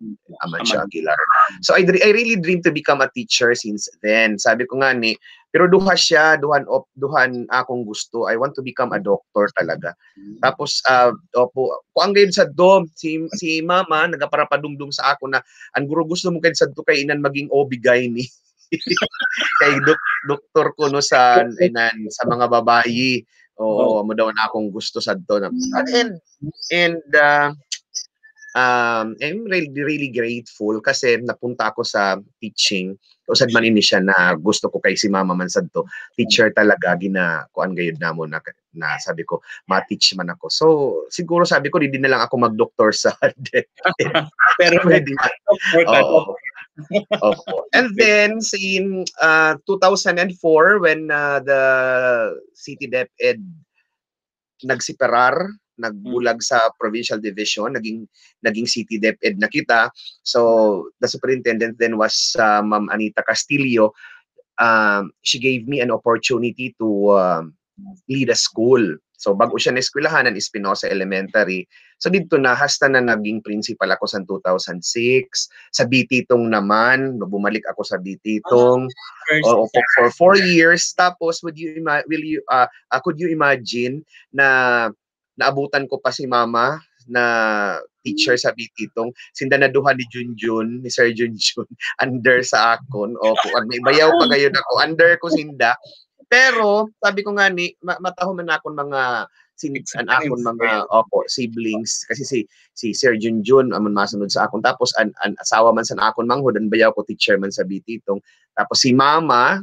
Amancio Aman. Aguilar. So I, I really dream to become a teacher since then. Sabi ko nga ni, pero duha siya, duhan op, duhan akong gusto. I want to become a doctor talaga. Tapos uh, opo, ko ang sa do si si mama nagaparapadumdum sa ako na ang guro gusto mo kay sa to kay inan maging obigay ni. kay dok, doktor ko no sa inan sa mga babayi. Oo, mo daw na akong gusto sa to na. And and uh, um, I'm really, really grateful kasi napunta ako sa teaching. Usad man ini siya na gusto ko kay si Mama man sad to. Teacher talaga gina kuan gayud namo na na sabi ko ma-teach man ako. So siguro sabi ko di din na lang ako mag-doktor sa Pero Pwede. Oo. Opo. And then in uh, 2004 when uh, the City DepEd nagsiperar, nagbulag sa provincial division, naging naging City DepEd na kita. So the superintendent then was uh, Ma'am Anita Castillo. Um, she gave me an opportunity to um, lead a school. So bago siya na eskwelahan ng Espinosa Elementary. So dito na hasta na naging principal ako sa 2006. Sa Bititong naman, bumalik ako sa Bititong First, o for, for four years. Tapos would you ima- will you uh, uh, could you imagine na naabutan ko pa si mama na teacher sa Bititong, sinda na duha ni Junjun, ni Sir Junjun, under sa akon. O, kung may bayaw pa gayon ako, under ko sinda. Pero, sabi ko nga ni, ma- mataho man akon mga since an akon mga opo siblings. Kasi si si Sir Junjun amon masunod sa akon. Tapos an, an asawa man sa akon manghod an bayaw ko teacher man sa Bititong. Tapos si mama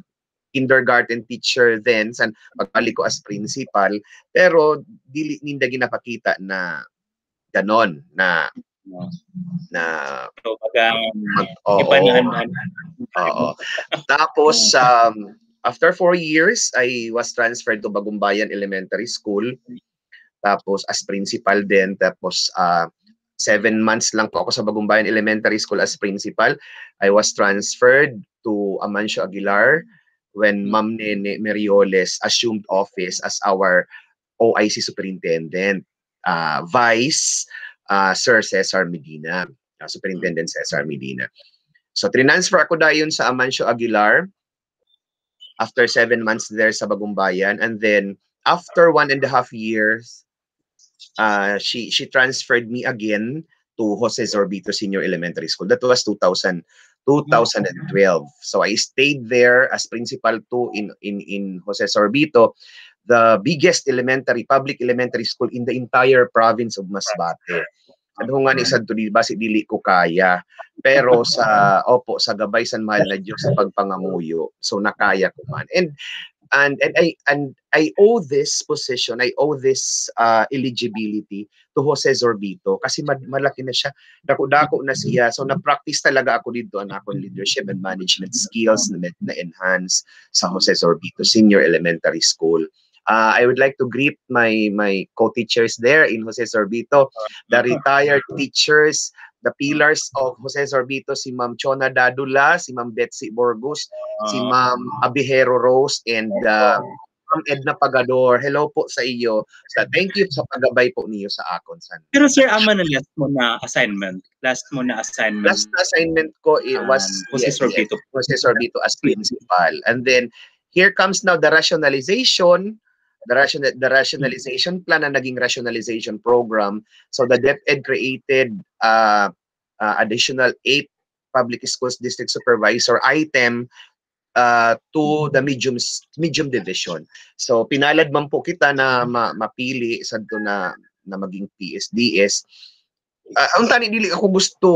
kindergarten teacher then san pagbalik ko as principal pero dili ninda ginapakita na ganon na na so, bagang mag, oo, oo. Tapos um after four years I was transferred to Bagumbayan Elementary School. Tapos as principal din. Tapos uh, seven months lang po ako sa Bagumbayan Elementary School as principal. I was transferred to Amancio Aguilar when Ma'am Nene Merioles assumed office as our OIC superintendent uh, vice uh, Sir Cesar Medina uh, Superintendent Cesar Medina. So transfer ako dayon sa Amancio Aguilar. After seven months there sa Bagumbayan and then after one and a half years uh, she she transferred me again to Jose Zorbito Senior Elementary School. That was 2000 2012 so I stayed there as principal too in in in Jose Zorbito the biggest elementary public elementary school in the entire province of Masbate. Ano nga ni sad to di basi dili ko kaya. Pero sa opo sa gabay san mahal na Dios sa pagpangamuyo. So nakaya ko man. And and and I and I owe this position I owe this uh, eligibility to Jose Zorbito. Kasi mad- malaki na siya. Dako-dako na siya. So na-practice talaga ako dito ang akong leadership and management skills na, na enhance sa Jose Zorbito Senior Elementary School. Uh, I would like to greet my my co-teachers there in Jose Sorbito, the retired teachers, the pillars of Jose Sorbito, si Ma'am Chona Dadula, si Ma'am Betsy Borgus, si Ma'am Abihero Rose, and uh, Ma'am Edna Pagador. Hello po sa iyo. So, thank you sa paggabay po niyo sa akon. San. Pero sir, ama na last mo na assignment. Last mo na assignment. Last na assignment ko it was Um, Jose yes, Sorbito. yes, Jose Sorbito as principal. And then here comes now the rationalization the, ration, the rationalization plan na naging rationalization program. So the DepEd created uh, uh, additional eight public schools district supervisor item uh, to the medium medium division. So pinalad man po kita na ma, mapili sa to na na maging PSDS. Uh, ang tani dili ako gusto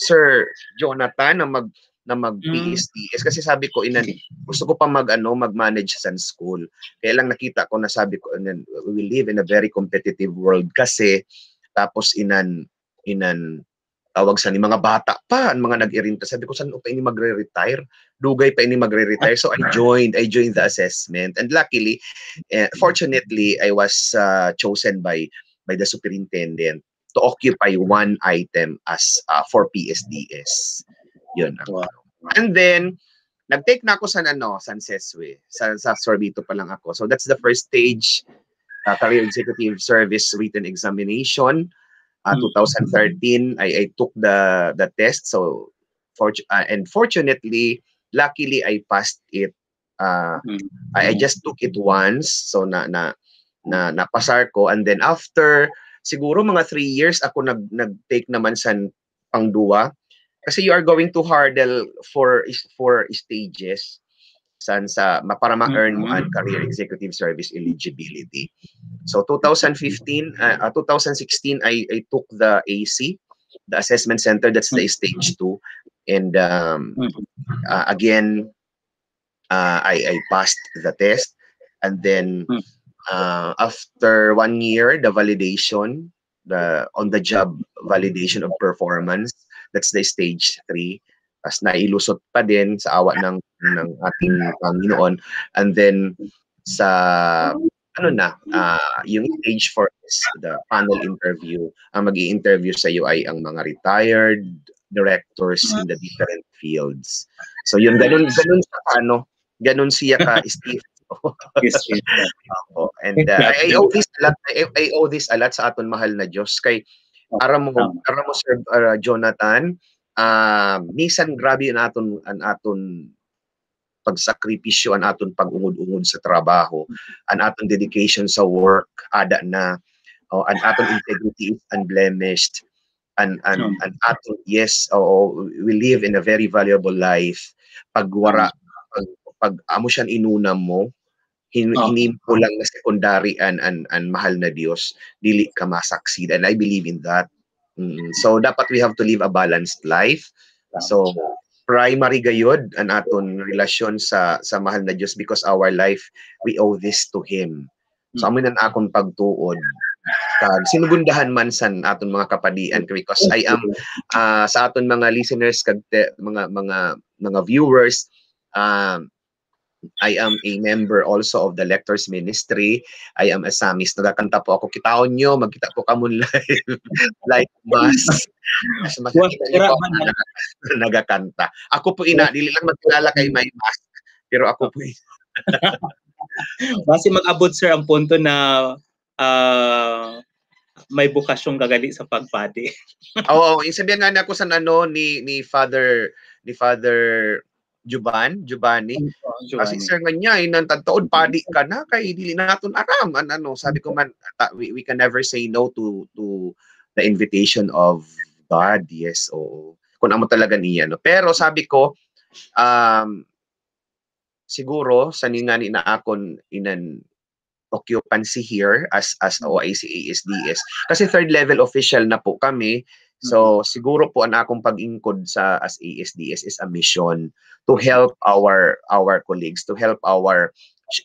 Sir Jonathan na mag na mag PSDS kasi sabi ko inan gusto ko pa mag ano mag-manage sa school. Kaya lang nakita ko na sabi ko inan, we live in a very competitive world kasi. Tapos inan inan tawag sa ni mga bata pa ang mga nag-irinta sabi ko saan pa ini magre-retire? Dugay pa ini magre-retire. So I joined I joined the assessment. And luckily eh, fortunately I was uh, chosen by by the superintendent to occupy one item as uh, for PSDS yun Wow. And then, nag-take na ako sa ano, San Seswe. Sa, sa Sorbito pa lang ako. So that's the first stage, uh, Career Executive Service Written Examination. Uh, Mm. 2013, I, I took the the test. So, fort- uh, and fortunately, luckily, I passed it. Uh, Mm. I, I just took it once. So, na, na, na napasar ko. And then after, siguro mga three years, ako nag, nag-take naman sa pangduwa kasi you are going to hurdle for for stages san sa ma- para ma-earn mo ang career executive service eligibility. So 2015 uh, uh, 2016 I I took the AC the assessment center that's the stage 2 and um, Mhm. uh, again uh, I I passed the test and then Mm. uh, after one year the validation the on the job validation of performance that's the stage 3 tas nailusot pa din sa awa ng ng ating Panginoon. And then sa ano na ah, yung stage 4 is the panel interview. Ang magi interview sa iyo ay ang mga retired directors in the different fields. So yun ganun ganun sa ano ganun siya ka Steve. And uh, I, I owe this a lot, I, I owe this a lot sa aton mahal na Diyos. Kay aram mo aram mo Sir uh, Jonathan ah minsan grabe ang aton ang aton pagsakripisyo ang aton pag-ungod-ungod sa trabaho ang aton dedication sa work ada na oh, ang aton integrity is unblemished and, Hmm. and aton yes oh, we live in a very valuable life. Pag wara pag, pag amo siyan inuna mo hin, Oh. hindi mo lang na secondary and, and, and mahal na Diyos, dili ka masucceed. And I believe in that. Mm, So, dapat we have to live a balanced life. So, primary gayod ang aton relasyon sa sa mahal na Diyos because our life, we owe this to Him. So, amin ang akong pagtuod. Kag sinugundahan man sa aton mga kapadian because I am ah, sa aton mga listeners kag mga mga mga viewers um I am a member also of the Lectors Ministry. I am a Samis. Nagkakanta po ako. Kitaon nyo, magkita po kamo live. like mas. Mas makikita nyo po ako na nag- nagkakanta. Ako po ina, dili lang magkilala kay may mask. Pero ako po ina. Base mag-abot sir ang punto na ah, may bukasyong gagali sa pagpadi. Oo, oh, yung sabihan nga niya ako sa ano ni ni Father ni Father Juban, Giovanni. Kasi sir nga niya, inang tagtuod padi ka na kay dili na naton aram an ano sabi ko man we, we can never say no to to the invitation of God. Yes, oo. Kung amo talaga niya no. Pero sabi ko um siguro sa nga ni na akon inan occupancy here as as OIC ASDS kasi third level official na po kami so siguro po ang akong pag-ingkod sa as ASDS is a mission to help our our colleagues to help our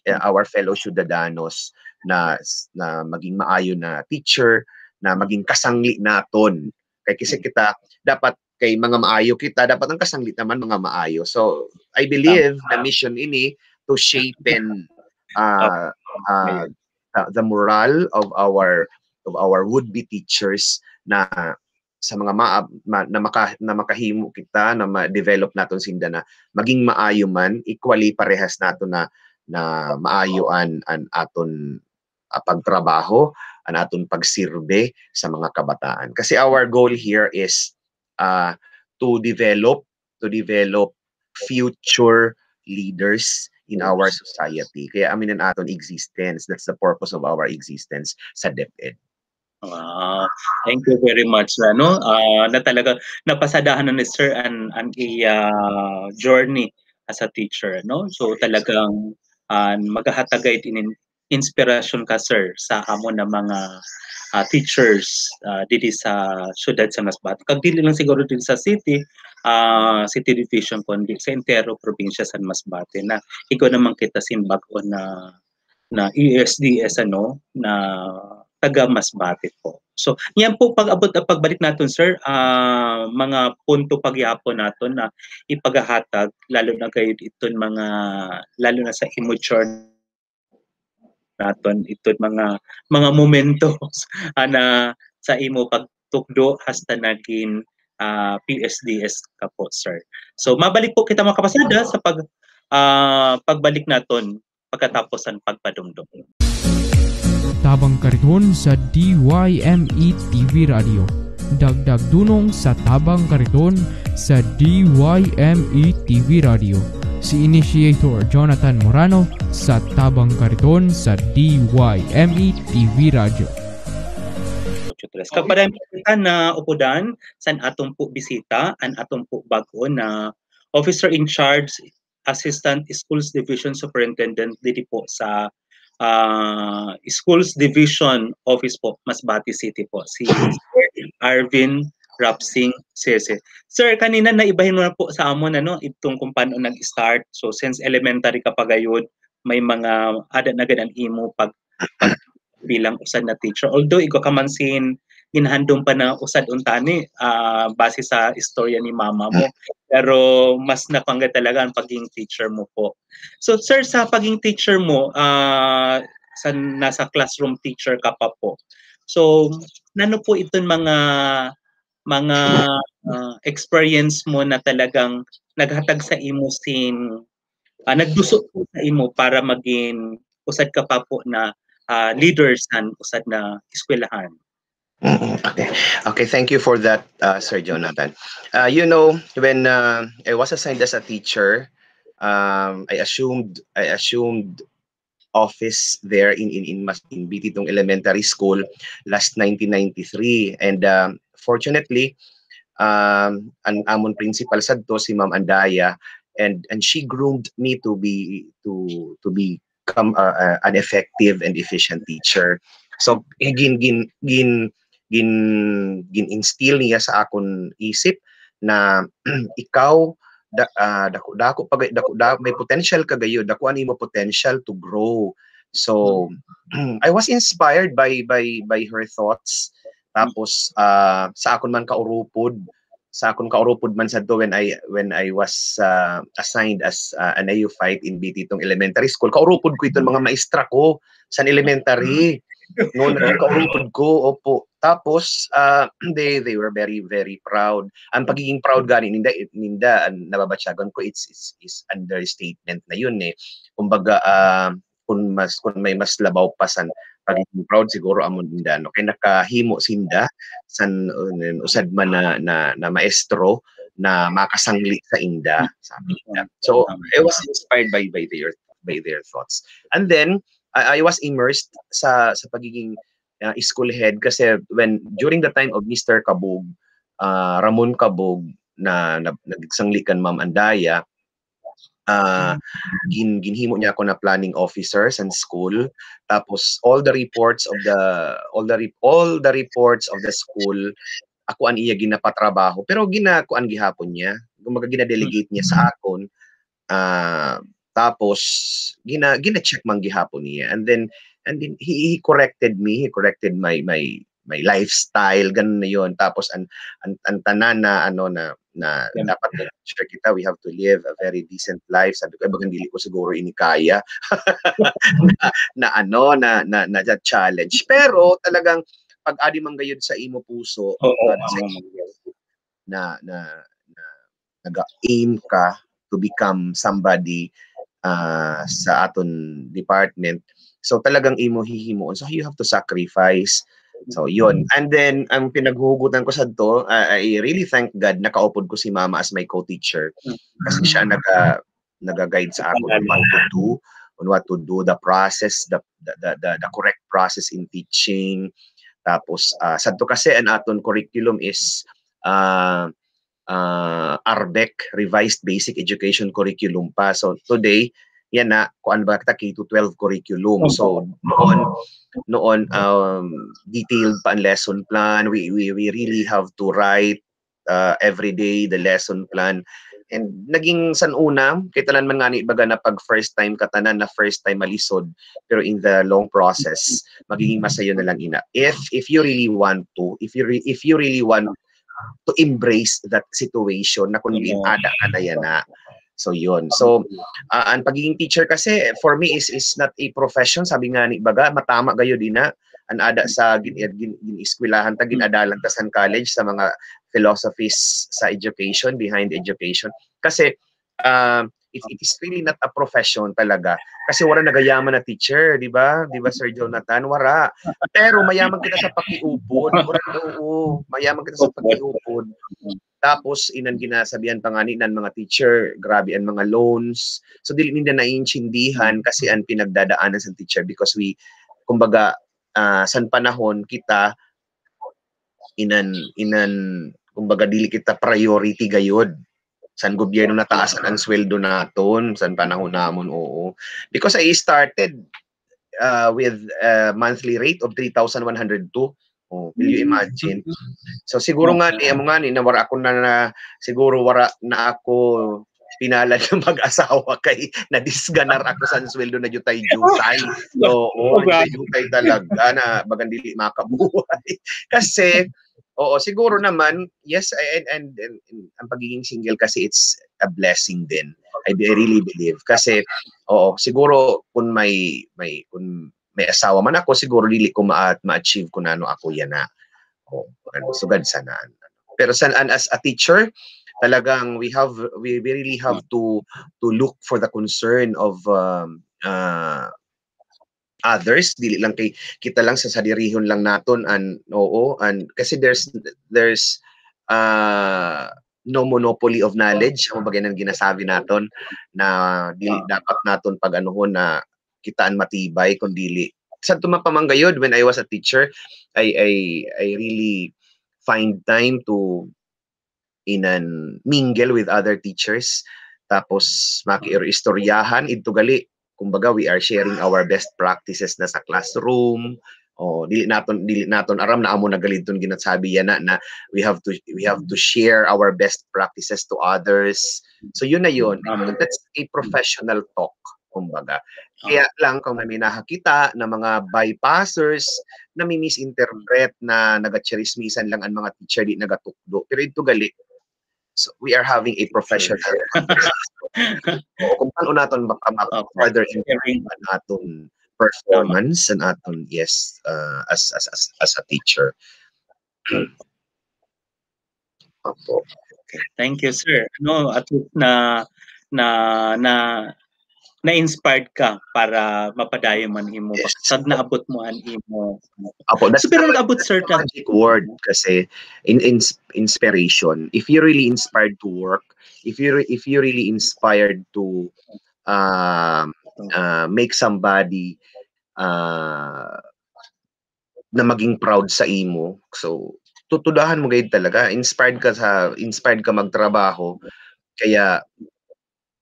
uh, our fellow ciudadanos na na maging maayo na teacher na maging kasangli naton kay kasi kita dapat kay mga maayo kita dapat ang kasangli naman mga maayo. So i believe the mission ini to shapen uh, uh, the, the moral of our of our would be teachers na sa mga ma, ma- na, maka, na makahimo kita na ma-develop naton sinda na maging maayo man equally parehas nato na na maayo an an aton ah, pagtrabaho an aton pagsirbe sa mga kabataan. Kasi our goal here is uh, to develop to develop future leaders in our society. Kaya amin ang aton existence that's the purpose of our existence sa DepEd Ah, thank you very much ano ah, na talaga napasadahan na ni Sir an an iya journey as a teacher no? So talagang uh, magahatagay din inspiration ka sir sa amo na mga ah, teachers ah, dili sa syudad sa Masbate. Kag dili lang siguro dili sa city ah, city division kundi sa entero probinsya sa Masbate na ikaw naman kita sinbag-o na na ESDS ano na taga Masbate po. So, yan po pag-abot at pagbalik natin sir, ah, mga punto pagyapon naton na ipagahatag lalo na kayo iton mga lalo na sa immature naton iton mga mga momentos ah, na sa imo pagtukdo hasta naging ah, PSDS ka po sir. So mabalik po kita mga kapasada sa pag ah, pagbalik naton pagkatapos ang pagpadumdum. Tabang Kariton sa DYME TV Radio. Dagdag dunong sa Tabang Kariton sa DYME TV Radio. Si Initiator Jonathan Morano sa Tabang Kariton sa DYME TV Radio. Tres. Padayong kita na upudan san atong po bisita an atong po bag-o na officer in charge assistant schools division superintendent dito po sa ah, schools division office po Masbate City po si Arvin Rapsing Sese. Sir, kanina na ibahin mo na po sa amon ano itong kung paano nag-start. So since elementary ka pa gayud, may mga ada na ganan imo pag, pag bilang usad na teacher. Although ikaw ka man sin ginhandong pa na usad untani ah, base sa istorya ni mama mo. Pero mas napangga talaga ang pagiging teacher mo po. So sir, sa pagiging teacher mo, ah, sa nasa classroom teacher ka pa po. So, nano po itong mga mga ah, experience mo na talagang naghatag sa imo sin ah, nagdusot po sa imo para maging usad ka pa po na ah, leader sa usad na eskwelahan? Okay. Okay, thank you for that, uh, Sir Jonathan. Uh, you know, when uh, I was assigned as a teacher, um, I assumed I assumed office there in in in, in Bititong Elementary School last 1993 and um, fortunately um ang amon principal sadto si Ma'am Andaya and and she groomed me to be to to become uh, uh, an effective and efficient teacher. So eh, gin gin gin gin gin instill niya sa akon isip na ikaw da, ah, dako dako pag dako da, may potential ka gayo dako ani mo potential to grow. So I was inspired by by by her thoughts. Tapos ah, sa akon man kaurupod sa akon kaurupod man sadto when I when I was ah, assigned as ah, an neophyte in Bititong Elementary School kaurupod ko itong mga maestra ko sa elementary no naging kaurupod ko opo. Tapos ah, they they were very very proud. Ang pagiging proud gani ninda ninda ang nababatyagan ko it's, it's is understatement na yun eh. Kumbaga ah, kung mas kung may mas labaw pa san pagiging proud siguro amon ninda no? Kay nakahimo sinda san uh, usad man na, na na maestro na makasangli sa inda sabi nila so I was inspired by by their by their thoughts. And then I, I was immersed sa sa pagiging uh, school head kasi when during the time of Mr. Kabog uh, Ramon Kabog na, na nagsangli kan Ma'am Andaya uh, gin ginhimo niya ako na planning officer sa school. Tapos all the reports of the all the all the reports of the school ako an iya ginapatrabaho. Pero ginakuan gihapon niya. Kumaga gina-delegate niya sa akon. Ah tapos gina gina-check man gihapon niya. And then and then he, he corrected me. He corrected my my my lifestyle. Ganun na yon tapos an an, an tanan na ano na na Yeah. dapat na sure kita we have to live a very decent life. Sabi ko bagang dili ko siguro ini kaya na, na ano na na, na, challenge. Pero talagang pag adi man gayud sa imo puso Oo, uh, sa imo na na na nag-aim ka to become somebody uh, sa aton department. So talagang imo hihimuon. So you have to sacrifice. So yon and then ang pinaghuhugutan ko sa to uh, I really thank God nakaupod ko si mama as my co-teacher. Kasi siya naga naga-guide sa ako on what to do on what to do the process the the the, the, the correct process in teaching. Tapos uh, sadto kasi ang aton curriculum is uh, uh, ARBEC revised basic education curriculum pa. So today yan na kuan ba kita K to 12 curriculum. So noon noon um, detailed pa ang lesson plan. We we we really have to write uh, every day the lesson plan. And naging sanuna kay tanan man ngani baga na pag first time katanan na first time malisod pero in the long process magiging masayo na lang ina. If if you really want to if you re- if you really want to embrace that situation na kung ada ka na. Yan na so yun. So uh, ang pagiging teacher kasi for me is is not a profession. Sabi nga ni baga matama gayo din na. An ada sa gin, gin, gin eskwelahan ta ginadalan ta sa college sa mga philosophies sa education behind education. Kasi uh, it, it is really not a profession talaga. Kasi wala nagayaman na teacher di ba? Di ba Sir Jonathan? Wala. Pero mayaman kita sa pakiupod. Wala oo. Mayaman kita sa pakiupod. Tapos inan ginasabihan pa nga ni nan mga teacher grabe ang mga loans. So dili nila naiintindihan kasi ang pinagdadaanan sa teacher because we kumbaga ah, san panahon kita inan inan kumbaga dili kita priority gayod san gobyerno nataasan ang sweldo naton san panahon namon oo. Because I started uh, with a monthly rate of 3,102 oh will you imagine? So siguro nga ni amo nga ni na wara ako na, na siguro wara na ako pinalad ng mag-asawa kay na disganar ako sa sweldo na jutay jutay so oh, jutay talaga na bagang dili makabuhay. Kasi Oo, siguro naman, yes, and, and, and, and ang pagiging single kasi it's a blessing din. I, I really believe. Kasi, oo, siguro kung may, may, kung may asawa man ako, siguro dili ko ma- ma-achieve ko na ano ako yan na. Oo, ano, sugad sana. Pero san, an- as a teacher, talagang we have we, we really have to to look for the concern of um, uh, others dili lang kay kita lang sa sadirihon lang naton and oo and kasi there's there's uh, no monopoly of knowledge ang bagay nang ginasabi naton na dili dapat naton pag anuhon na kitaan matibay kun dili. Sa tumapamanggayod when I was a teacher I I I really find time to in an mingle with other teachers tapos makiistoryahan ito gali kumbaga we are sharing our best practices na sa classroom. O dili naton dili naton aram na amo nagalidton ginatsabi yan na, we have to we have to share our best practices to others. So yun na yun. That's a professional talk kumbaga. Kaya lang kung may nakakita na mga bypassers na misinterpret na nagachirismisan lang ang mga teacher di nagatukdo. Pero ito gali so we are having a professional o kung paano naton baka Okay. further improve ang aton performance and aton yes uh, as, as as as a teacher Opo. Thank you, sir. No, at least na na na na-inspired ka para mapadayon man imo. Yes. Sad naabot mo an imo. Apo, that's So, pero nag-abot, sir, ta- magic word kasi in, in inspiration. If you're really inspired to work, if you if you're really inspired to um uh, make somebody uh, na maging proud sa imo. So, tutudahan mo gayud talaga. Inspired ka sa inspired ka magtrabaho. Kaya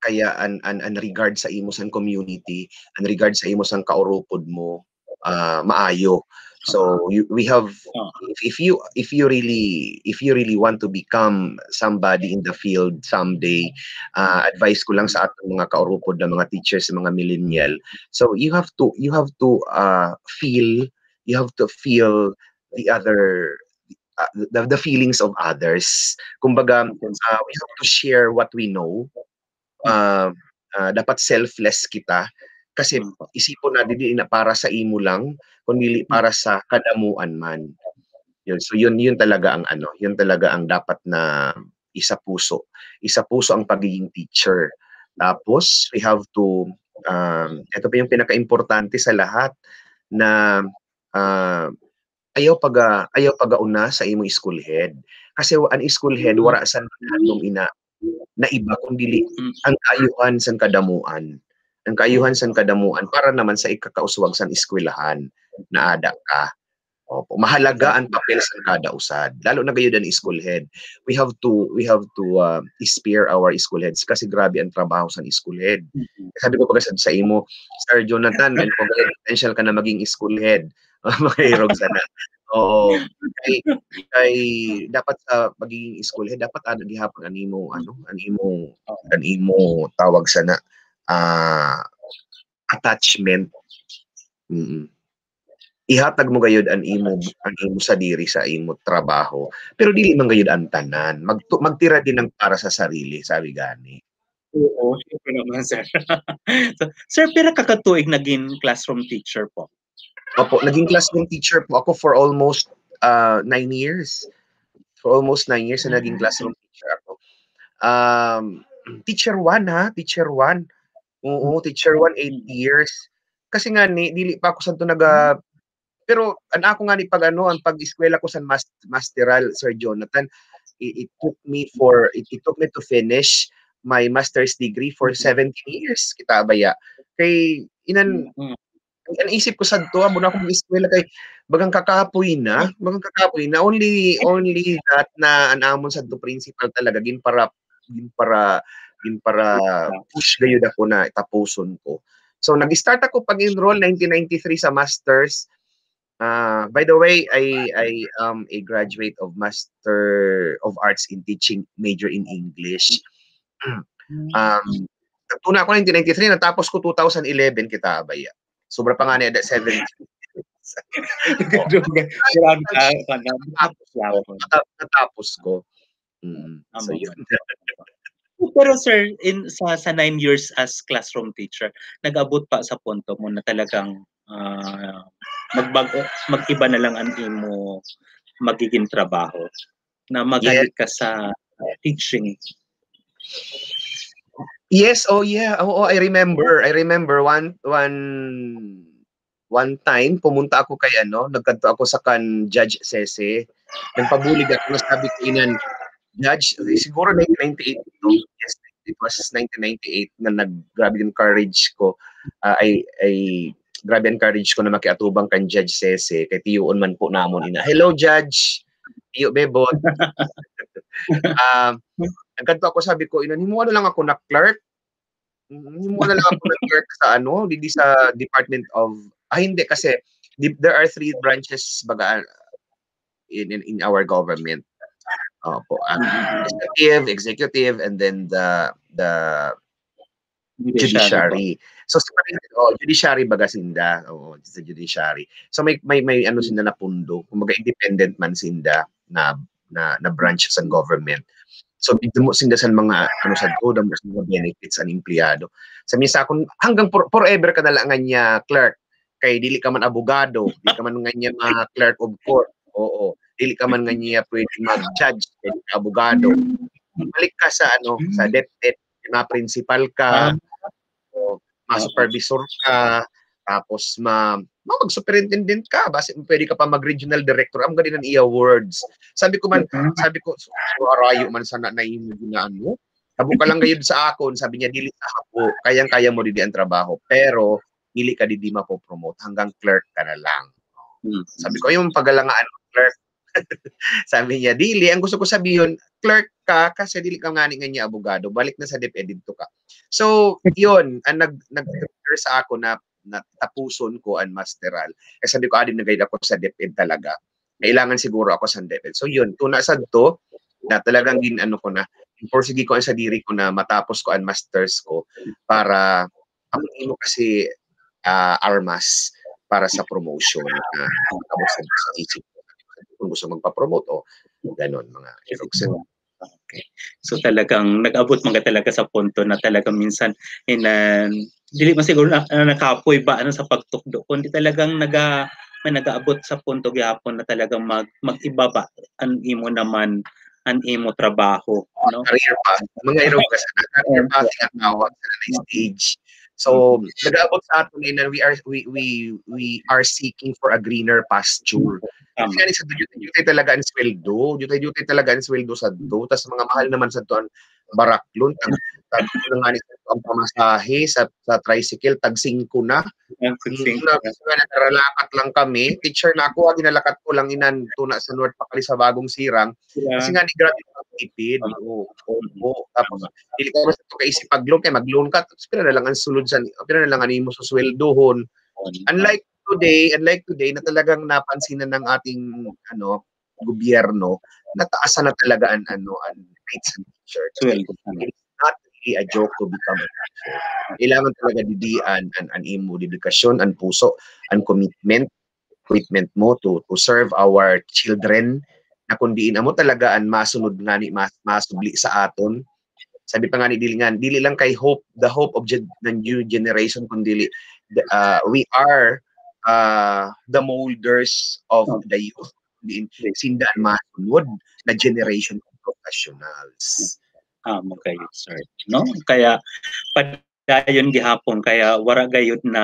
kaya an an, an regard sa imo sang community, an regard sa imo sang kaurupod mo ah, maayo. So you, we have if, if you if you really if you really want to become somebody in the field someday, uh, advice ko lang sa atong mga kaurupod na mga teachers, mga millennial. So you have to you have to uh, feel you have to feel the other uh, the, the feelings of others. Kumbaga, uh, we have to share what we know. Uh, uh, dapat selfless kita kasi isipon na dili na para sa imo lang kundi para sa kadamuan man. Yun. So yun yun talaga ang ano, yun talaga ang dapat na isa puso. Isa puso ang pagiging teacher. Tapos we have to um ito pa yung pinaka-importante sa lahat na uh, ayaw pag ayaw pagauna sa imong school head. Kasi an school head wara sa nanong ina na iba kundi Mm. ang kaayuhan sa kadamuan. Ang kaayuhan sa kadamuan para naman sa ikakauswag sa eskwelahan na ada ka. Opo, mahalaga ang papel sa kada usad. Lalo na gayud ang school head. We have to we have to uh, spare our school heads kasi grabe ang trabaho sa school head. Sabi ko pagkasad sa imo, Sir Jonathan, may potential ka na maging school head. Makahirog sana. Oo. Kay, kay dapat sa pagiging school head, dapat ano gihapon ang imo ano, ang imo ang imo tawag sana ah attachment. Mm. Ihatag mo gayud ang imo ang imo sa diri sa imo trabaho. Pero dili man gayud ang tanan. Mag, magtira din ng para sa sarili, sabi gani. Oo, syempre naman, sir. so, sir, pero kakatuig naging classroom teacher po. Opo, naging classroom teacher po ako for almost uh, nine years. For almost nine years na naging classroom teacher ako. Um, teacher one ha? Teacher one. Oo, teacher one, eight years. Kasi nga ni, dili pa ako sa to naga pero an ako nga ni pag ano ang pag-eskwela ko sa mas, masteral Sir Jonathan it, it took me for it, it took me to finish my master's degree for 17 years kita baya kay inan Mm. Ang isip ko sad to amo na akong eskwela kay bagang kakapoy na bagang kakapoy na only only that na an amon sad to principal talaga gin para gin para gin para push gayud ako na tapuson ko so nag-start ako pag-enroll 1993 sa masters Uh, by the way, I I am a graduate of Master of Arts in Teaching, major in English. Um, Tuna ako 1993, natapos ko 2011 kita abaya. Sobra pa nga niya, 7 Grabe ka, natapos, nata- natapos ko. Mm. So, yun. Pero sir, in sa sa nine years as classroom teacher, nag-abot pa sa punto mo na talagang ah, magbago, mag-iba na lang ang imo magiging trabaho na magalit ka sa teaching. Yes, oh yeah. Oo, I remember. I remember one one one time pumunta ako kay ano, nagkanto ako sa kan Judge Sese. Nagpabulig ako sabi ko inan Judge, siguro 1998 no? Yes, it was 1998 na naggrabe yung courage ko. Ah, ay ay grabe ang courage ko na makiatubang kan Judge Sese kay tiyoon man po namon ina. Hello Judge. Tiyo Bebot. um, nagkanto ako sabi ko ina himo na lang ako na clerk hindi mo na lang ako nag-work sa ano, hindi sa Department of, ah hindi kasi di- there are three branches baga in, in, in our government. Opo, ang executive, executive, and then the the judiciary. So sa oh, judiciary baga sinda, oo, sa judiciary. So may may may ano sinda na pundo, kumbaga independent man sinda na na na branch sa government. So dito mo sinda sa mga ano sa sa mga benefits ang empleyado. Sa misa kung hanggang for, forever ka na lang nga niya clerk kay dili ka man abogado, dili ka man nga niya mga clerk of court. Oo, dili ka man nga niya pwede mag-judge, pwede ka abogado. Balik ka sa ano, sa DepEd, na principal ka, o, ma-supervisor ka, tapos ma ma mag-superintendent ka, base pwede ka pa mag-regional director. Ang ganda ng i-awards. Sabi ko man, sabi ko, so, arayo man sana na na ano. Habo ka lang gayud sa akon, sabi niya dili sa habo, kayang-kaya mo dili ang trabaho, pero dili ka dili mapopromote hanggang clerk ka na lang. Sabi ko, yung pagalangaan clerk. sabi niya, dili, ang gusto ko sabihin, clerk ka kasi dili ka nga niya abogado, balik na sa DepEd dito ka. So, yun, ang nag nag sa ako na na tapuson ko ang masteral. Eh sabi ko, adim na guide ako sa DepEd talaga. Kailangan siguro ako sa DepEd. So yun, tuna sa to, na talagang gin ano ko na, porsige ko ang sa diri ko na matapos ko ang masters ko para ang mo kasi uh, armas para sa promotion na uh, sa isip kung gusto magpa-promote o ganon mga iroksen. Okay. So talagang nag-abot mga talaga sa punto na talagang minsan in uh, dili man siguro na, na nakapoy ba ano sa pagtukdo kundi talagang naga may nagaabot sa punto gyapon na talagang mag mag-ibaba ang imo naman ang imo trabaho no? Career pa mga irog kasi career pa ang tawag sa stage so nag-abot sa aton na we are we we we are seeking for a greener pasture. Kasi um, sa duty talaga ang sweldo. Duty duty talaga ang sweldo sa do. Tas mga mahal naman sa tuan baraklon tag tag nga ni ang pamasahe sa sa tricycle tag 5 na. Ang sing na nakaralakat lang kami. Teacher na ako ginalakat ko lang inan tuna sa North Pakali sa bagong sirang. Kasi nga ni ang tipid oo oo tapos dili ka basta to kaisip pag-loan kay mag-loan ka. Tapos pila na lang ang sulod sa pila na lang ani mo sa sweldohon. Unlike today unlike today na talagang napansin na ng ating ano gobyerno nataasan na talaga ang ano ang rates and sweldo it's not really a joke to become a teacher. Kailangan talaga didian an an imo dedikasyon an puso an commitment commitment mo to to serve our children na kundiin amo talaga an masunod nga ni mas, masubli sa aton. Sabi pa nga ni dili nga dili lang kay hope the hope of gen, the new generation kundi uh, we are uh, the molders of the youth. Din sindan masunod na generation of professionals. Ah, mo kayo, sir. No? Kaya padayon gihapon kaya wara gayud na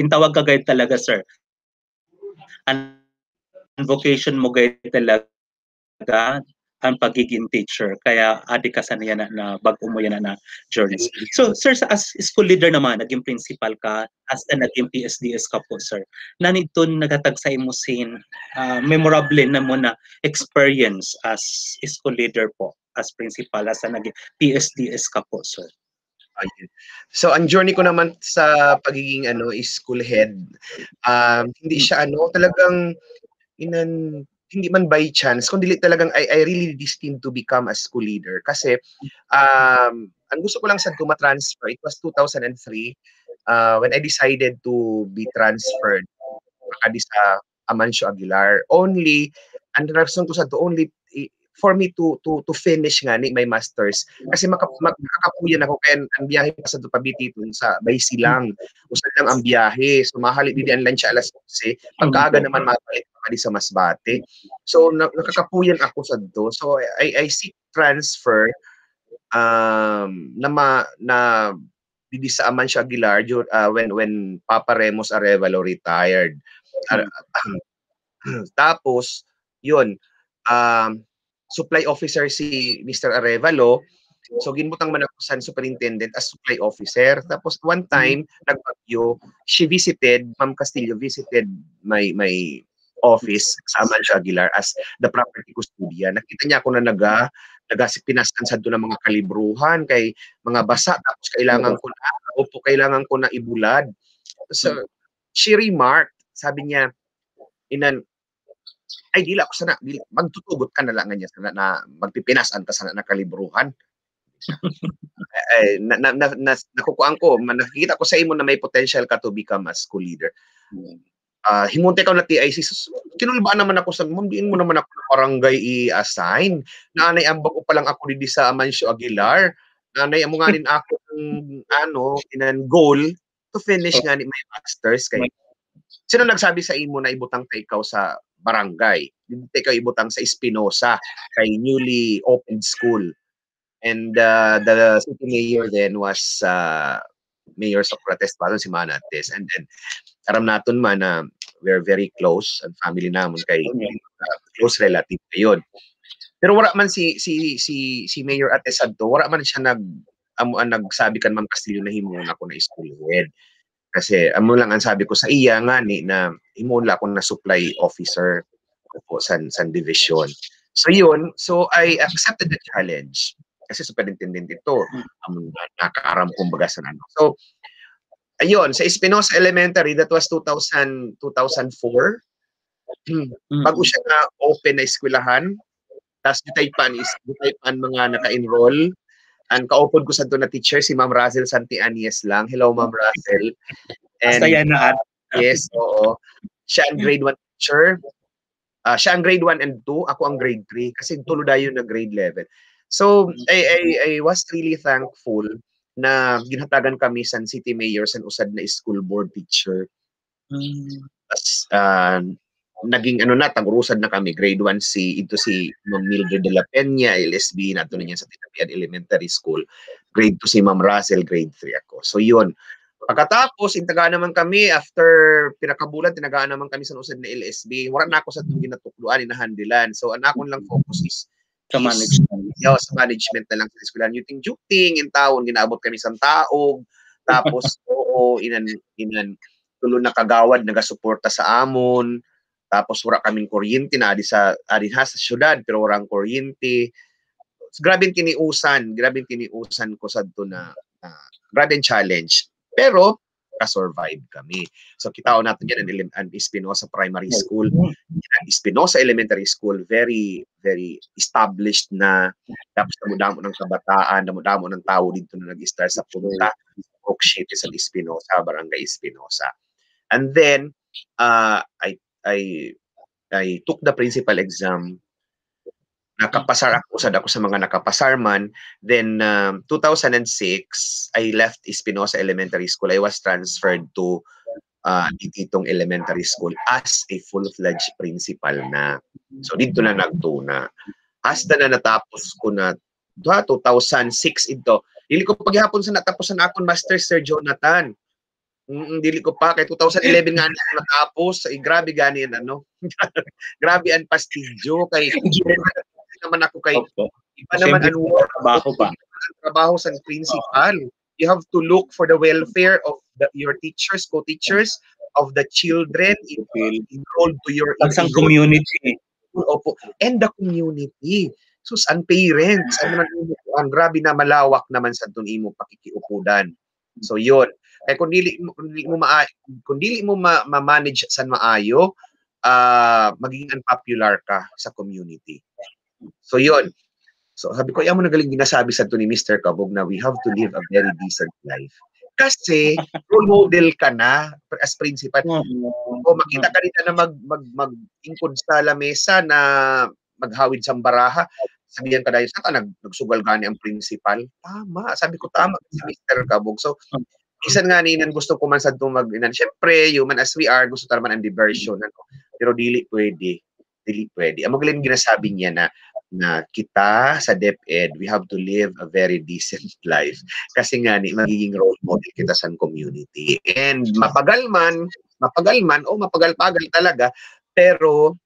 intawag ka gayud talaga, sir. Ang vocation mo gayud talaga ang pagiging teacher. Kaya adi ka sa niya na, na bago mo yan na, na journeys. So, sir, sa as school leader naman, naging principal ka, as na naging PSDS ka po, sir. Nanito nagatag sa imo sin, uh, memorable na mo na experience as school leader po, as principal, as na naging PSDS ka po, sir. Ayun. So ang journey ko naman sa pagiging ano is school head. Um, hindi siya ano talagang inan hindi man by chance, kundi talagang I, I really destined to become a school leader. Kasi, um, ang gusto ko lang sa transfer it was 2003, uh, when I decided to be transferred makadi sa Amancio Aguilar. Only, ang rason ko sa to, only for me to to to finish nga ni my masters. Kasi makap makakapuyan ako kaya ang biyahe pa sa Dupabiti sa Baysi lang. Usan lang ang biyahe. So mahali din ang lunch alas 11 pagkaaga naman mapalit pa sa Masbate. So na, nakakapuyan ako sa do. So I I seek transfer um na ma, na didi sa Amancio Aguilar uh, when when Papa Remus Arevalo retired. Ar- Tapos yun um supply officer si Mr. Arevalo. So ginbutang man ako sa superintendent as supply officer. Tapos one time nagbagyo, she visited Ma'am Castillo visited my my office sa Amancio Aguilar as the property custodian. Nakita niya ako na naga nagasipinasan sa doon ng mga kalibruhan kay mga basa tapos kailangan ko na opo kailangan ko na ibulad. So she remarked, sabi niya inan ay dila ko sana dili, magtutugot ka na lang niya sana na magpipinasan ta sana na kalibruhan. eh, na, na, na, na, nakukuhaan ko, nakikita ko sa imo na may potential ka to become a school leader. Ah, himunti ka na TIC. Kinulbaan naman ako sa, ma'am, diin mo naman ako na barangay i-assign. Nanay, ambag ko pa lang ako didi sa Amancio Aguilar. Nanay, amo nga rin ako ng, ano, inan goal to finish nga ni my masters kay Sino nagsabi sa imo na ibutang ka ikaw sa barangay? Hindi ikaw ibutang sa Espinosa kay newly opened school. And uh, the city mayor then was uh, Mayor Socrates Paton si Manates. And then aram naton man na we're very close and family namon kay uh, close relative kayon. Pero wala man si si si si Mayor Atesadto, wala man siya nag amo ang nagsabi kan Ma'am Castillo na himon ako na school head. Kasi amo lang ang sabi ko sa iya nga ni na lang ako na supply officer po sa sa division. So yun, so I accepted the challenge kasi superintendent ito. Um, nakaaram kumbaga sa ano. So ayun, sa Espinosa Elementary that was 2000 2004. bago siya na open na eskwelahan. Tapos Jutaypan is Jutaypan mga naka-enroll. Ang kaupod ko sa doon na teacher si Ma'am Razel Santi Anies lang. Hello Ma'am Razel. Basta yan na at Yes, oo. Siya ang grade 1 teacher. Ah, siya ang grade 1 and 2, ako ang grade 3 kasi tulo dayo na grade 11. So, I, I, I was really thankful na ginhatagan kami sa city mayor sa usad na school board teacher. Tapos, ah, naging ano na, tagurusad na kami, grade 1 si, ito si Ma'am Mildred de la Peña, LSB, nato na niya sa Tinapian Elementary School. Grade 2 si Ma'am Russell, grade 3 ako. So, yun. Pagkatapos, intagaan naman kami, after pinakabulan, tinagaan naman kami sa usad na LSB. Wala na ako sa itong ginatukluan, inahandilan. So, ang akong lang focus is sa management. Yo, sa management na lang sa eskwelahan. Yung ting-juting, in taon, ginaabot kami sa taog. Tapos, oo, inan, inan, tulo na kagawad, nagasuporta sa amon. Tapos, wala kaming kuryente na adi sa, adi ha, sa syudad, pero walang kuryente. Grabe kiniusan, grabe kiniusan ko sa to na, na grabe challenge. Pero, ka-survive kami. So, kitao natin yan ang, ang Espinosa Primary School ang Espinosa Elementary School, very, very established na. Tapos damo-damo ng kabataan, damo-damo ng tao dito na nag-start sa punta. Oak City sa Espinosa, Barangay Espinosa. And then, uh, I, I, I took the principal exam. Nakapasar ako, usad ako sa mga nakapasar man. Then, um, 2006, I left Espinosa Elementary School. I was transferred to uh, ditong elementary school as a full-fledged principal na. So dito na nagtuna. Hasta na natapos ko na ha, 2006 ito. Dili ko paghapon sa natapos na akong Master Sir Jonathan. Mm, dili ko pa kay 2011 nga ako natapos. Ay, grabe gani yan ano. grabe ang pastidyo kay naman ako kay Opo. iba naman ang Trabaho pa. trabaho sa principal. You have to look for the welfare of the, your teachers, co-teachers, of the children en- enrolled to your Pagsang community. Opo. And the community. So, ang parents, ano naman ang grabe na malawak naman sa dun imo pakikiupudan. So, yun. Kaya kung dili mo kung dili mo ma kung dili mo ma- ma-manage san maayo, ah magiging unpopular ka sa community. So, yun. So, sabi ko, yan mo nagaling ginasabi sa to ni Mr. Kabog na we have to live a very decent life. Kasi, role model ka na as principal o makita ka rin na mag mag mag ingkod sa lamesa na maghawid sa baraha sabihan ka dahil sa nag, nagsugal gani ang principal tama sabi ko tama si Mr. Kabog so isan nga ninan gusto ko man sa mag inan syempre human as we are gusto ta naman ang diversion ano pero dili pwede dili pwede ang magaling ginasabi niya na na kita sa DepEd, we have to live a very decent life. Kasi nga ni magiging role model kita sa community. And mapagal man, mapagal man, o mapagal-pagal talaga, pero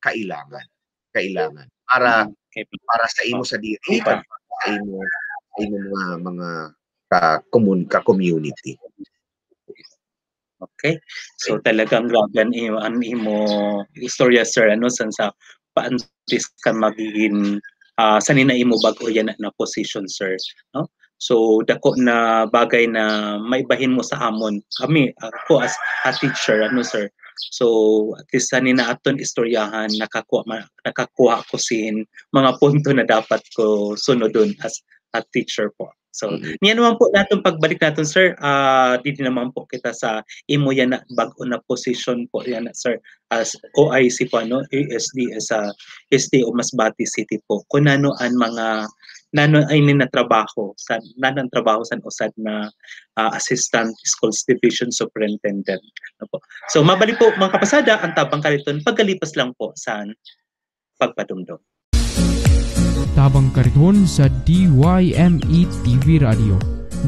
kailangan. Kailangan. Para Okay. para sa imo sa diri, para sa imo sa imo mga mga ka commun ka community. Okay. So talagang grabe ang imo istorya sir. Ano san sa paantis ka magiging uh, sanin na imo bag-o yan na position sir no? So dako na bagay na maibahin mo sa amon. Kami ako as a teacher ano sir? So at least sanin na aton istoryahan nakakuha nakakuha ko sin mga punto na dapat ko sunodon as a teacher po. So Mhm. niya naman po natin pagbalik natin sir ah dito naman po kita sa imo yan na bag-o na position po yan na, sir as OIC po ano ASD as a SDO Masbate City po kung ano ang mga nano ay na trabaho sa nanang trabaho sa usad na ah, assistant schools division superintendent ano po. So mabalik po mga kapasada ang tabang kariton pagkalipas lang po sa pagpadumdum. Tabang kariton sa DYME TV Radio.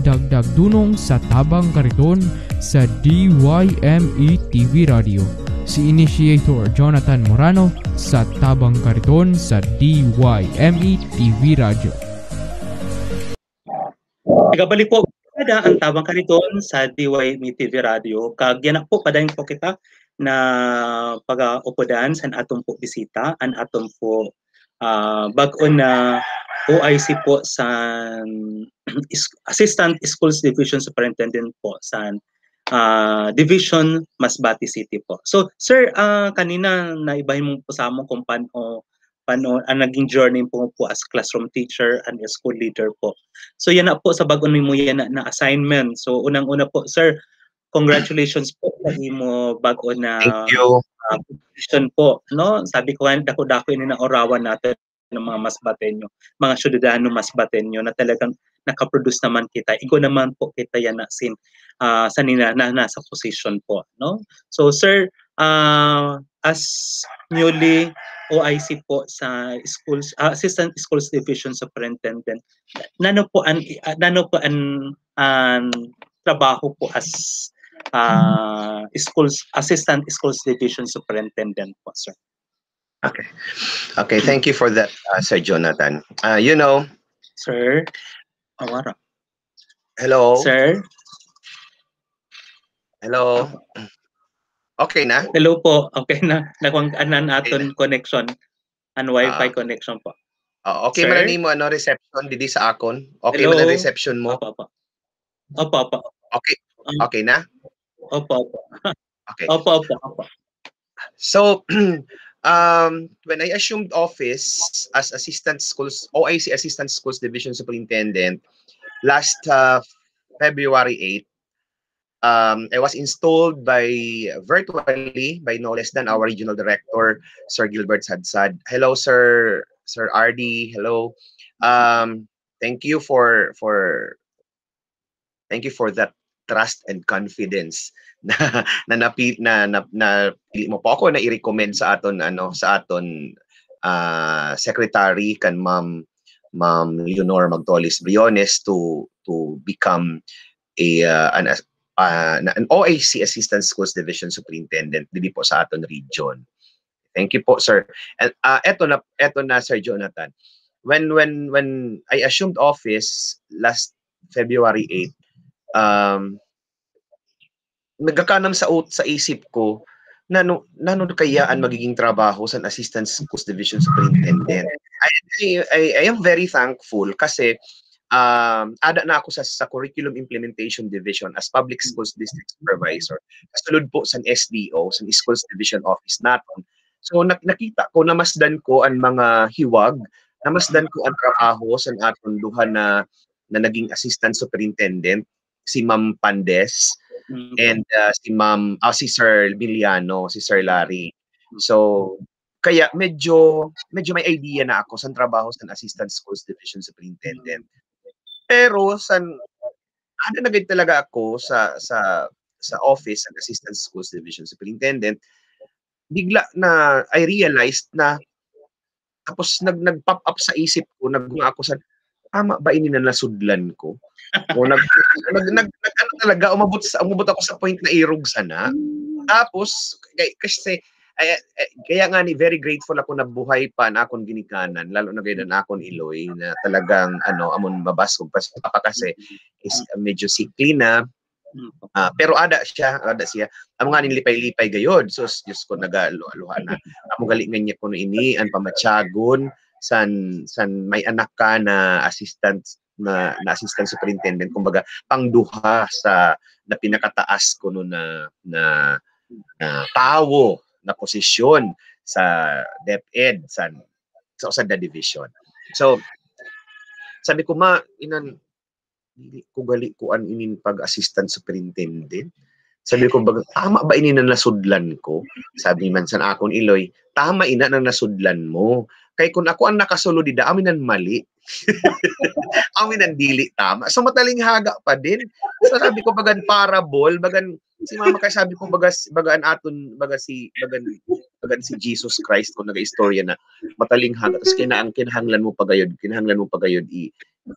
Dagdag dunong sa Tabang Kariton sa DYME TV Radio. Si Initiator Jonathan Morano sa Tabang Kariton sa DYME TV Radio. Nagabalik po kada ang tabang kariton sa DYME TV Radio. Kag yan po padayon po kita na pag-upodan sa atong po bisita, an atong po ah, bag-on na OIC po sa is- Assistant Schools Division Superintendent po sa ah, Division Masbate City po. So, sir, ah, kanina naibahin mo po sa amon kung paano paano ang naging journey po po as classroom teacher and school leader po. So yan na po sa bago mo yan na, na assignment. So unang-una po, sir, congratulations po sa imo bago na Thank you. uh, position po. No? Sabi ko nga, dako-dako ini na orawan natin ng mga mas batenyo, mga syudadano mas batenyo na talagang nakaproduce naman kita. Igo naman po kita yan na sin uh, sa nina na nasa position po. No? So sir, uh, as newly OIC po sa schools uh, assistant schools division superintendent nano po an uh, nano po an an trabaho po as uh, schools assistant schools division superintendent po sir Okay, thank you for that, uh, Sir Jonathan. Uh, you know, sir awara hello, sir hello. Okay na? hello po okay na nakuang anan aton connection an wifi Ah. connection po Oh, okay Sir? man ni mo ano reception didi sa akon? Okay Hello? man reception mo? opo opo opo opo Okay. Okay na? opo opo Okay. opo opo opo So, um, when I assumed office as Assistant Schools, OIC Assistant Schools Division Superintendent, last uh, February 8, um, I was installed by virtually by no less than our regional director, Sir Gilbert Sadsad. Hello, Sir Sir RD. Hello. Um, thank you for for thank you for that trust and confidence na na napi, na, na, na mo po ako na i-recommend sa aton ano sa aton ah, secretary kan ma'am ma'am Leonor Magtolis Briones to to become a uh, an uh, an OAC Assistant Schools Division Superintendent dili po sa aton region. Thank you po sir. And uh, eto na eto na Sir Jonathan. When when when I assumed office last February 8 um nagkakanam sa ut sa isip ko nano nano kayaan magiging trabaho sa assistant schools division superintendent. I, I, I am very thankful kasi um ada na ako sa sa curriculum implementation division as public schools district supervisor kasulod po sa SDO sa schools division office naton so nak- nakita ko namasdan ko ang mga hiwag namasdan ko ang trabaho sa aton duha na na naging assistant superintendent si Ma'am Pandes Mm. and uh, si Ma'am ah, si Sir Biliano, si Sir Larry. So kaya medyo medyo may idea na ako sa trabaho sa Assistant Schools Division Superintendent. Pero san ano na talaga ako sa sa sa office ng Assistant Schools Division Superintendent bigla na I realized na tapos nag nag-pop up sa isip ko, nagma ako sa tama ba ini na nasudlan ko? o nag, nag, nag, nag, ano talaga, umabot, sa, umabot ako sa point na irog sana. Tapos, kay- kasi, ay, ay, kaya nga ni very grateful ako na buhay pa na akong ginikanan lalo na gayud na akong iloy na talagang ano amon mabas kog pa kasi is medyo sickly na Ah, pero ada siya, ada siya. Amo nga nilipay-lipay gayod. So Diyos ko nagaluha na. Amo gali nga niya kuno ini an pamatyagon san san may anak ka na assistant na, na assistant superintendent kumbaga pangduha sa na pinakataas kuno na na na tawo na posisyon sa DepEd sa sa usad na division. So sabi ko ma inan dili ko gali ko an inin pag assistant superintendent. Sabi ko baga tama ba ini na nasudlan ko? Sabi man sa akon Iloy, tama ina na nasudlan mo. Kay kung ako ang nakasulod dida, amin ang mali. amin ang dili tama. So mataling haga pa din. Sabi ko bagan parable, bagan si mama kay sabi ko baga bagaan aton baga si bagan bagan si Jesus Christ kung naga-istorya na mataling haga. Tapos kinaang kinahanglan mo pagayod, kinahanglan mo pagayod i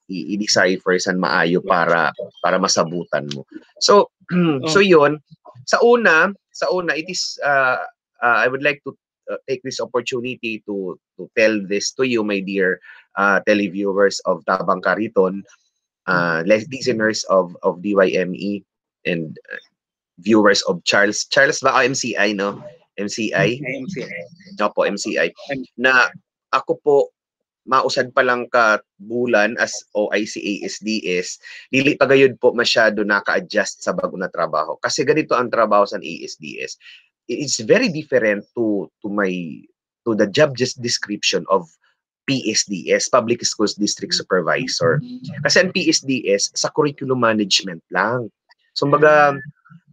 i- i-decipher san maayo para para masabutan mo. So so yon sa una sa una it is uh, uh, I would like to uh, take this opportunity to to tell this to you my dear uh, televiewers of Tabang Kariton uh, les- listeners of of DYME and uh, viewers of Charles Charles ba Ah, MCI no MCI Opo, MCI. Na ako po, mausad pa lang ka bulan as OIC ASDS, dili pa gayud po masyado naka-adjust sa bago na trabaho. Kasi ganito ang trabaho sa ASDS. It's very different to to my to the job just description of PSDS, Public Schools District Supervisor. Kasi ang PSDS sa curriculum management lang. So kumbaga,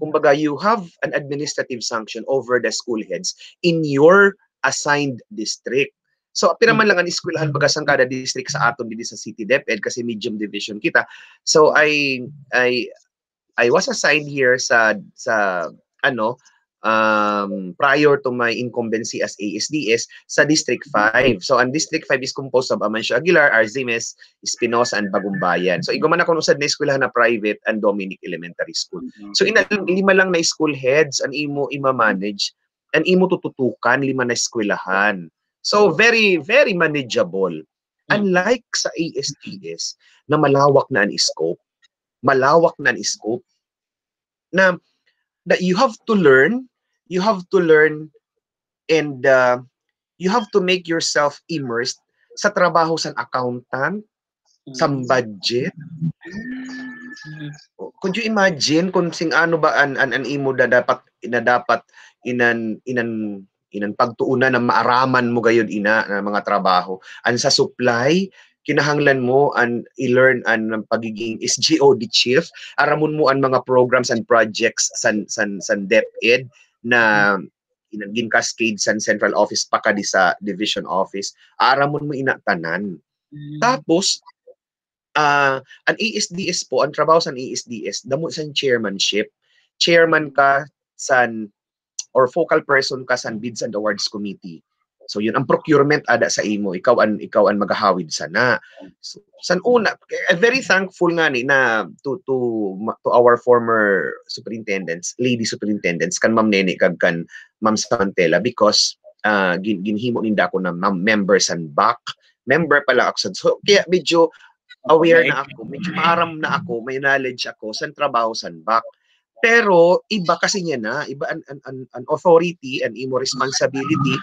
kumbaga you have an administrative sanction over the school heads in your assigned district. So, pira man lang ang eskwelahan baga sang kada district sa aton dili sa City DepEd kasi medium division kita. So I I I was assigned here sa sa ano um prior to my incumbency as ASDS sa District 5. So ang District 5 is composed of Amancio Aguilar, Arzimes, Espinosa and Bagumbayan. So iguman ako usad na eskwelahan na private and Dominic Elementary School. So ina lima lang na school heads ang imo ima-manage and imo tututukan lima na eskwelahan. So very very manageable. Unlike sa ASTS na malawak na ang scope, malawak na ang scope na that you have to learn, you have to learn and uh, you have to make yourself immersed sa trabaho sa accountant, sa budget, could you imagine kung sing ano ba an an, an imo da dapat na dapat inan inan inan pagtuunan na maaraman mo gayud ina na mga trabaho. An sa supply kinahanglan mo an i-learn an ng pagiging SGOD chief aramon mo an mga programs and projects san san san DepEd na inagin cascade san central office pa kadi sa division office aramon mo ina tanan tapos ah ang ASDS po, ang trabaho sa ASDS, damo sa chairmanship. Chairman ka sa or focal person ka sa Bids and Awards Committee. So yun ang procurement ada sa imo, ikaw an ikaw ang magahawid sana. So, san una, eh, very thankful nga ni na to to to our former superintendents, lady superintendents kan Ma'am Nene kag kan Ma'am Samantela because uh, gin, ginhimo ninda ako na ma'am members and back member pala ako so kaya medyo aware na ako, medyo maaram na ako, may knowledge ako sa trabaho sa back. Pero iba kasi niya na, iba an, an, an, an authority and imo responsibility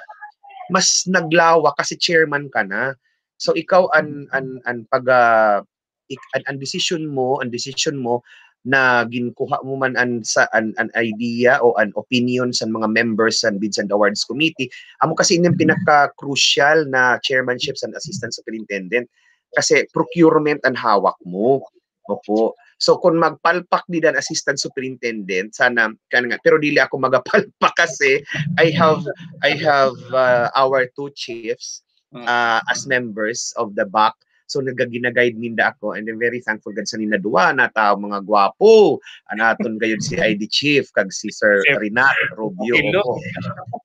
mas naglawa kasi chairman ka na. So ikaw an an an pag uh, ik- an, an decision mo, an decision mo na ginkuha mo man an sa an, an idea o an opinion sa mga members sa Bids and Awards Committee. Amo kasi yung pinaka-crucial na chairmanship and assistant superintendent kasi procurement ang hawak mo. Opo. So kung magpalpak di dan assistant superintendent sana kan nga pero dili ako magapalpak kasi I have I have uh, our two chiefs uh, as members of the back So nagaginagayad ninda ako and I'm very thankful gad sa nina duwa na tao mga gwapo. Anaton gayud si ID Chief kag si Sir Renat Rubio.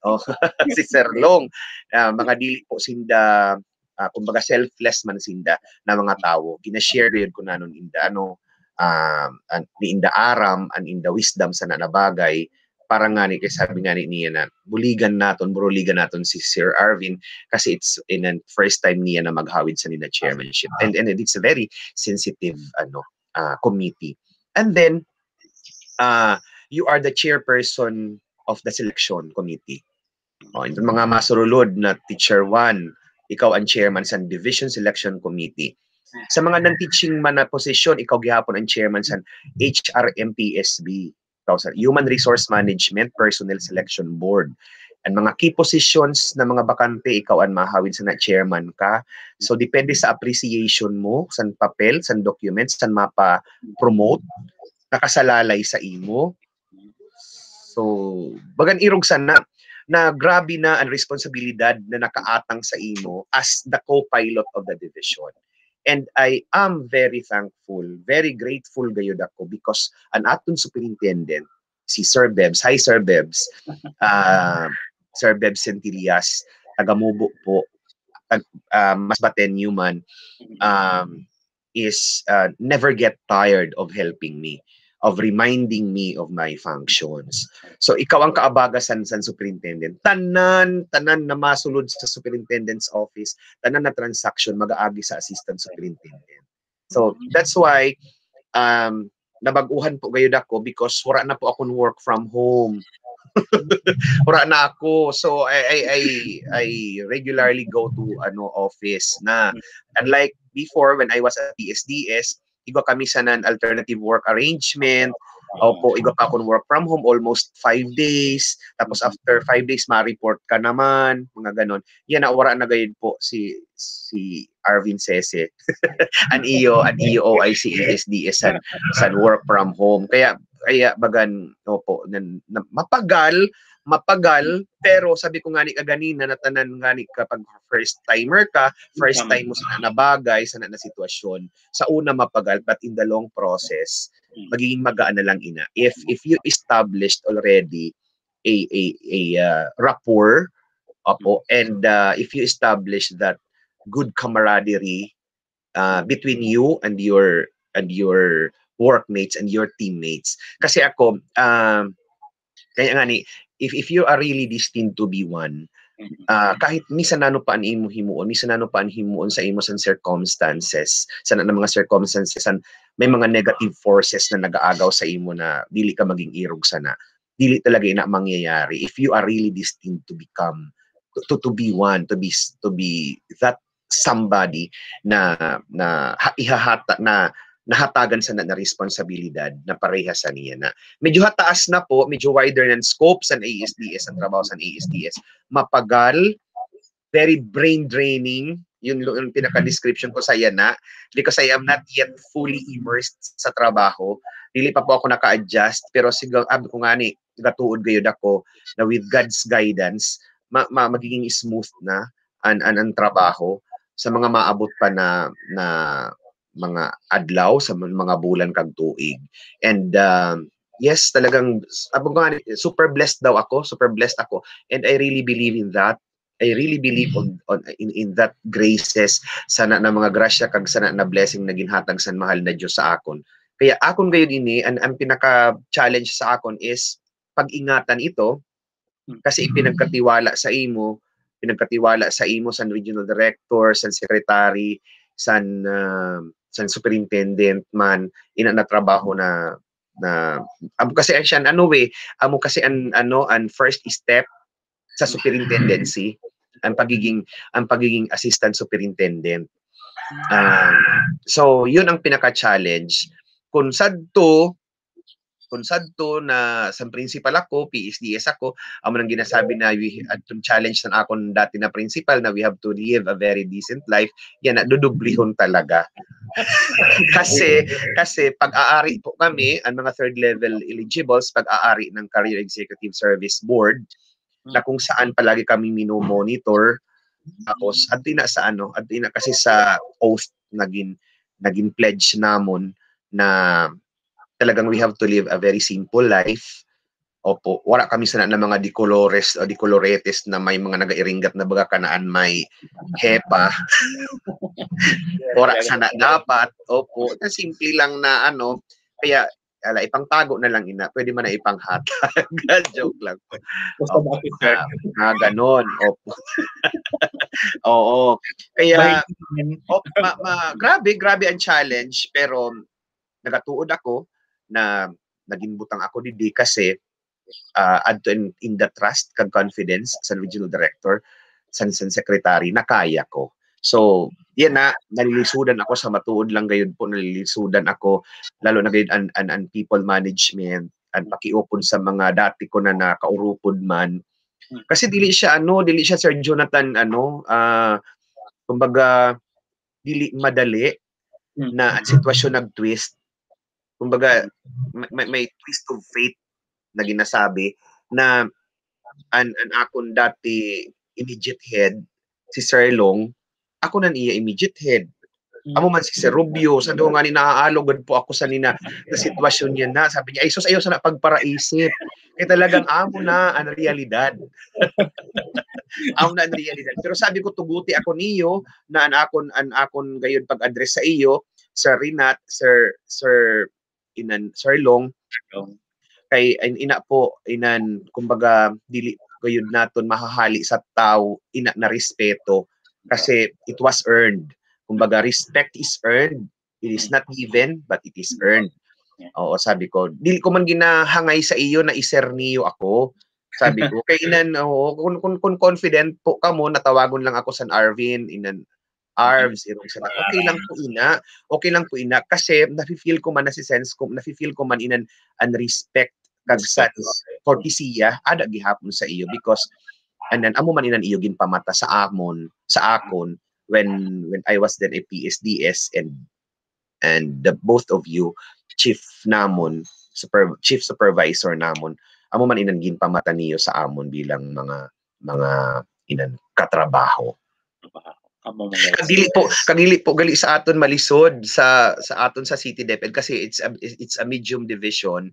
Oh, si Sir Long. Ah, mga dili po sinda ah, kumbaga selfless man sinda na mga tao. Gina-share yun ko nanon inda ano um, an, ni inda aram an inda wisdom sa nanabagay para nga ni kay sabi nga ni niya na buligan naton buruligan naton si Sir Arvin kasi it's in a first time niya na maghawid sa nila chairmanship. And and it's a very sensitive ano uh, committee. And then uh, you are the chairperson of the selection committee. Oh, ito mga masurulod na teacher 1 ikaw ang chairman sa division selection committee sa mga non-teaching man na posisyon ikaw gihapon ang chairman sa HRMPSB Human Resource Management Personnel Selection Board. And mga key positions na mga bakante, ikaw ang mahawid sa na chairman ka. So, depende sa appreciation mo, sa papel, sa documents, sa mapa-promote, nakasalalay sa imo. So, bagan irog sana na grabe na ang responsibilidad na nakaatang sa imo as the co-pilot of the division. And I am very thankful, very grateful gayud ako because an aton superintendent, si Sir Bebs, hi Sir Bebs, uh, Sir Bebs Centilias, tagamubo po, tag, uh, mas baten human, um, is uh, never get tired of helping me of reminding me of my functions. So ikaw ang kaabagasan sa superintendent. Tanan, tanan na masulod sa superintendent's office, tanan na transaction mag-aagi sa assistant superintendent. So that's why um nabaguhan po gayud ako because wala na po akong work from home. wala na ako. So I I I, I regularly go to ano office na unlike before when I was at DSDS, igo kami sa nan alternative work arrangement. Opo, igo pa akong work from home almost five days. Tapos after five days, ma-report ka naman. Mga ganon. Yan, nawara na gayud po si si Arvin Sese. an iyo, an iyo OIC ASDS san, san work from home. Kaya, kaya bagan, opo, nan, na, mapagal, mapagal, pero sabi ko nga ni kaganina na tanan nga ni kapag first timer ka, first time mo sa nabagay, sa na sitwasyon, sa una mapagal, but in the long process, magiging magaan na lang ina. If if you established already a a a uh, rapport, opo, and uh, if you establish that good camaraderie uh, between you and your and your workmates and your teammates. Kasi ako, um, kaya nga ni, if if you are really destined to be one, uh, kahit minsan nano pa ang imo himuon, minsan nano pa ang himuon sa imo sa circumstances, sa na mga circumstances, san, may mga negative forces na nagaagaw sa imo na dili ka maging irog sana. Dili talaga ina mangyayari if you are really destined to become to, to be one, to be to be that somebody na na ha- ihahata na nahatagan sa na, responsibilidad na pareha sa niya na medyo hataas na po, medyo wider ng scope sa ASDS, ang trabaho sa ASDS. Mapagal, very brain draining, yun yung pinaka-description ko sa na because I am not yet fully immersed sa trabaho. Dili pa po ako naka-adjust pero siguro abi ko nga ni gatuod gayud ako na with God's guidance ma, ma magiging smooth na an, an ang trabaho sa mga maabot pa na na mga adlaw sa mga bulan kag tuig. And um, yes, talagang super blessed daw ako, super blessed ako. And I really believe in that. I really believe on, on in, in that graces sana na mga grasya kag sana na blessing na ginhatag sa mahal na Dios sa akon. Kaya akon gayon ini ang, ang pinaka challenge sa akon is pag-ingatan ito kasi ipinagkatiwala sa imo pinagkatiwala sa imo sa regional director, sa secretary, sa uh, sa superintendent man ina na trabaho na na amo kasi ang siya ano we amo kasi an ano an first step sa superintendency ang pagiging ang pagiging assistant superintendent. Um, so yun ang pinaka challenge kung sadto kung sadto na sa principal ako, PSDS ako, amo nang ginasabi na we at challenge na akon dati na principal na we have to live a very decent life, yan na dudublihon talaga. kasi kasi pag-aari po kami ang mga third level eligibles pag-aari ng Career Executive Service Board na kung saan palagi kami minomonitor. Tapos adto na sa ano, adto na kasi sa oath naging naging pledge namon na talagang we have to live a very simple life. Opo, wala kami sana ng mga dicolores o dicoloretes na may mga nagairinggat na baga kanaan may hepa. Wala sana dapat. Opo, na simple lang na ano. Kaya ala ipangtago na lang ina. Pwede man na ipanghatag. Joke lang. Basta Opo, na, na ganon. Opo. Oo. Kaya Oh, ma, ma- grabe, grabe ang challenge pero nagatuod ako na naging butang ako di kasi uh, adto in, in the trust kag confidence sa regional director sa sa secretary na kaya ko. So, yan na, nalilisudan ako sa matuod lang gayon po, nalilisudan ako, lalo na gayon an, an, an people management, an pakiupod sa mga dati ko na nakaurupod man. Kasi dili siya ano, dili siya Sir Jonathan ano, ah kumbaga dili madali na ang sitwasyon nag-twist. Kumbaga may, may, twist of fate na ginasabi na an, an akon dati immediate head si Sir Long, ako na niya immediate head. Amo man si Sir Rubio, sa doon nga ni naaalog po ako sa nina na sitwasyon niya na. Sabi niya, ay sus, ayaw sa na pagparaisip. Kaya talagang amo na ang realidad. amo na ang realidad. Pero sabi ko, tuguti ako niyo na an akon, an akon gayon pag-address sa iyo, Sir Rinat, Sir, Sir, inan, Sir Long, kay in, ina po inan kumbaga dili gayon naton mahahali sa tao ina na respeto. Kasi it was earned. Kumbaga respect is earned. It is not given but it is earned. Oo sabi ko dili ko man ginahangay sa iyo na iser niyo ako. Sabi ko kay inan oo kung, kung, kung confident po ka mo natawagon lang ako sa Arvin inan Arvs, irong sa okay lang po ina, okay lang po ina, kasi nafe-feel ko man na si sense ko, nafe-feel ko man inan an respect kag sa cortesia ada gihapon sa iyo because and then amo man inan iyo ginpamata sa amon sa akon when when I was then a PSDS and and the both of you chief namon super chief supervisor namon amo man inan ginpamata niyo sa amon bilang mga mga inan katrabaho Amo mga kagili po kagili po gali sa aton malisod sa sa aton sa City DepEd kasi it's a, it's a medium division.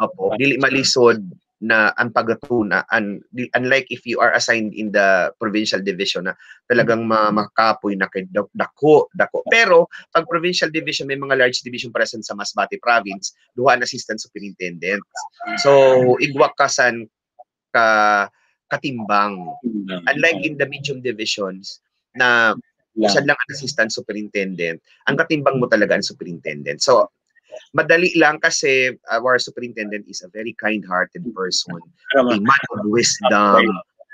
Opo, dili malisod na ang pagatuna an unlike if you are assigned in the provincial division na talagang ma, makapoy na kay dak- dako dako. Pero pag provincial division may mga large division present sa Masbate province duha an assistant superintendent. So igwa kasan ka katimbang. Unlike in the medium divisions na usad lang ang assistant superintendent, ang katimbang mo talaga ang superintendent. So, madali lang kasi our superintendent is a very kind-hearted person, a man of wisdom,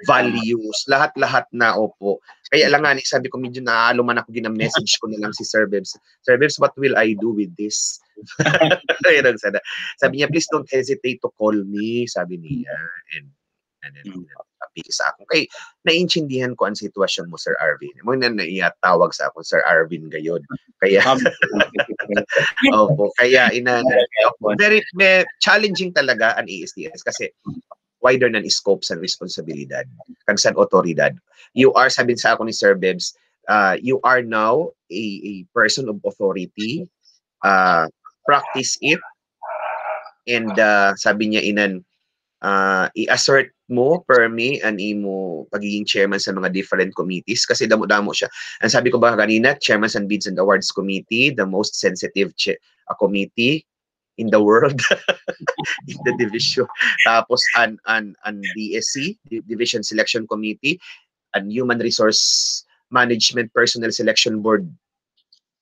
values, lahat-lahat na opo. Kaya lang nga, sabi ko, medyo naalo man ako, gina-message ko na lang si Sir Bebs. Sir Bebs, what will I do with this? Sabi niya, please don't hesitate to call me, sabi niya. And, and then, Mm. Sabi sa akin, kay, naiintindihan ko ang sitwasyon mo, Sir Arvin. Mo na naiyatawag sa ako, Sir Arvin gayon. Kaya, opo, kaya ina, very, may, challenging talaga ang ASDS kasi wider ng scopes and responsibilidad kag sa otoridad. You are, sabi sa ako ni Sir Bebs, uh, you are now a, a person of authority. Uh, practice it. And uh, sabi niya inan, uh, i-assert mo per me ang imo pagiging chairman sa mga different committees kasi damo-damo siya. Ang sabi ko ba kanina, Chairman's and Bids and Awards Committee, the most sensitive uh, committee in the world in the division. Tapos an an an DSC, Di- Division Selection Committee, and Human Resource Management Personnel Selection Board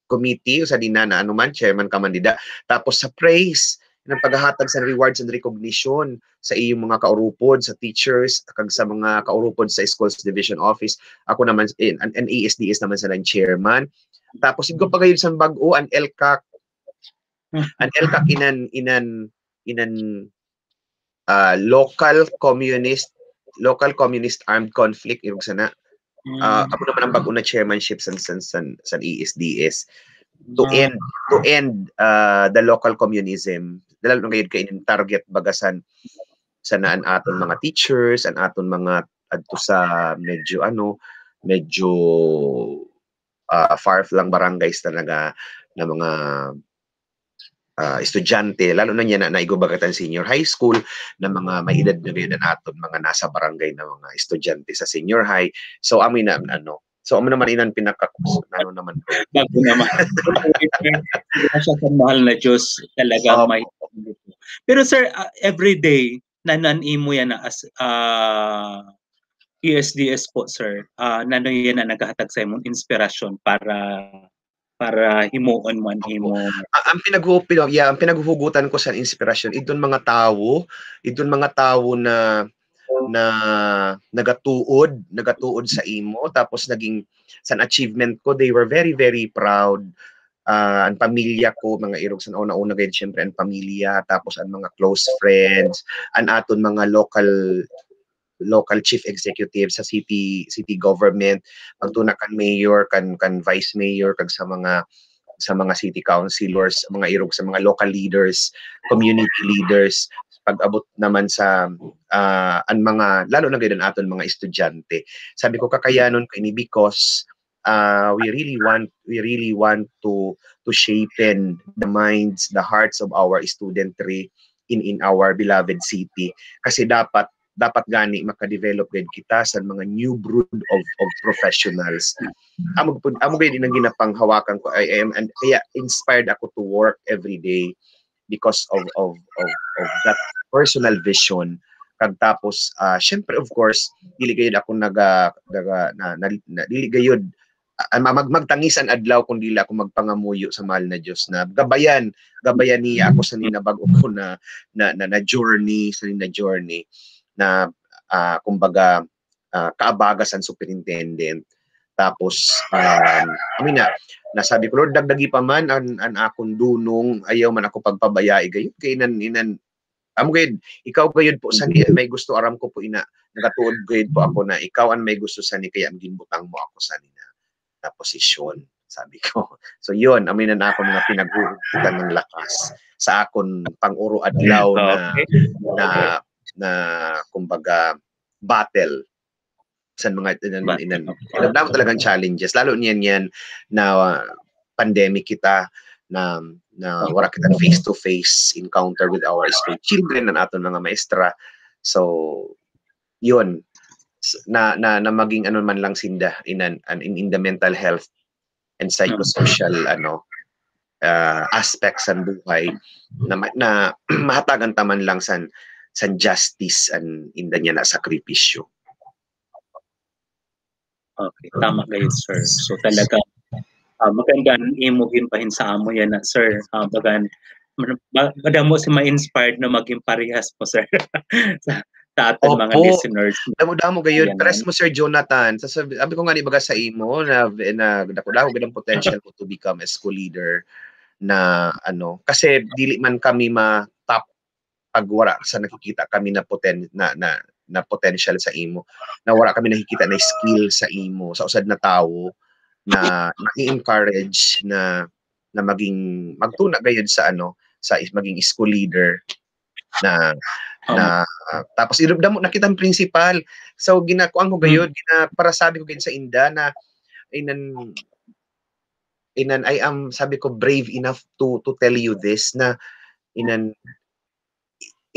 Committee, sa din na na ano man, chairman ka man dida. Tapos sa praise, ng paghahatag sa rewards and recognition sa iyong mga kaurupod, sa teachers, kag sa mga kaurupod sa schools division office. Ako naman, eh, an, an ASDS naman sa ng chairman. Tapos, ikaw pa kayo sa bago, an LCAC. An LCAC inan, inan, inan, uh, local communist, local communist armed conflict, ibig sana. Uh, ako naman ang bago na chairmanship sa, sa, sa, sa ASDS to end to end uh, the local communism dahil nung ngayon kainin target bagasan sa naan aton mga teachers an aton mga adto sa medyo ano medyo ah, far lang barangays talaga na mga ah, estudyante, lalo na niya na naigubagatan senior high school, na mga may edad na rin naton, mga nasa barangay na mga estudyante sa senior high. So, amin na, ano, so amin naman inan pinaka, ano naman. Bago naman. Siya sa mahal na Diyos talaga Opo. may Pero sir, uh, everyday nanan-imo yan na as uh, ESDS po sir. Uh, nano yan na naghahatag sa imong inspirasyon para para himuon man imo. ang, ang pinaghuhupi, yeah, ang pinaghuhugutan ko sa inspirasyon, idon mga tao, idon mga tao na na nagatuod, nagatuod sa imo. Tapos naging sa achievement ko, they were very very proud. Ah, ang pamilya ko, mga irog sa una-una gayud syempre ang pamilya, tapos ang mga close friends, ang aton mga local local chief executive sa city city government. Pagtuna kan mayor kan kan vice mayor kag sa mga sa mga city councilors, mga irog sa mga local leaders, community leaders, pag-abot naman sa ah, ang mga lalo na gayud aton mga estudyante. Sabi ko kakayanon ko ini because uh, we really want we really want to to shapen the minds, the hearts of our studentry in in our beloved city. Kasi dapat dapat gani makadevelop gid kita sa mga new brood of of professionals. Amo amo gayud ang ginapanghawakan ko. I am and kaya inspired ako to work every day because of of of, of that personal vision. Kag tapos ah, syempre of course dili gayud ako naga, naga na, na, na dili gayud ah, mag, magtangis ang adlaw kung dili ako magpangamuyo sa mahal na Dios na gabayan gabayan niya ako sa ninabag ko na na, na, na journey sa na journey na ah, kumbaga ah, kaabagas superintendent tapos um, amin na nasabi ko Lord dagdagi pa man an, an akong dunong ayaw man ako pagpabayai gayud kay inan inan amo gayud ikaw gayud po sa may gusto aram ko po ina nagatuod gayud po ako na ikaw ang may gusto sa ni kaya ang ginbutang mo ako sa ni na, na posisyon sabi ko. So yun amin na ako mga pinaghuhugutan ng lakas sa akon pang-uro adlaw na Okay. na na kumbaga battle sa mga inan Battle, inan okay. inan damo talagang challenges lalo niyan yan na uh, pandemic kita na na wala kita face to face encounter with our school children na aton mga maestra so yun na na, na maging ano man lang sinda in an, in, in the mental health and psychosocial ano uh, aspects ng buhay na na mahatagan taman lang san san justice and inda niya na sakripisyo. Okay, tama kayo, sir. So talaga, uh, maganda imuhin pa sa amo yan na, sir. Uh, bagan, madamo si ma-inspired na maging parehas mo, sir. sa, sa ating mga Opo. listeners. Damo-damo gayon. Yan. Press mo Sir Jonathan. Sasabi, sabi ko nga ni baga sa imo na na dako daw bilang potential ko to become a school leader na ano kasi dili man kami ma top pag wala sa nakikita kami na poten na na na potential sa imo na wala kami nakikita na skill sa imo sa usad na tawo na na-encourage na na maging magtuna gayud sa ano sa is- maging school leader na na tapos irubda mo nakita ang principal. So ginakuan ko gayud gina para sabi ko gayud sa inda na inan inan I am sabi ko brave enough to to tell you this na inan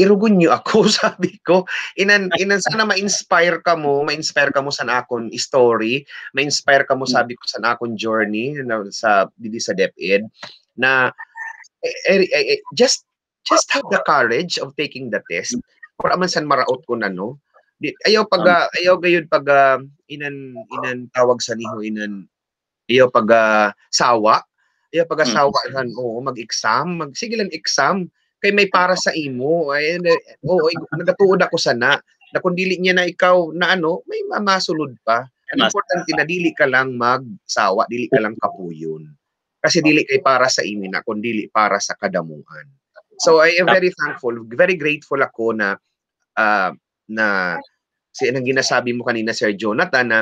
irugon niyo ako sabi ko. Inan inan sana ma-inspire ka mo ma-inspire ka mo sa akon story ma-inspire ka mo sabi ko sa akon journey na, sa didi sa DepEd na eh, eh, eh, eh, just just have the courage of taking the test. Or aman san maraot ko na no? Ayaw pag ah, ayaw gayud pag ah, inan inan tawag sa niho inan ayaw pag ah, sawa. Ayaw pag Mm. sawa san oo mag-exam mag sige lang exam kay may para sa imo. Ay oo ay, nagatuod ako sana na kung dili niya na ikaw na ano may mamasulod pa. Ang importante na dili ka lang magsawa dili ka lang kapuyon. Kasi dili kay para sa imi na kung dili para sa kadamuhan so I am very thankful very grateful ako na ah, na si anong ginasabi mo kanina Sir Jonathan na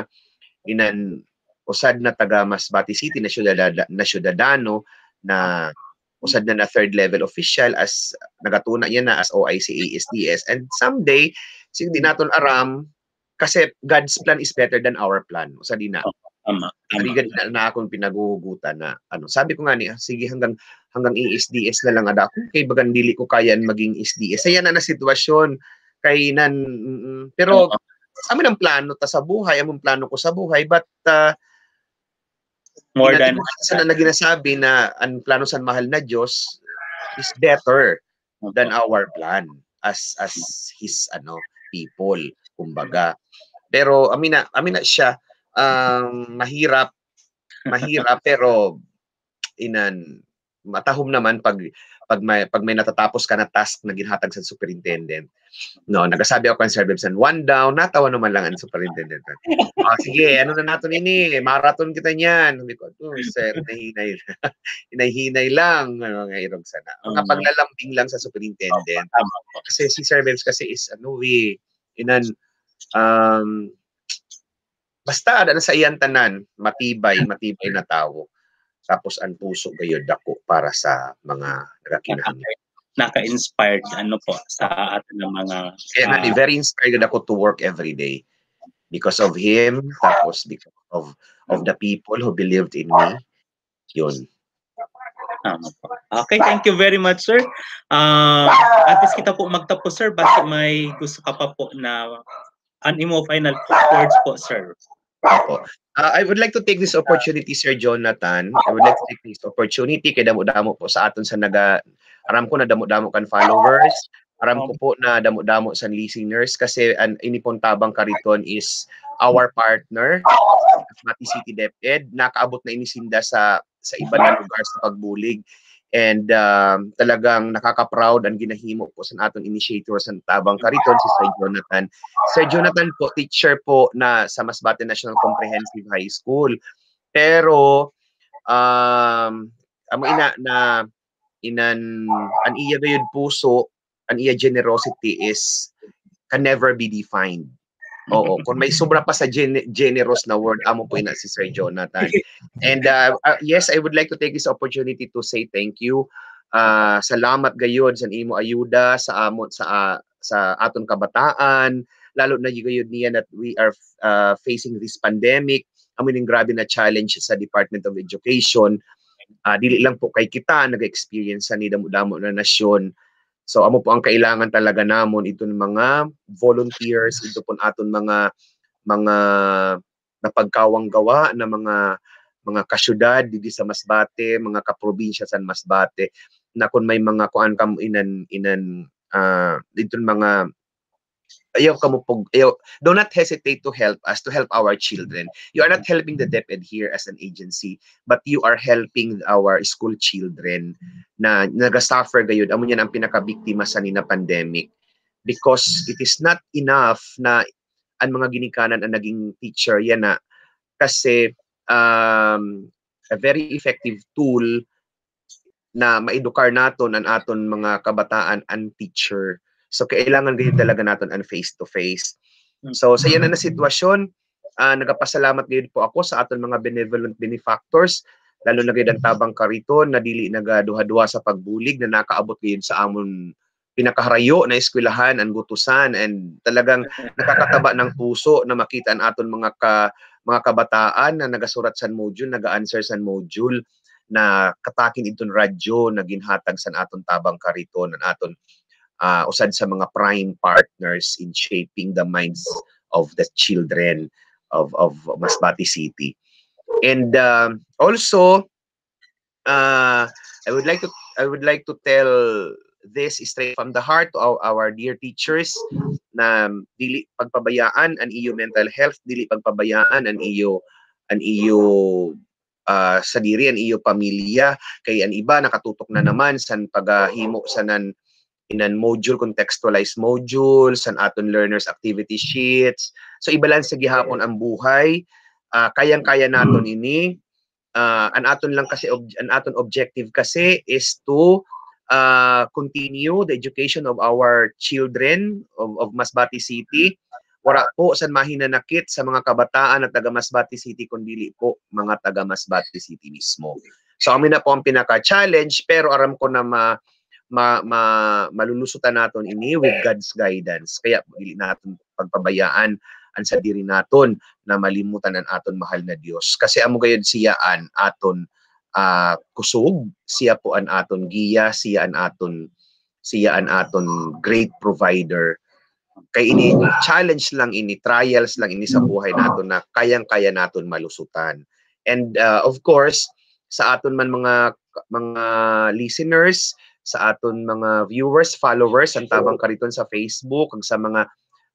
inan usad na taga Masbate City na syudadano na usad na na third level official as nagatuna niya na as OIC ASDS and someday sige di naton aram kasi God's plan is better than our plan. Sa di na. Tama. Tama. na, na akong pinaguhugutan na ano. Sabi ko nga ni, sige hanggang hanggang ISDS na lang ada ako. Kay bagan dili ko kayan maging SDS. Saya na na sitwasyon kay nan mm, mm. pero Oo. sa amin ang plano ta sa buhay, among plano ko sa buhay but uh, More than sa na ginasabi na ang plano sa mahal na Diyos is better than our plan as as his ano people kumbaga. Pero amin na amin na siya. Um, mahirap mahirap pero inan matahom naman pag pag may pag may natatapos ka na task na ginhatag sa superintendent. No nagasabi ako kan Sir Bebsan one down natawa naman lang ang superintendent ah sige ano na nato ini? Marathon kita niyan. Sabi ko oh, sir nahinay hinahinay lang. Ano nga irog sana. Mga Mm. paglalambing lang sa superintendent. Kasi si Sir Bebs kasi is ano we inan um basta ada na sa iyan tanan matibay matibay na tao tapos ang puso gayud dako para sa mga nagakinahanglan Naka-inspired ano po sa atin ng mga kaya ah, ni very inspired ako to work every day because of him tapos because of of the people who believed in me yun Tama po. Okay, thank you very much, sir. Uh, at least kita po magtapos, sir. Basta may gusto ka pa po na an imo final words po, sir. Ako. Uh, I would like to take this opportunity, Sir Jonathan. I would like to take this opportunity kay damo-damo po sa aton sa naga aram ko na damo-damo kan followers. Aram ko po na damo-damo sa listeners kasi an inipon tabang kariton is our partner Mati City DepEd nakaabot na inisinda sa sa iba na lugar sa pagbulig and um, talagang nakaka-proud ang ginahimo po sa aton initiator sa tabang kariton si Sir Jonathan Sir Jonathan po, teacher po na sa Masbate National Comprehensive High School. Pero, um, amo ina na inan an iya gayud puso, an iya generosity is can never be defined. Oo, kung may sobra pa sa gen- generous na word, amo po ina si Sir Jonathan. And uh, uh, yes, I would like to take this opportunity to say thank you. Uh, salamat gayud sa imo ayuda sa amo sa uh, sa aton kabataan lalo na gayud niya that we are uh, facing this pandemic amo ning grabe na challenge sa Department of Education uh, dili lang po kay kita nag-experience sa ni damo-damo na nasyon so amo po ang kailangan talaga namon ito mga volunteers ito po aton mga mga napagkawang gawa na mga mga kasyudad didi sa Masbate, mga kaprobinsya sa Masbate na kung may mga kuan kam inan inan uh, dito mga ayaw ka mo pog ayaw, do not hesitate to help us to help our children. You are not helping the DepEd here as an agency but you are helping our school children na naga-suffer gayud amo yan ang pinakabiktima sa nina pandemic. Because it is not enough na ang mga ginikanan ang naging teacher yan na. Kasi um, a very effective tool na maedukar naton ang aton mga kabataan and teacher. So kailangan ganyan talaga naton ang face to face. So sa yan na sitwasyon, uh, nagapasalamat gayud po ako sa aton mga benevolent benefactors lalo na gayud ang tabang kariton na dili nagaduha-duha sa pagbulig na nakaabot gayud sa amon pinakaharayo na eskwelahan ang gutusan. And talagang nakakataba ng puso na makita ang aton mga ka, mga kabataan na nagasurat sa module, naga-answer sa module na katakin itong radyo na ginhatag sa aton tabang kariton ang aton uh, usad sa mga prime partners in shaping the minds of the children of of Masbate City. And uh, also uh, I would like to I would like to tell this straight from the heart to our, dear teachers na dili pagpabayaan ang iyo mental health, dili pagpabayaan ang iyo ang iyo uh, sa diri ang iyo pamilya kay ang iba nakatutok na naman sa pagahimo sa nan inan module contextualized module san aton learners activity sheets. So ibalance sa gihapon ang buhay. Uh, kayang-kaya naton ini. Uh, an aton lang kasi ob- an aton objective kasi is to uh, continue the education of our children of, of Masbate City. Wala po sa mahinanakit sa mga kabataan at taga Masbate City kundi po mga taga Masbate City mismo. So kami na po ang pinaka-challenge pero aram ko na ma, ma, ma malulusutan naton ini with God's guidance. Kaya dili natin pagpabayaan an sa diri naton na malimutan ang aton mahal na Dios kasi amo gayud siya an aton ah, kusog. Siya po an aton giya. Siya an aton siya an aton great provider. Kay ini challenge lang ini trials lang ini sa buhay naton na kayang-kaya naton malusutan. And uh, of course sa aton man mga mga listeners sa aton mga viewers followers ang tabang kariton sa Facebook ug sa mga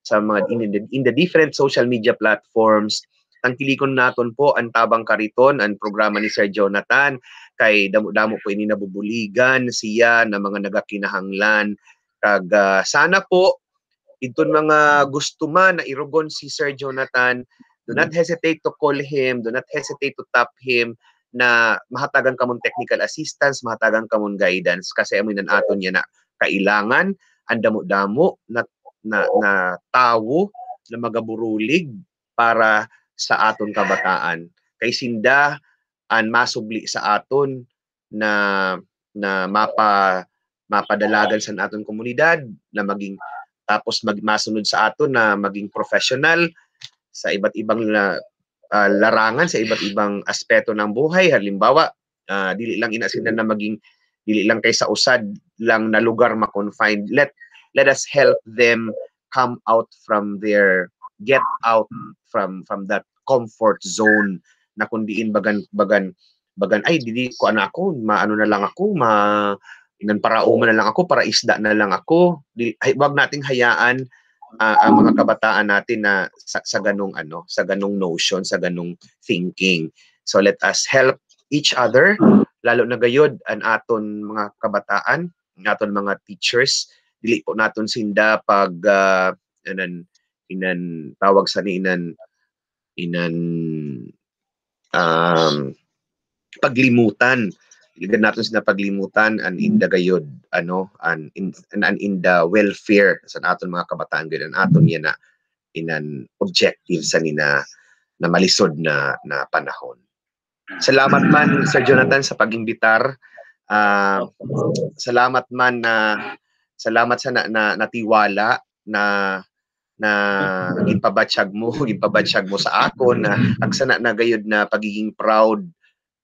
sa mga in the, in the different social media platforms. Ang tilikon naton po ang tabang kariton ang programa ni Sir Jonathan kay damo-damo po ini nabubuligan siya na mga nagakinahanglan. Kag ah, sana po iton mga gusto man na irugon si Sir Jonathan do not hesitate to call him do not hesitate to tap him na mahatagan kamon technical assistance mahatagan kamon guidance kasi amoy nan aton niya na kailangan ang damo-damo na na, na tawo na magaburulig para sa aton kabataan. Kay sinda an masubli sa aton na na mapa mapadalagan sa aton komunidad na maging tapos mag, masunod sa aton na maging professional sa iba't ibang la, ah, larangan sa iba't ibang aspeto ng buhay. Halimbawa ah, dili lang ina sila na maging dili lang kay sa usad lang na lugar ma-confine. Let let us help them come out from their get out from from that comfort zone na kundiin bagan bagan bagan ay dili ko ana ako maano na lang ako ma inan para uma na lang ako para isda na lang ako. Di, ay, wag nating hayaan ah, ang mga kabataan natin na sa, sa ganung ano sa ganung notion sa ganung thinking. So let us help each other lalo na gayud ang aton mga kabataan aton mga teachers. Dili po naton sinda pag uh, inan inan tawag sa inan inan um, paglimutan Ligan natin sila paglimutan an inda gayod ano an in an in the welfare sa aton mga kabataan gayud an aton yan na inan objective sa nina na malisod na na panahon. Salamat man Sir Jonathan sa pagimbitar. Ah, salamat man na salamat sa na, na natiwala na na ginpabatsyag mo, ginpabatsyag mo sa akon na agsana na gayud na pagiging proud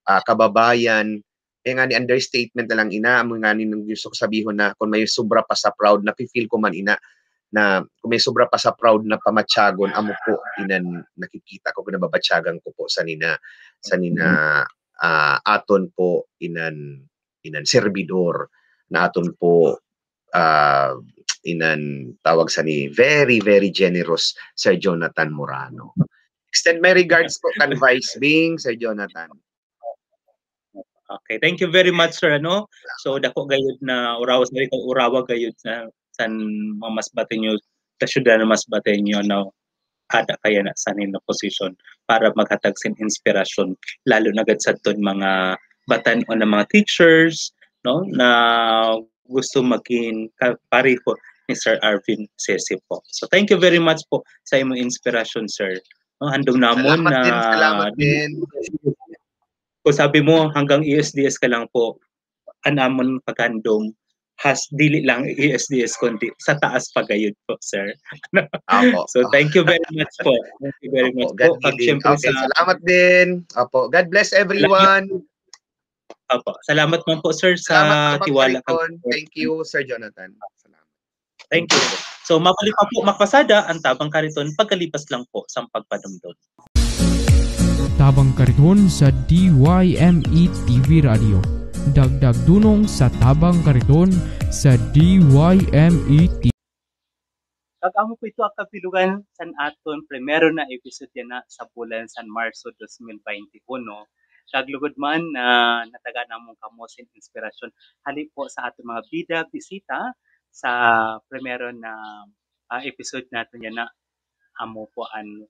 ah, kababayan eh nga ni understatement na lang ina amo nga ni nung gusto ko sabihin na kung may sobra pa sa proud na feel ko man ina na kung may sobra pa sa proud na pamatyagon amo po inan nakikita ko kung nababatyagan ko po sa nina sa nina ah, aton po inan inan servidor na aton po ah, inan tawag sa ni very very generous Sir Jonathan Morano. Extend my regards po kan Vice Bing Sir Jonathan. Okay, thank you very much sir ano. So dako gayud na urawa sa ko urawa gayud na san mamasbate nyo ta syudad na masbate nyo na ada kaya na sa nila position para maghatag sin inspirasyon lalo na gad sa ton mga batan o na mga teachers no na gusto maging pareho ni Sir Arvin Sesi po. So thank you very much po sa imong inspirasyon sir. No, handong namon na din, salamat din. Kung sabi mo hanggang ESDS ka lang po, anamon paghandong has dili lang ESDS kundi sa taas pa gayud po sir. Apo. So thank you very much po. Thank you very much God po. Pag syempre Okay, sa salamat din. Opo, God bless everyone. Opo, salamat man po sir sa Salamat tiwala kag Thank you, Sir Jonathan. Salamat. Thank you. So mapali pa po makpasada ang tabang kariton pagkalipas lang po sa pagpadumdum. Tabang Kariton sa DYME TV Radio. Dagdag dunong sa Tabang Kariton sa DYME TV. Kagamo po ito ang kapilugan san aton primero na episode na sa bulan San Marso 2021. Kaglugod man na nataga na mong kamosin inspirasyon. Hali po sa aton mga bida, bisita sa primero na ah, episode natin yan na amo po ang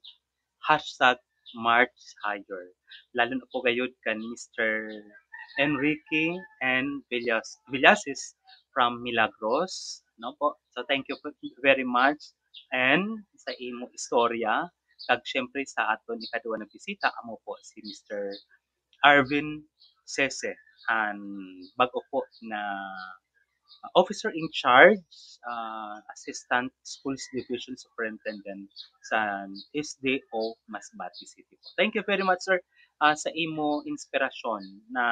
hashtag March Higher. Lalo na po gayod kan Mr. Enrique and Villas, Villasis from Milagros. No po. So thank you very much and sa imo istorya kag syempre sa aton ikaduha na bisita amo po si Mr. Arvin Sese and bago po na officer in charge, uh, Assistant Schools Division Superintendent sa SDO Masbate City. Thank you very much, sir, uh, sa imo inspirasyon na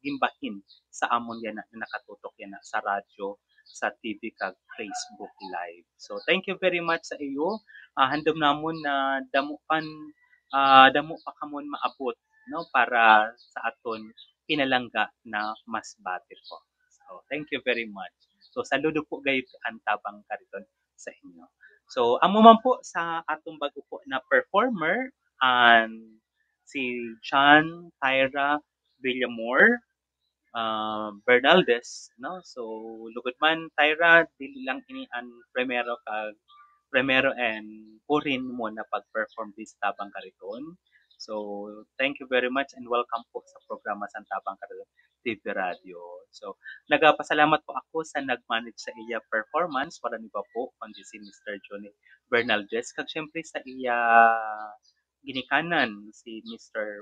gimbahin sa amon yan na, na nakatutok yan na sa radyo sa TV kag Facebook Live. So thank you very much sa iyo. Uh, handom namon na damupan uh, damo pa kamon maabot no para sa aton pinalangga na mas bate po. So thank you very much. So saludo po gayud ang tabang kariton sa inyo. So amo man po sa atong bago po na performer ang si John Tyra Villamor uh, Bernaldez no so lugod man Tyra dili lang ini ang primero kag primero and purin mo na pag-perform this tabang kariton so thank you very much and welcome po sa programa sa tabang TV Radio so nagapasalamat po ako sa nag-manage sa iya performance para ni ba po kundi si Mr. Johnny Bernaldez kag syempre sa iya ginikanan si Mr.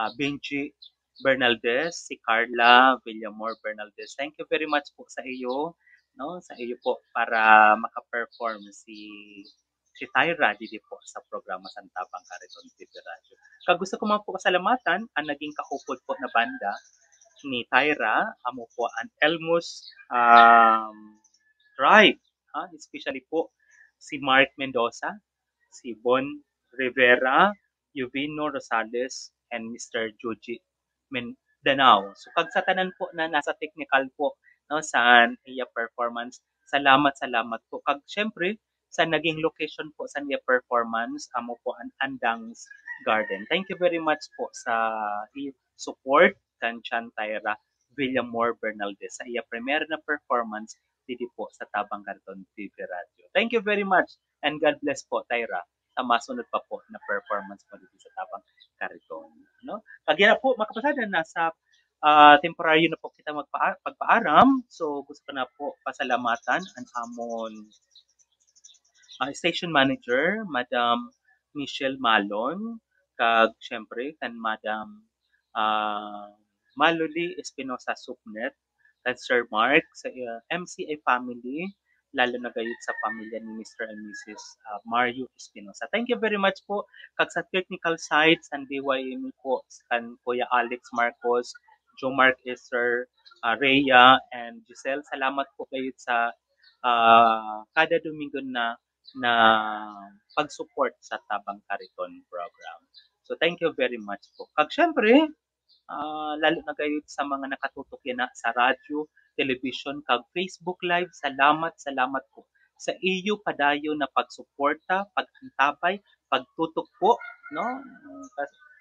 uh, Benji Bernaldez, si Carla Villamor Bernaldez. Thank you very much po sa iyo, no? Sa iyo po para maka-perform si si Tyra dito po sa programa Santabang Cariton TV Radio. Kag gusto ko man po kasalamatan ang naging kaupod po na banda ni Tyra, amo po ang Elmus um, Tribe, ha? especially po si Mark Mendoza, si Bon Rivera, Yuvino Rosales, and Mr. Joji Mindanao. So kag sa tanan po na nasa technical po no sa iya performance, salamat salamat po. Kag syempre sa naging location po sa iya performance amo po ang Andang's Garden. Thank you very much po sa support kan Chan Tyra Villamor Bernaldez sa iya premier na performance dito po sa Tabang Carton TV Radio. Thank you very much and God bless po Tyra sa masunod pa po na performance mo dito sa Tabang Carton. No? Na po, makapasada na sa uh, temporary na po kita magpa pagpaaram. So, gusto ko na po pasalamatan ang amon uh, station manager, Madam Michelle Malon, kag syempre kan Madam uh, Maluli Espinosa Supnet, kag Sir Mark sa uh, MCA family, lalo na gayud sa pamilya ni Mr. and Mrs. Uh, Mario Espinosa. Thank you very much po kag sa technical sides and DYM po kan Kuya Alex Marcos, Joe Mark Esther, uh, Rhea, and Giselle. Salamat po kayo sa uh, kada Domingo na na pag-support sa Tabang Kariton program. So thank you very much po. Kag syempre, uh, lalo na kayo sa mga nakatutok yan na sa radyo, television, kag Facebook Live, salamat, salamat po sa iyo padayo na pagsuporta, pagantabay, pagtutok po, no?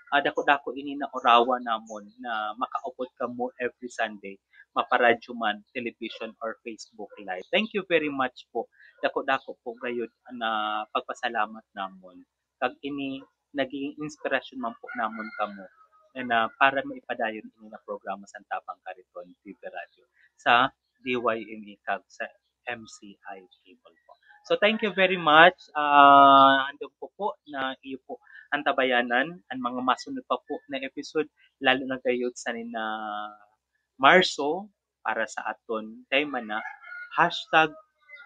Uh, dako-dako ini na orawa namon na makaupod ka mo every Sunday maparadyo man, television or Facebook Live. Thank you very much po. Dako-dako po gayud na pagpasalamat namon. Kag ini naging inspirasyon man po namon kamo na para maipadayon ini na programa sa Tabang Kariton TV Radio sa DYME kag sa MCI cable po. So thank you very much. Uh, andun po po na iyo po ang tabayanan ang mga masunod pa po na episode lalo na gayud sa nina Marso para sa aton tema na hashtag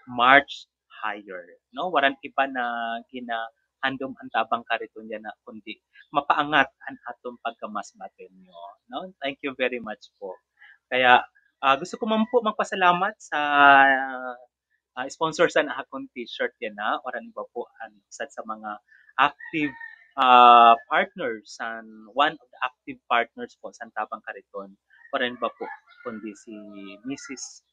March Higher. No? Waran iba na gina handom ang tabang kariton yan na kundi mapaangat ang atong pagkamasmaten nyo. No? Thank you very much po. Kaya uh, gusto ko man po magpasalamat sa uh, sponsor sa na akong t-shirt yan na oran iba po ang isa sa mga active uh, partners and one of the active partners po sa Tabang Kariton oran ba po kundi si Mrs.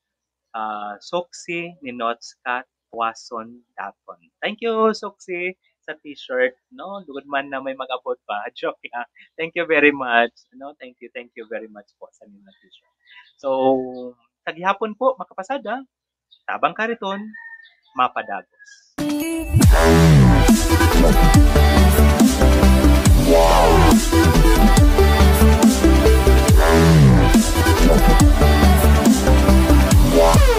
Uh, Soxy Ninotska Wason Daton. Thank you Soxy sa t-shirt, no? Good man na may mag-abot pa. Joke lang. Thank you very much. No, thank you, thank you very much po sa mga t-shirt. So, taghihapon po, makapasada, tabang kariton, mapadagos. wow Wow.